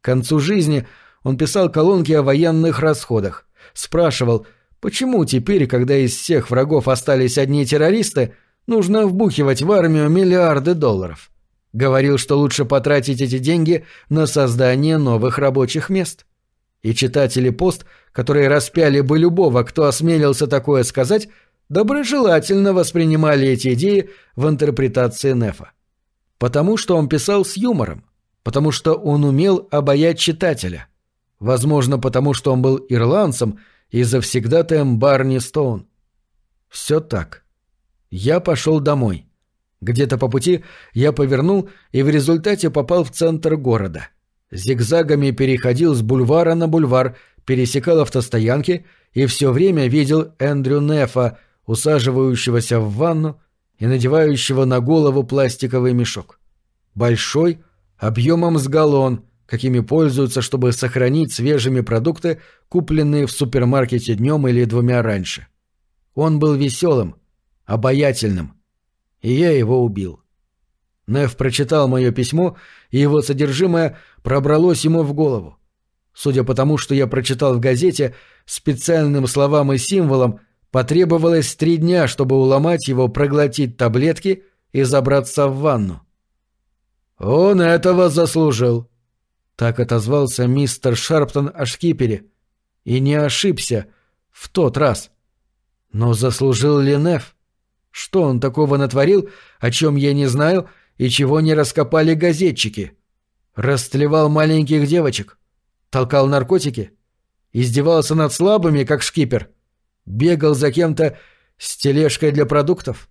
К концу жизни он писал колонки о военных расходах, спрашивал, почему теперь, когда из всех врагов остались одни террористы, нужно вбухивать в армию миллиарды долларов. Говорил, что лучше потратить эти деньги на создание новых рабочих мест. И читатели пост, которые распяли бы любого, кто осмелился такое сказать, доброжелательно воспринимали эти идеи в интерпретации Нефа. Потому что он писал с юмором, потому что он умел обаять читателя, Возможно, потому что он был ирландцем и завсегдатаем Барни Стоун. Все так. Я пошел домой. Где-то по пути я повернул и в результате попал в центр города. Зигзагами переходил с бульвара на бульвар, пересекал автостоянки и все время видел Эндрю Нефа, усаживающегося в ванну и надевающего на голову пластиковый мешок. Большой, объемом с галлон, какими пользуются, чтобы сохранить свежими продукты, купленные в супермаркете днем или двумя раньше. Он был веселым, обаятельным, и я его убил. Неф прочитал мое письмо, и его содержимое пробралось ему в голову. Судя по тому, что я прочитал в газете, специальным словам и символам потребовалось три дня, чтобы уломать его проглотить таблетки и забраться в ванну. «Он этого заслужил», так отозвался мистер Шарптон о шкипере. И не ошибся в тот раз. Но заслужил ли Неф? Что он такого натворил, о чем я не знаю и чего не раскопали газетчики? Растлевал маленьких девочек? Толкал наркотики? Издевался над слабыми, как шкипер? Бегал за кем-то с тележкой для продуктов?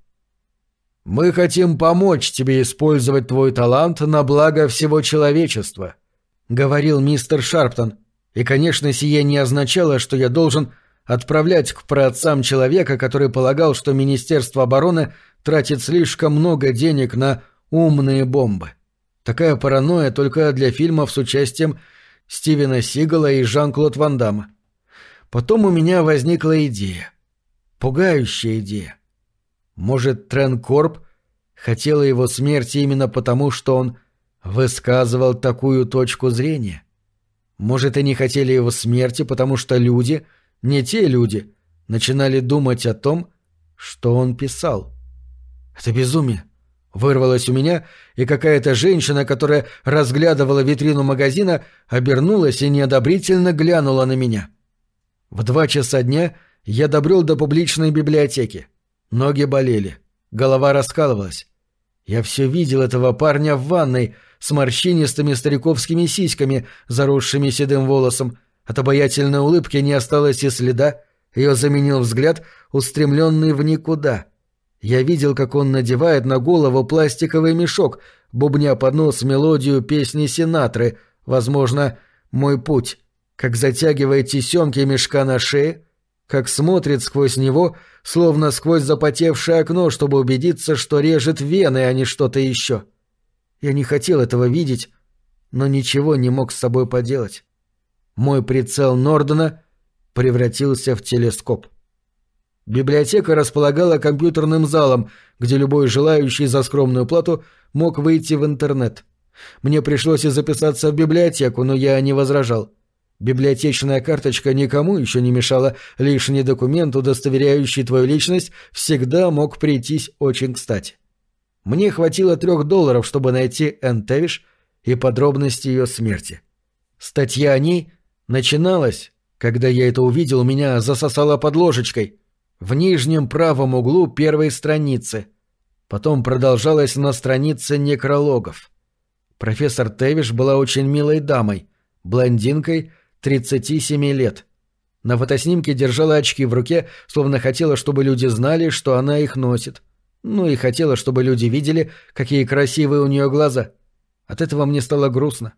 «Мы хотим помочь тебе использовать твой талант на благо всего человечества», говорил мистер Шарптон, и, конечно, сие не означало, что я должен отправлять к праотцам человека, который полагал, что Министерство обороны тратит слишком много денег на умные бомбы. Такая паранойя только для фильмов с участием Стивена Сигала и Жан-Клод Ван Дамма. Потом у меня возникла идея. Пугающая идея. Может, Тренкорп хотела его смерти именно потому, что он высказывал такую точку зрения? Может, они хотели его смерти, потому что люди, не те люди, начинали думать о том, что он писал? Это безумие. Вырвалось у меня, и какая-то женщина, которая разглядывала витрину магазина, обернулась и неодобрительно глянула на меня. В два часа дня я добрел до публичной библиотеки. Ноги болели, голова раскалывалась. Я все видел этого парня в ванной с морщинистыми стариковскими сиськами, заросшими седым волосом. От обаятельной улыбки не осталось и следа, ее заменил взгляд, устремленный в никуда — я видел, как он надевает на голову пластиковый мешок, бубня под нос мелодию песни Синатры, возможно, «Мой путь», как затягивает тесемки мешка на шее, как смотрит сквозь него, словно сквозь запотевшее окно, чтобы убедиться, что режет вены, а не что-то еще. Я не хотел этого видеть, но ничего не мог с собой поделать. Мой прицел Нордена превратился в телескоп. Библиотека располагала компьютерным залом, где любой желающий за скромную плату мог выйти в интернет. Мне пришлось и записаться в библиотеку, но я не возражал. Библиотечная карточка никому еще не мешала, лишний документ, удостоверяющий твою личность, всегда мог прийтись очень кстати. Мне хватило трех долларов, чтобы найти Энн Тевиш и подробности ее смерти. Статья о ней начиналась, когда я это увидел, меня засосала под ложечкой — в нижнем правом углу первой страницы. Потом продолжалось на странице некрологов. Профессор Тевиш была очень милой дамой, блондинкой 37 лет. На фотоснимке держала очки в руке, словно хотела, чтобы люди знали, что она их носит. Ну и хотела, чтобы люди видели, какие красивые у нее глаза. От этого мне стало грустно.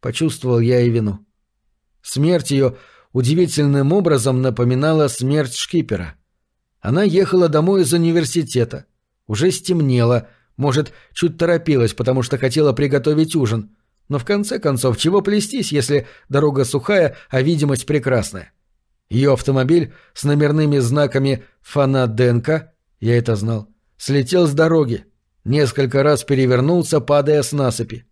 Почувствовал я и вину. Смерть ее удивительным образом напоминала смерть шкипера — она ехала домой из университета. Уже стемнело, может, чуть торопилась, потому что хотела приготовить ужин. Но в конце концов, чего плестись, если дорога сухая, а видимость прекрасная? Ее автомобиль с номерными знаками «Фанаденко» я это знал, слетел с дороги, несколько раз перевернулся, падая с насыпи.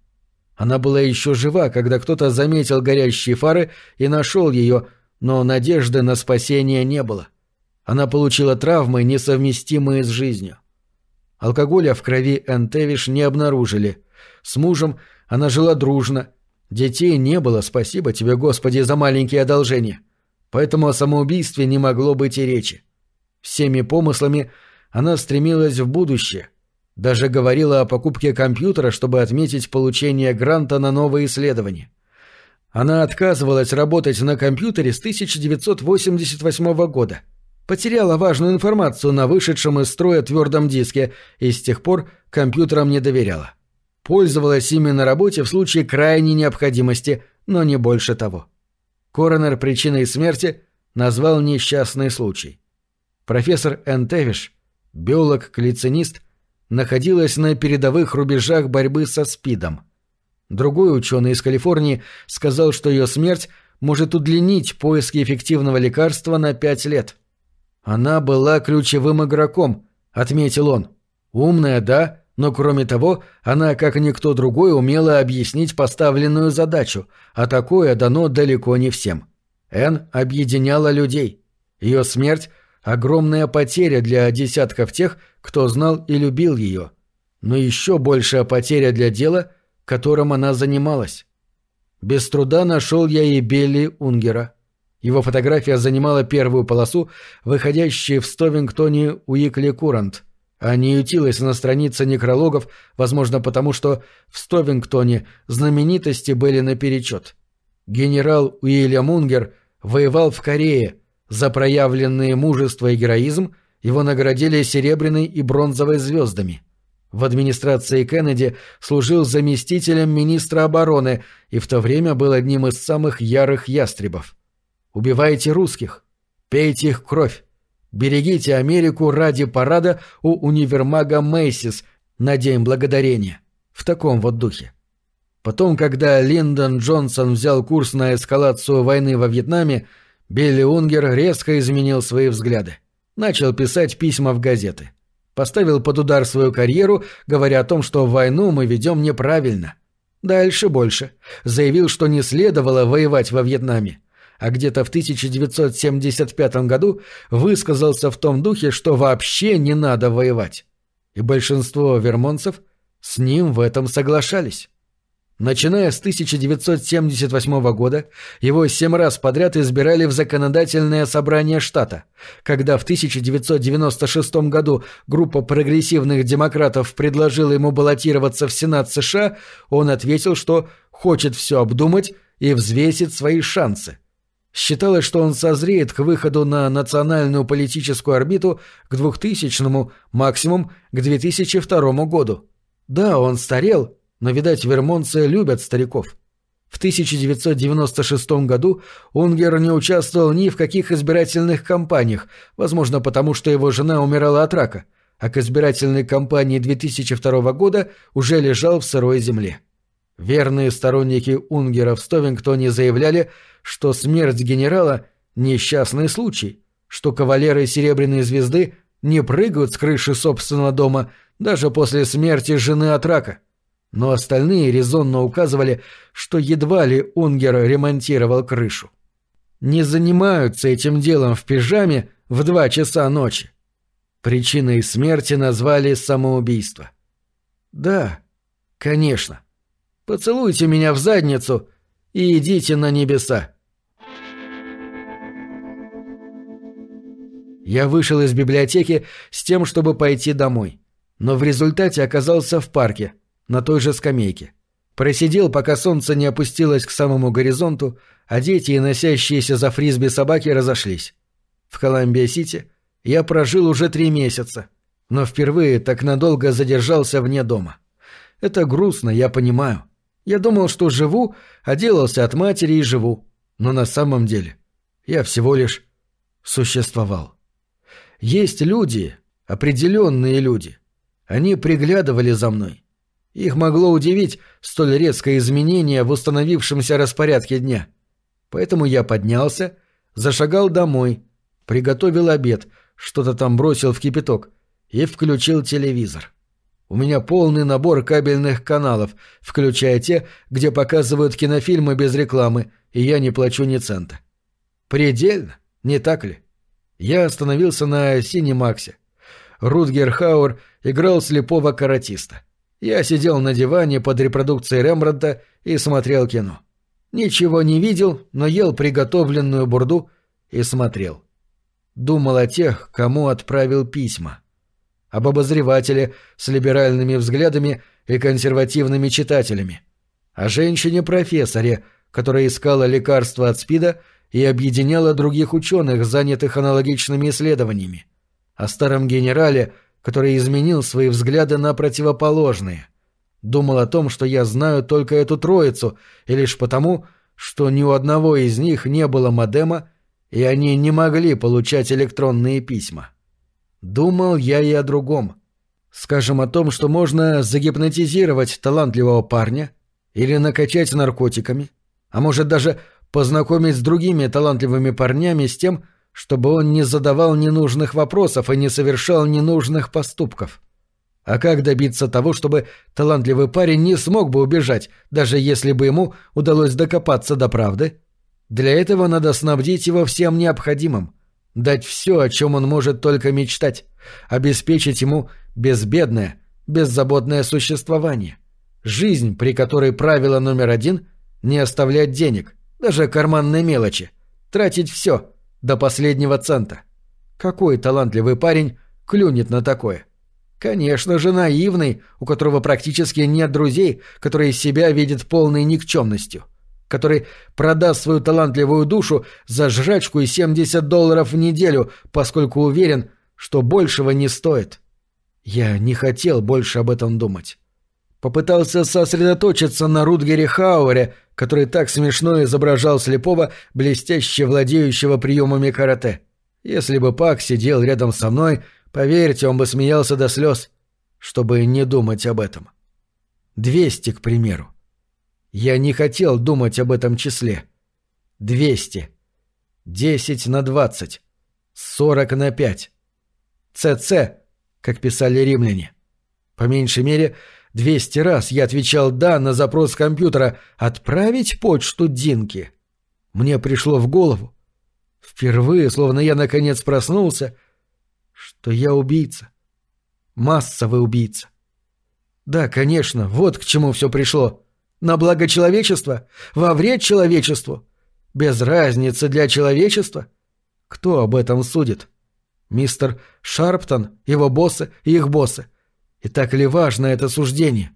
Она была еще жива, когда кто-то заметил горящие фары и нашел ее, но надежды на спасение не было. Она получила травмы, несовместимые с жизнью. Алкоголя в крови Энтевиш не обнаружили. С мужем она жила дружно. Детей не было, спасибо тебе, Господи, за маленькие одолжения. Поэтому о самоубийстве не могло быть и речи. Всеми помыслами она стремилась в будущее. Даже говорила о покупке компьютера, чтобы отметить получение гранта на новые исследования. Она отказывалась работать на компьютере с 1988 года – Потеряла важную информацию на вышедшем из строя твердом диске и с тех пор компьютерам не доверяла. Пользовалась ими на работе в случае крайней необходимости, но не больше того. Коронер причиной смерти назвал несчастный случай. Профессор Энтевиш, биолог-клицинист, находилась на передовых рубежах борьбы со СПИДом. Другой ученый из Калифорнии сказал, что ее смерть может удлинить поиски эффективного лекарства на пять лет – «Она была ключевым игроком», — отметил он. «Умная, да, но кроме того, она, как никто другой, умела объяснить поставленную задачу, а такое дано далеко не всем. Энн объединяла людей. Ее смерть — огромная потеря для десятков тех, кто знал и любил ее. Но еще большая потеря для дела, которым она занималась. Без труда нашел я и Белли Унгера. Его фотография занимала первую полосу, выходящую в Стовингтоне Уикли Курант, а не ютилась на странице некрологов, возможно, потому что в Стовингтоне знаменитости были наперечет. Генерал Уильям Унгер воевал в Корее. За проявленные мужество и героизм его наградили серебряной и бронзовой звездами. В администрации Кеннеди служил заместителем министра обороны и в то время был одним из самых ярых ястребов. Убивайте русских, пейте их кровь, берегите Америку ради парада у универмага Мейсис на День Благодарения. В таком вот духе. Потом, когда Линдон Джонсон взял курс на эскалацию войны во Вьетнаме, Билли Унгер резко изменил свои взгляды. Начал писать письма в газеты. Поставил под удар свою карьеру, говоря о том, что войну мы ведем неправильно. Дальше больше. Заявил, что не следовало воевать во Вьетнаме. А где-то в 1975 году высказался в том духе, что вообще не надо воевать. И большинство вермонцев с ним в этом соглашались. Начиная с 1978 года, его семь раз подряд избирали в законодательное собрание штата. Когда в 1996 году группа прогрессивных демократов предложила ему баллотироваться в Сенат США, он ответил, что хочет все обдумать и взвесить свои шансы. Считалось, что он созреет к выходу на национальную политическую орбиту к 2000-му, максимум к 2002 году. Да, он старел, но, видать, вермонцы любят стариков. В 1996 году Унгер не участвовал ни в каких избирательных кампаниях, возможно, потому что его жена умирала от рака, а к избирательной кампании 2002 года уже лежал в сырой земле. Верные сторонники Унгера в Стовингтоне заявляли, что смерть генерала – несчастный случай, что кавалеры Серебряной Звезды не прыгают с крыши собственного дома даже после смерти жены от рака – но остальные резонно указывали, что едва ли Унгер ремонтировал крышу. Не занимаются этим делом в пижаме в два часа ночи. Причиной смерти назвали самоубийство. Да, конечно. Поцелуйте меня в задницу и идите на небеса. Я вышел из библиотеки с тем, чтобы пойти домой, но в результате оказался в парке – на той же скамейке. Просидел, пока солнце не опустилось к самому горизонту, а дети и носящиеся за фрисби собаки разошлись. В Колумбия-Сити я прожил уже три месяца, но впервые так надолго задержался вне дома. Это грустно, я понимаю. Я думал, что живу, отделался от матери и живу. Но на самом деле я всего лишь существовал. Есть люди, определенные люди. Они приглядывали за мной. Их могло удивить столь резкое изменение в установившемся распорядке дня. Поэтому я поднялся, зашагал домой, приготовил обед, что-то там бросил в кипяток и включил телевизор. У меня полный набор кабельных каналов, включая те, где показывают кинофильмы без рекламы, и я не плачу ни цента. Предельно, не так ли? Я остановился на Синемаксе. Рутгер Хауэр играл слепого каратиста. Я сидел на диване под репродукцией Рембрандта и смотрел кино. Ничего не видел, но ел приготовленную бурду и смотрел. Думал о тех, кому отправил письма. Об обозревателе с либеральными взглядами и консервативными читателями. О женщине-профессоре, которая искала лекарства от СПИДа и объединяла других ученых, занятых аналогичными исследованиями. О старом генерале, который изменил свои взгляды на противоположные. Думал о том, что я знаю только эту троицу, и лишь потому, что ни у одного из них не было модема, и они не могли получать электронные письма. Думал я и о другом. Скажем о том, что можно загипнотизировать талантливого парня или накачать наркотиками, а может даже познакомить с другими талантливыми парнями с тем, чтобы он не задавал ненужных вопросов и не совершал ненужных поступков. А как добиться того, чтобы талантливый парень не смог бы убежать, даже если бы ему удалось докопаться до правды? Для этого надо снабдить его всем необходимым, дать все, о чем он может только мечтать, обеспечить ему безбедное, беззаботное существование. Жизнь, при которой правило номер один — не оставлять денег, даже карманной мелочи, тратить все — до последнего цента. Какой талантливый парень клюнет на такое? Конечно же, наивный, у которого практически нет друзей, который себя видит полной никчемностью, который продаст свою талантливую душу за жрачку и 70 долларов в неделю, поскольку уверен, что большего не стоит. Я не хотел больше об этом думать. Попытался сосредоточиться на Рутгере Хауэре, который так смешно изображал слепого, блестяще владеющего приемами карате. Если бы Пак сидел рядом со мной, поверьте, он бы смеялся до слез, чтобы не думать об этом. Двести, к примеру. Я не хотел думать об этом числе. Двести. Десять на двадцать. Сорок на пять. ЦЦ, как писали римляне. По меньшей мере, двести раз я отвечал «да» на запрос компьютера «отправить почту Динки». Мне пришло в голову, впервые, словно я наконец проснулся, что я убийца. Массовый убийца. Да, конечно, вот к чему все пришло. На благо человечества? Во вред человечеству? Без разницы для человечества? Кто об этом судит? Мистер Шарптон, его боссы и их боссы. И так ли важно это суждение?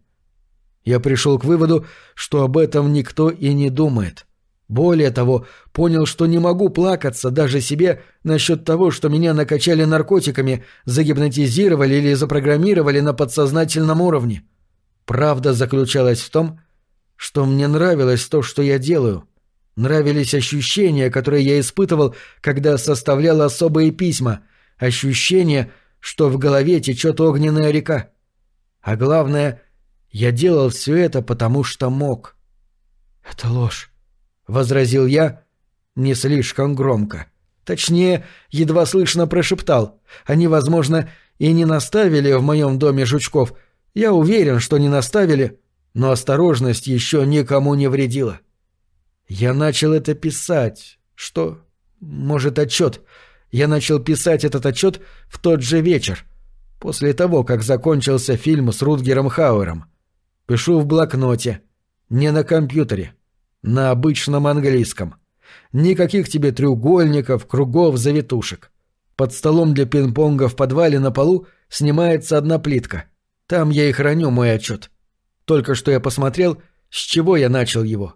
Я пришел к выводу, что об этом никто и не думает. Более того, понял, что не могу плакаться даже себе насчет того, что меня накачали наркотиками, загипнотизировали или запрограммировали на подсознательном уровне. Правда заключалась в том, что мне нравилось то, что я делаю. Нравились ощущения, которые я испытывал, когда составлял особые письма. Ощущение, что в голове течет огненная река. А главное, я делал все это, потому что мог. Это ложь. — возразил я не слишком громко. Точнее, едва слышно прошептал. Они, возможно, и не наставили в моем доме жучков. Я уверен, что не наставили, но осторожность еще никому не вредила. Я начал это писать. Что? Может, отчет. Я начал писать этот отчет в тот же вечер, после того, как закончился фильм с Рутгером Хауэром. Пишу в блокноте, не на компьютере. На обычном английском. Никаких тебе треугольников, кругов, завитушек. Под столом для пинг-понга в подвале на полу снимается одна плитка. Там я и храню мой отчет. Только что я посмотрел, с чего я начал его.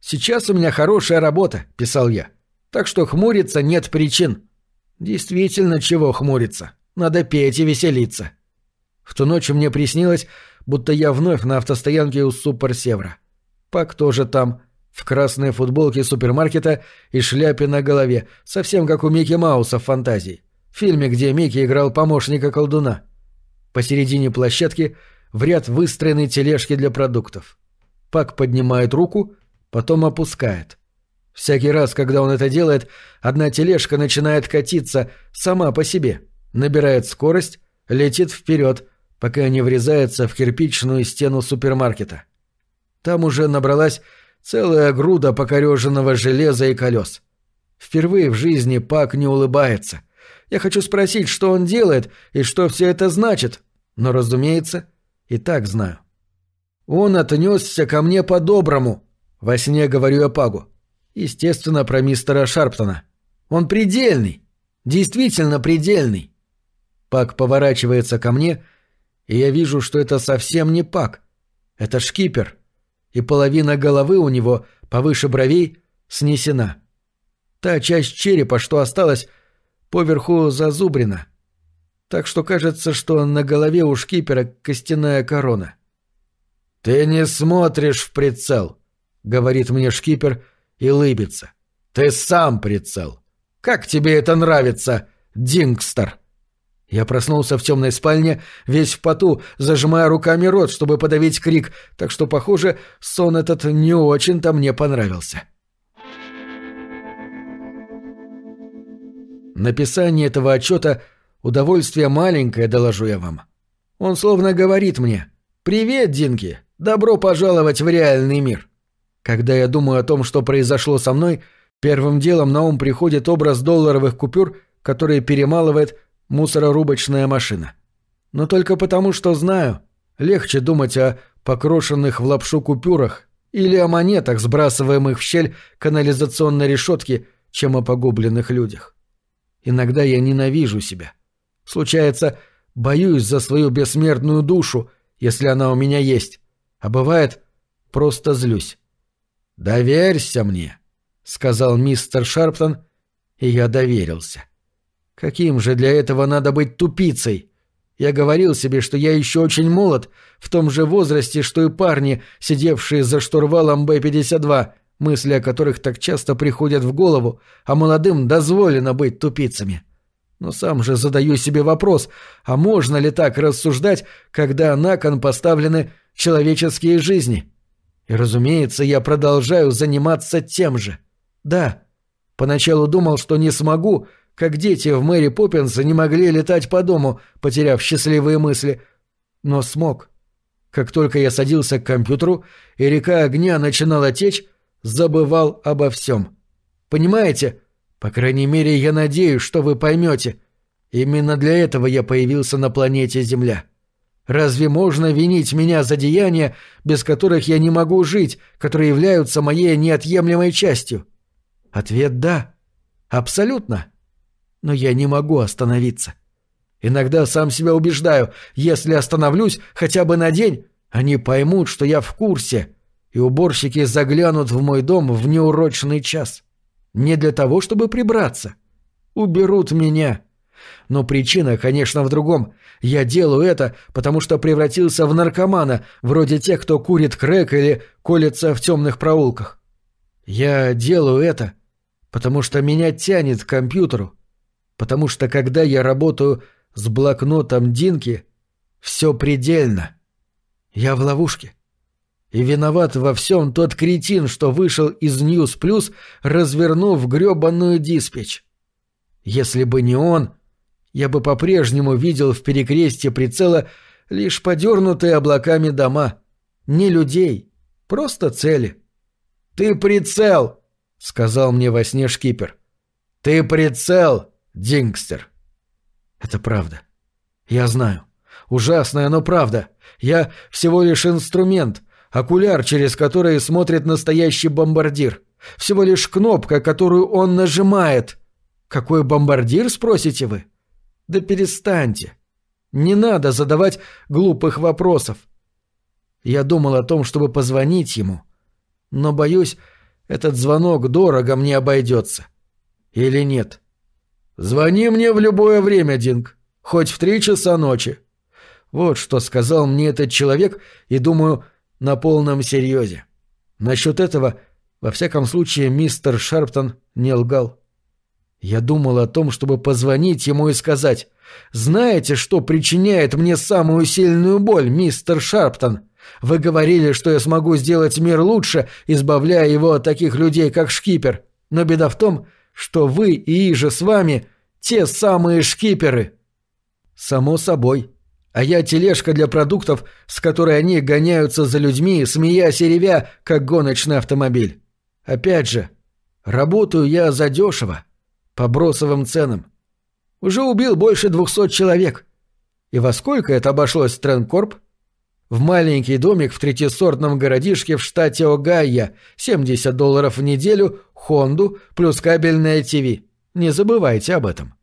«Сейчас у меня хорошая работа», — писал я. «Так что хмуриться нет причин». Действительно, чего хмуриться? Надо петь и веселиться. В ту ночь мне приснилось, будто я вновь на автостоянке у Суперсевра. Пак тоже там, в красной футболке супермаркета и шляпе на голове, совсем как у Микки Мауса в фантазии. В фильме, где Микки играл помощника колдуна. Посередине площадки в ряд выстроены тележки для продуктов. Пак поднимает руку, потом опускает. Всякий раз, когда он это делает, одна тележка начинает катиться сама по себе, набирает скорость, летит вперед, пока не врезается в кирпичную стену супермаркета. Там уже набралась Целая груда покореженного железа и колес. Впервые в жизни Пак не улыбается. Я хочу спросить, что он делает и что все это значит, но, разумеется, и так знаю. Он отнесся ко мне по-доброму. Во сне говорю я Пагу. Естественно, про мистера Шарптона. Он предельный. Действительно предельный. Пак поворачивается ко мне, и я вижу, что это совсем не Пак. Это шкипер и половина головы у него, повыше бровей, снесена. Та часть черепа, что осталась, поверху зазубрена. Так что кажется, что на голове у шкипера костяная корона. «Ты не смотришь в прицел», — говорит мне шкипер и лыбится. «Ты сам прицел. Как тебе это нравится, Дингстер?» Я проснулся в темной спальне, весь в поту, зажимая руками рот, чтобы подавить крик, так что, похоже, сон этот не очень-то мне понравился. Написание этого отчета — удовольствие маленькое, доложу я вам. Он словно говорит мне «Привет, Динки! Добро пожаловать в реальный мир!» Когда я думаю о том, что произошло со мной, первым делом на ум приходит образ долларовых купюр, которые перемалывает мусорорубочная машина. Но только потому, что знаю, легче думать о покрошенных в лапшу купюрах или о монетах, сбрасываемых в щель канализационной решетки, чем о погубленных людях. Иногда я ненавижу себя. Случается, боюсь за свою бессмертную душу, если она у меня есть, а бывает, просто злюсь. «Доверься мне», — сказал мистер Шарптон, и я доверился. Каким же для этого надо быть тупицей? Я говорил себе, что я еще очень молод, в том же возрасте, что и парни, сидевшие за штурвалом Б-52, мысли о которых так часто приходят в голову, а молодым дозволено быть тупицами. Но сам же задаю себе вопрос, а можно ли так рассуждать, когда на кон поставлены человеческие жизни? И, разумеется, я продолжаю заниматься тем же. Да, поначалу думал, что не смогу, как дети в Мэри Поппинса не могли летать по дому, потеряв счастливые мысли. Но смог. Как только я садился к компьютеру, и река огня начинала течь, забывал обо всем. Понимаете? По крайней мере, я надеюсь, что вы поймете. Именно для этого я появился на планете Земля. Разве можно винить меня за деяния, без которых я не могу жить, которые являются моей неотъемлемой частью? Ответ «да». Абсолютно. Но я не могу остановиться. Иногда сам себя убеждаю, если остановлюсь хотя бы на день, они поймут, что я в курсе, и уборщики заглянут в мой дом в неурочный час. Не для того, чтобы прибраться. Уберут меня. Но причина, конечно, в другом. Я делаю это, потому что превратился в наркомана, вроде тех, кто курит крэк или колется в темных проулках. Я делаю это, потому что меня тянет к компьютеру, потому что когда я работаю с блокнотом Динки, все предельно. Я в ловушке. И виноват во всем тот кретин, что вышел из Ньюс Плюс, развернув гребанную диспетч. Если бы не он, я бы по-прежнему видел в перекрестье прицела лишь подернутые облаками дома. Не людей, просто цели. «Ты прицел!» — сказал мне во сне шкипер. «Ты прицел, Дингстер!» Это правда. Я знаю. Ужасная, но правда. Я всего лишь инструмент, окуляр, через который смотрит настоящий бомбардир. Всего лишь кнопка, которую он нажимает. Какой бомбардир, спросите вы? Да перестаньте. Не надо задавать глупых вопросов. Я думал о том, чтобы позвонить ему, но, боюсь, этот звонок дорого мне обойдется. Или нет? «Звони мне в любое время, Динг. Хоть в три часа ночи». Вот что сказал мне этот человек, и, думаю, на полном серьезе. Насчет этого, во всяком случае, мистер Шарптон не лгал. Я думал о том, чтобы позвонить ему и сказать, «Знаете, что причиняет мне самую сильную боль, мистер Шарптон? Вы говорили, что я смогу сделать мир лучше, избавляя его от таких людей, как Шкипер. Но беда в том, что вы и же с вами те самые шкиперы. Само собой. А я тележка для продуктов, с которой они гоняются за людьми, смеясь и ревя, как гоночный автомобиль. Опять же, работаю я задешево, по бросовым ценам. Уже убил больше двухсот человек. И во сколько это обошлось Тренкорп? В маленький домик в третьесортном городишке в штате Огайо, 70 долларов в неделю, Хонду плюс кабельное ТВ. Не забывайте об этом.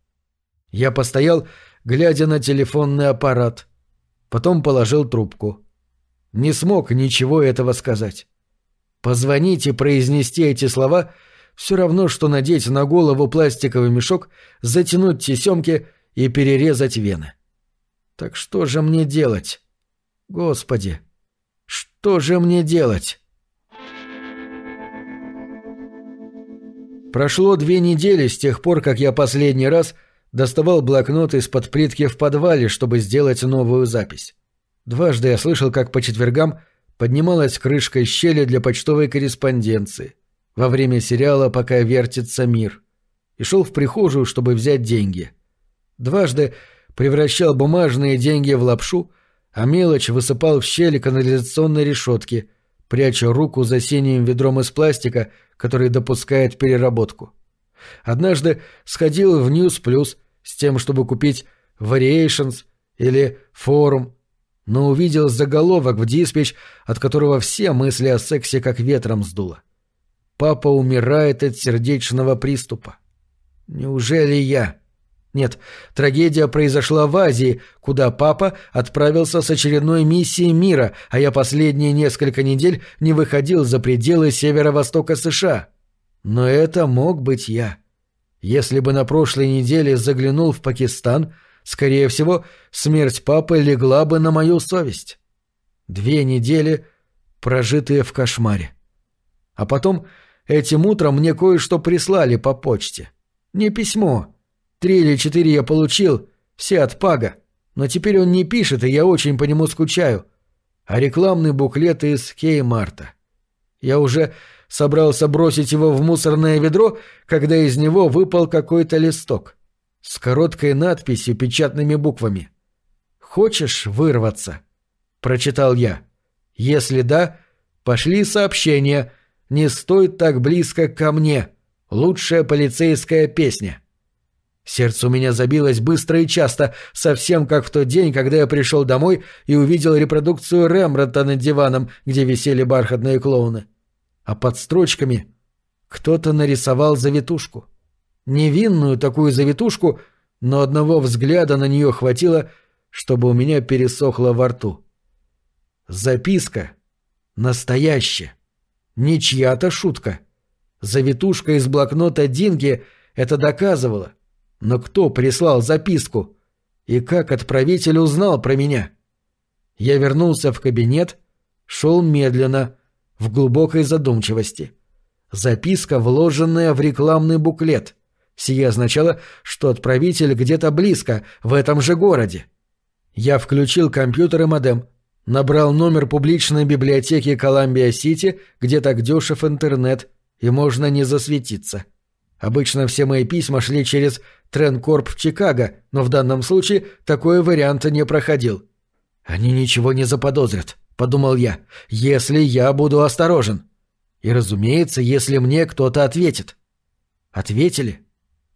Я постоял, глядя на телефонный аппарат. Потом положил трубку. Не смог ничего этого сказать. Позвонить и произнести эти слова все равно, что надеть на голову пластиковый мешок, затянуть тесемки и перерезать вены. Так что же мне делать? Господи, что же мне делать? Прошло две недели с тех пор, как я последний раз доставал блокнот из-под плитки в подвале, чтобы сделать новую запись. Дважды я слышал, как по четвергам поднималась крышка щели для почтовой корреспонденции во время сериала «Пока вертится мир» и шел в прихожую, чтобы взять деньги. Дважды превращал бумажные деньги в лапшу, а мелочь высыпал в щели канализационной решетки, пряча руку за синим ведром из пластика, который допускает переработку. Однажды сходил в News Plus с тем, чтобы купить Variations или Forum, но увидел заголовок в диспетч, от которого все мысли о сексе как ветром сдуло. Папа умирает от сердечного приступа. Неужели я? Нет, трагедия произошла в Азии, куда папа отправился с очередной миссией мира, а я последние несколько недель не выходил за пределы северо-востока США. Но это мог быть я. Если бы на прошлой неделе заглянул в Пакистан, скорее всего, смерть папы легла бы на мою совесть. Две недели, прожитые в кошмаре. А потом этим утром мне кое-что прислали по почте. Не письмо, Три или четыре я получил, все от Пага, но теперь он не пишет, и я очень по нему скучаю. А рекламный буклет из Кей-Марта. Я уже собрался бросить его в мусорное ведро, когда из него выпал какой-то листок с короткой надписью печатными буквами. «Хочешь вырваться?» — прочитал я. «Если да, пошли сообщение. Не стой так близко ко мне. Лучшая полицейская песня». Сердце у меня забилось быстро и часто, совсем как в тот день, когда я пришел домой и увидел репродукцию Рембрандта над диваном, где висели бархатные клоуны. А под строчками кто-то нарисовал завитушку. Невинную такую завитушку, но одного взгляда на нее хватило, чтобы у меня пересохло во рту. Записка. Настоящая. Не чья-то шутка. Завитушка из блокнота Динги это доказывала. Но кто прислал записку? И как отправитель узнал про меня? Я вернулся в кабинет, шел медленно, в глубокой задумчивости. Записка, вложенная в рекламный буклет. Сие означало, что отправитель где-то близко, в этом же городе. Я включил компьютер и модем, набрал номер публичной библиотеки Коламбия-Сити, где так дешев интернет, и можно не засветиться. Обычно все мои письма шли через Тренкорп в Чикаго, но в данном случае такой вариант не проходил. «Они ничего не заподозрят», — подумал я, — «если я буду осторожен». И, разумеется, если мне кто-то ответит. Ответили?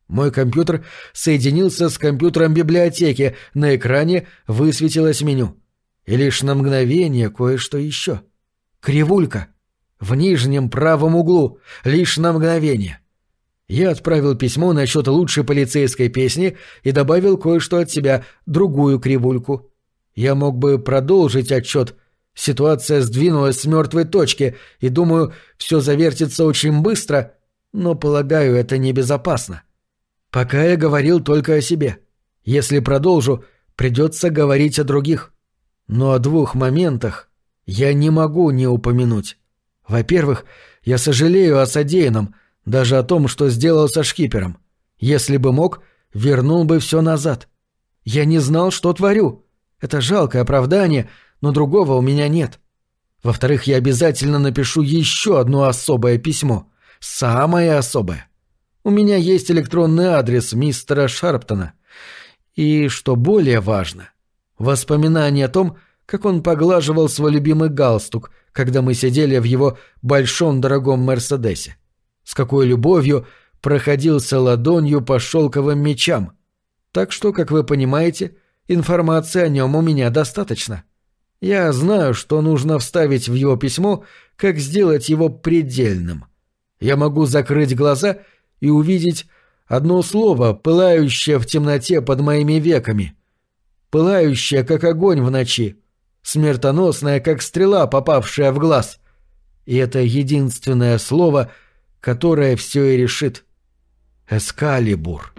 Мой компьютер соединился с компьютером библиотеки, на экране высветилось меню. И лишь на мгновение кое-что еще. Кривулька. В нижнем правом углу. Лишь на мгновение. Я отправил письмо насчет лучшей полицейской песни и добавил кое-что от себя, другую кривульку. Я мог бы продолжить отчет. Ситуация сдвинулась с мертвой точки, и, думаю, все завертится очень быстро, но, полагаю, это небезопасно. Пока я говорил только о себе. Если продолжу, придется говорить о других. Но о двух моментах я не могу не упомянуть. Во-первых, я сожалею о содеянном, даже о том, что сделал со шкипером. Если бы мог, вернул бы все назад. Я не знал, что творю. Это жалкое оправдание, но другого у меня нет. Во-вторых, я обязательно напишу еще одно особое письмо. Самое особое. У меня есть электронный адрес мистера Шарптона. И, что более важно, воспоминание о том, как он поглаживал свой любимый галстук, когда мы сидели в его большом дорогом Мерседесе с какой любовью проходился ладонью по шелковым мечам. Так что, как вы понимаете, информации о нем у меня достаточно. Я знаю, что нужно вставить в его письмо, как сделать его предельным. Я могу закрыть глаза и увидеть одно слово, пылающее в темноте под моими веками. Пылающее, как огонь в ночи. Смертоносное, как стрела, попавшая в глаз. И это единственное слово — которая все и решит. Эскалибур.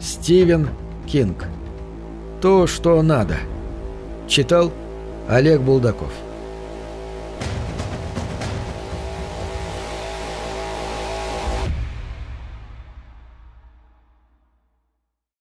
Стивен Кинг. То, что надо. Читал Олег Булдаков.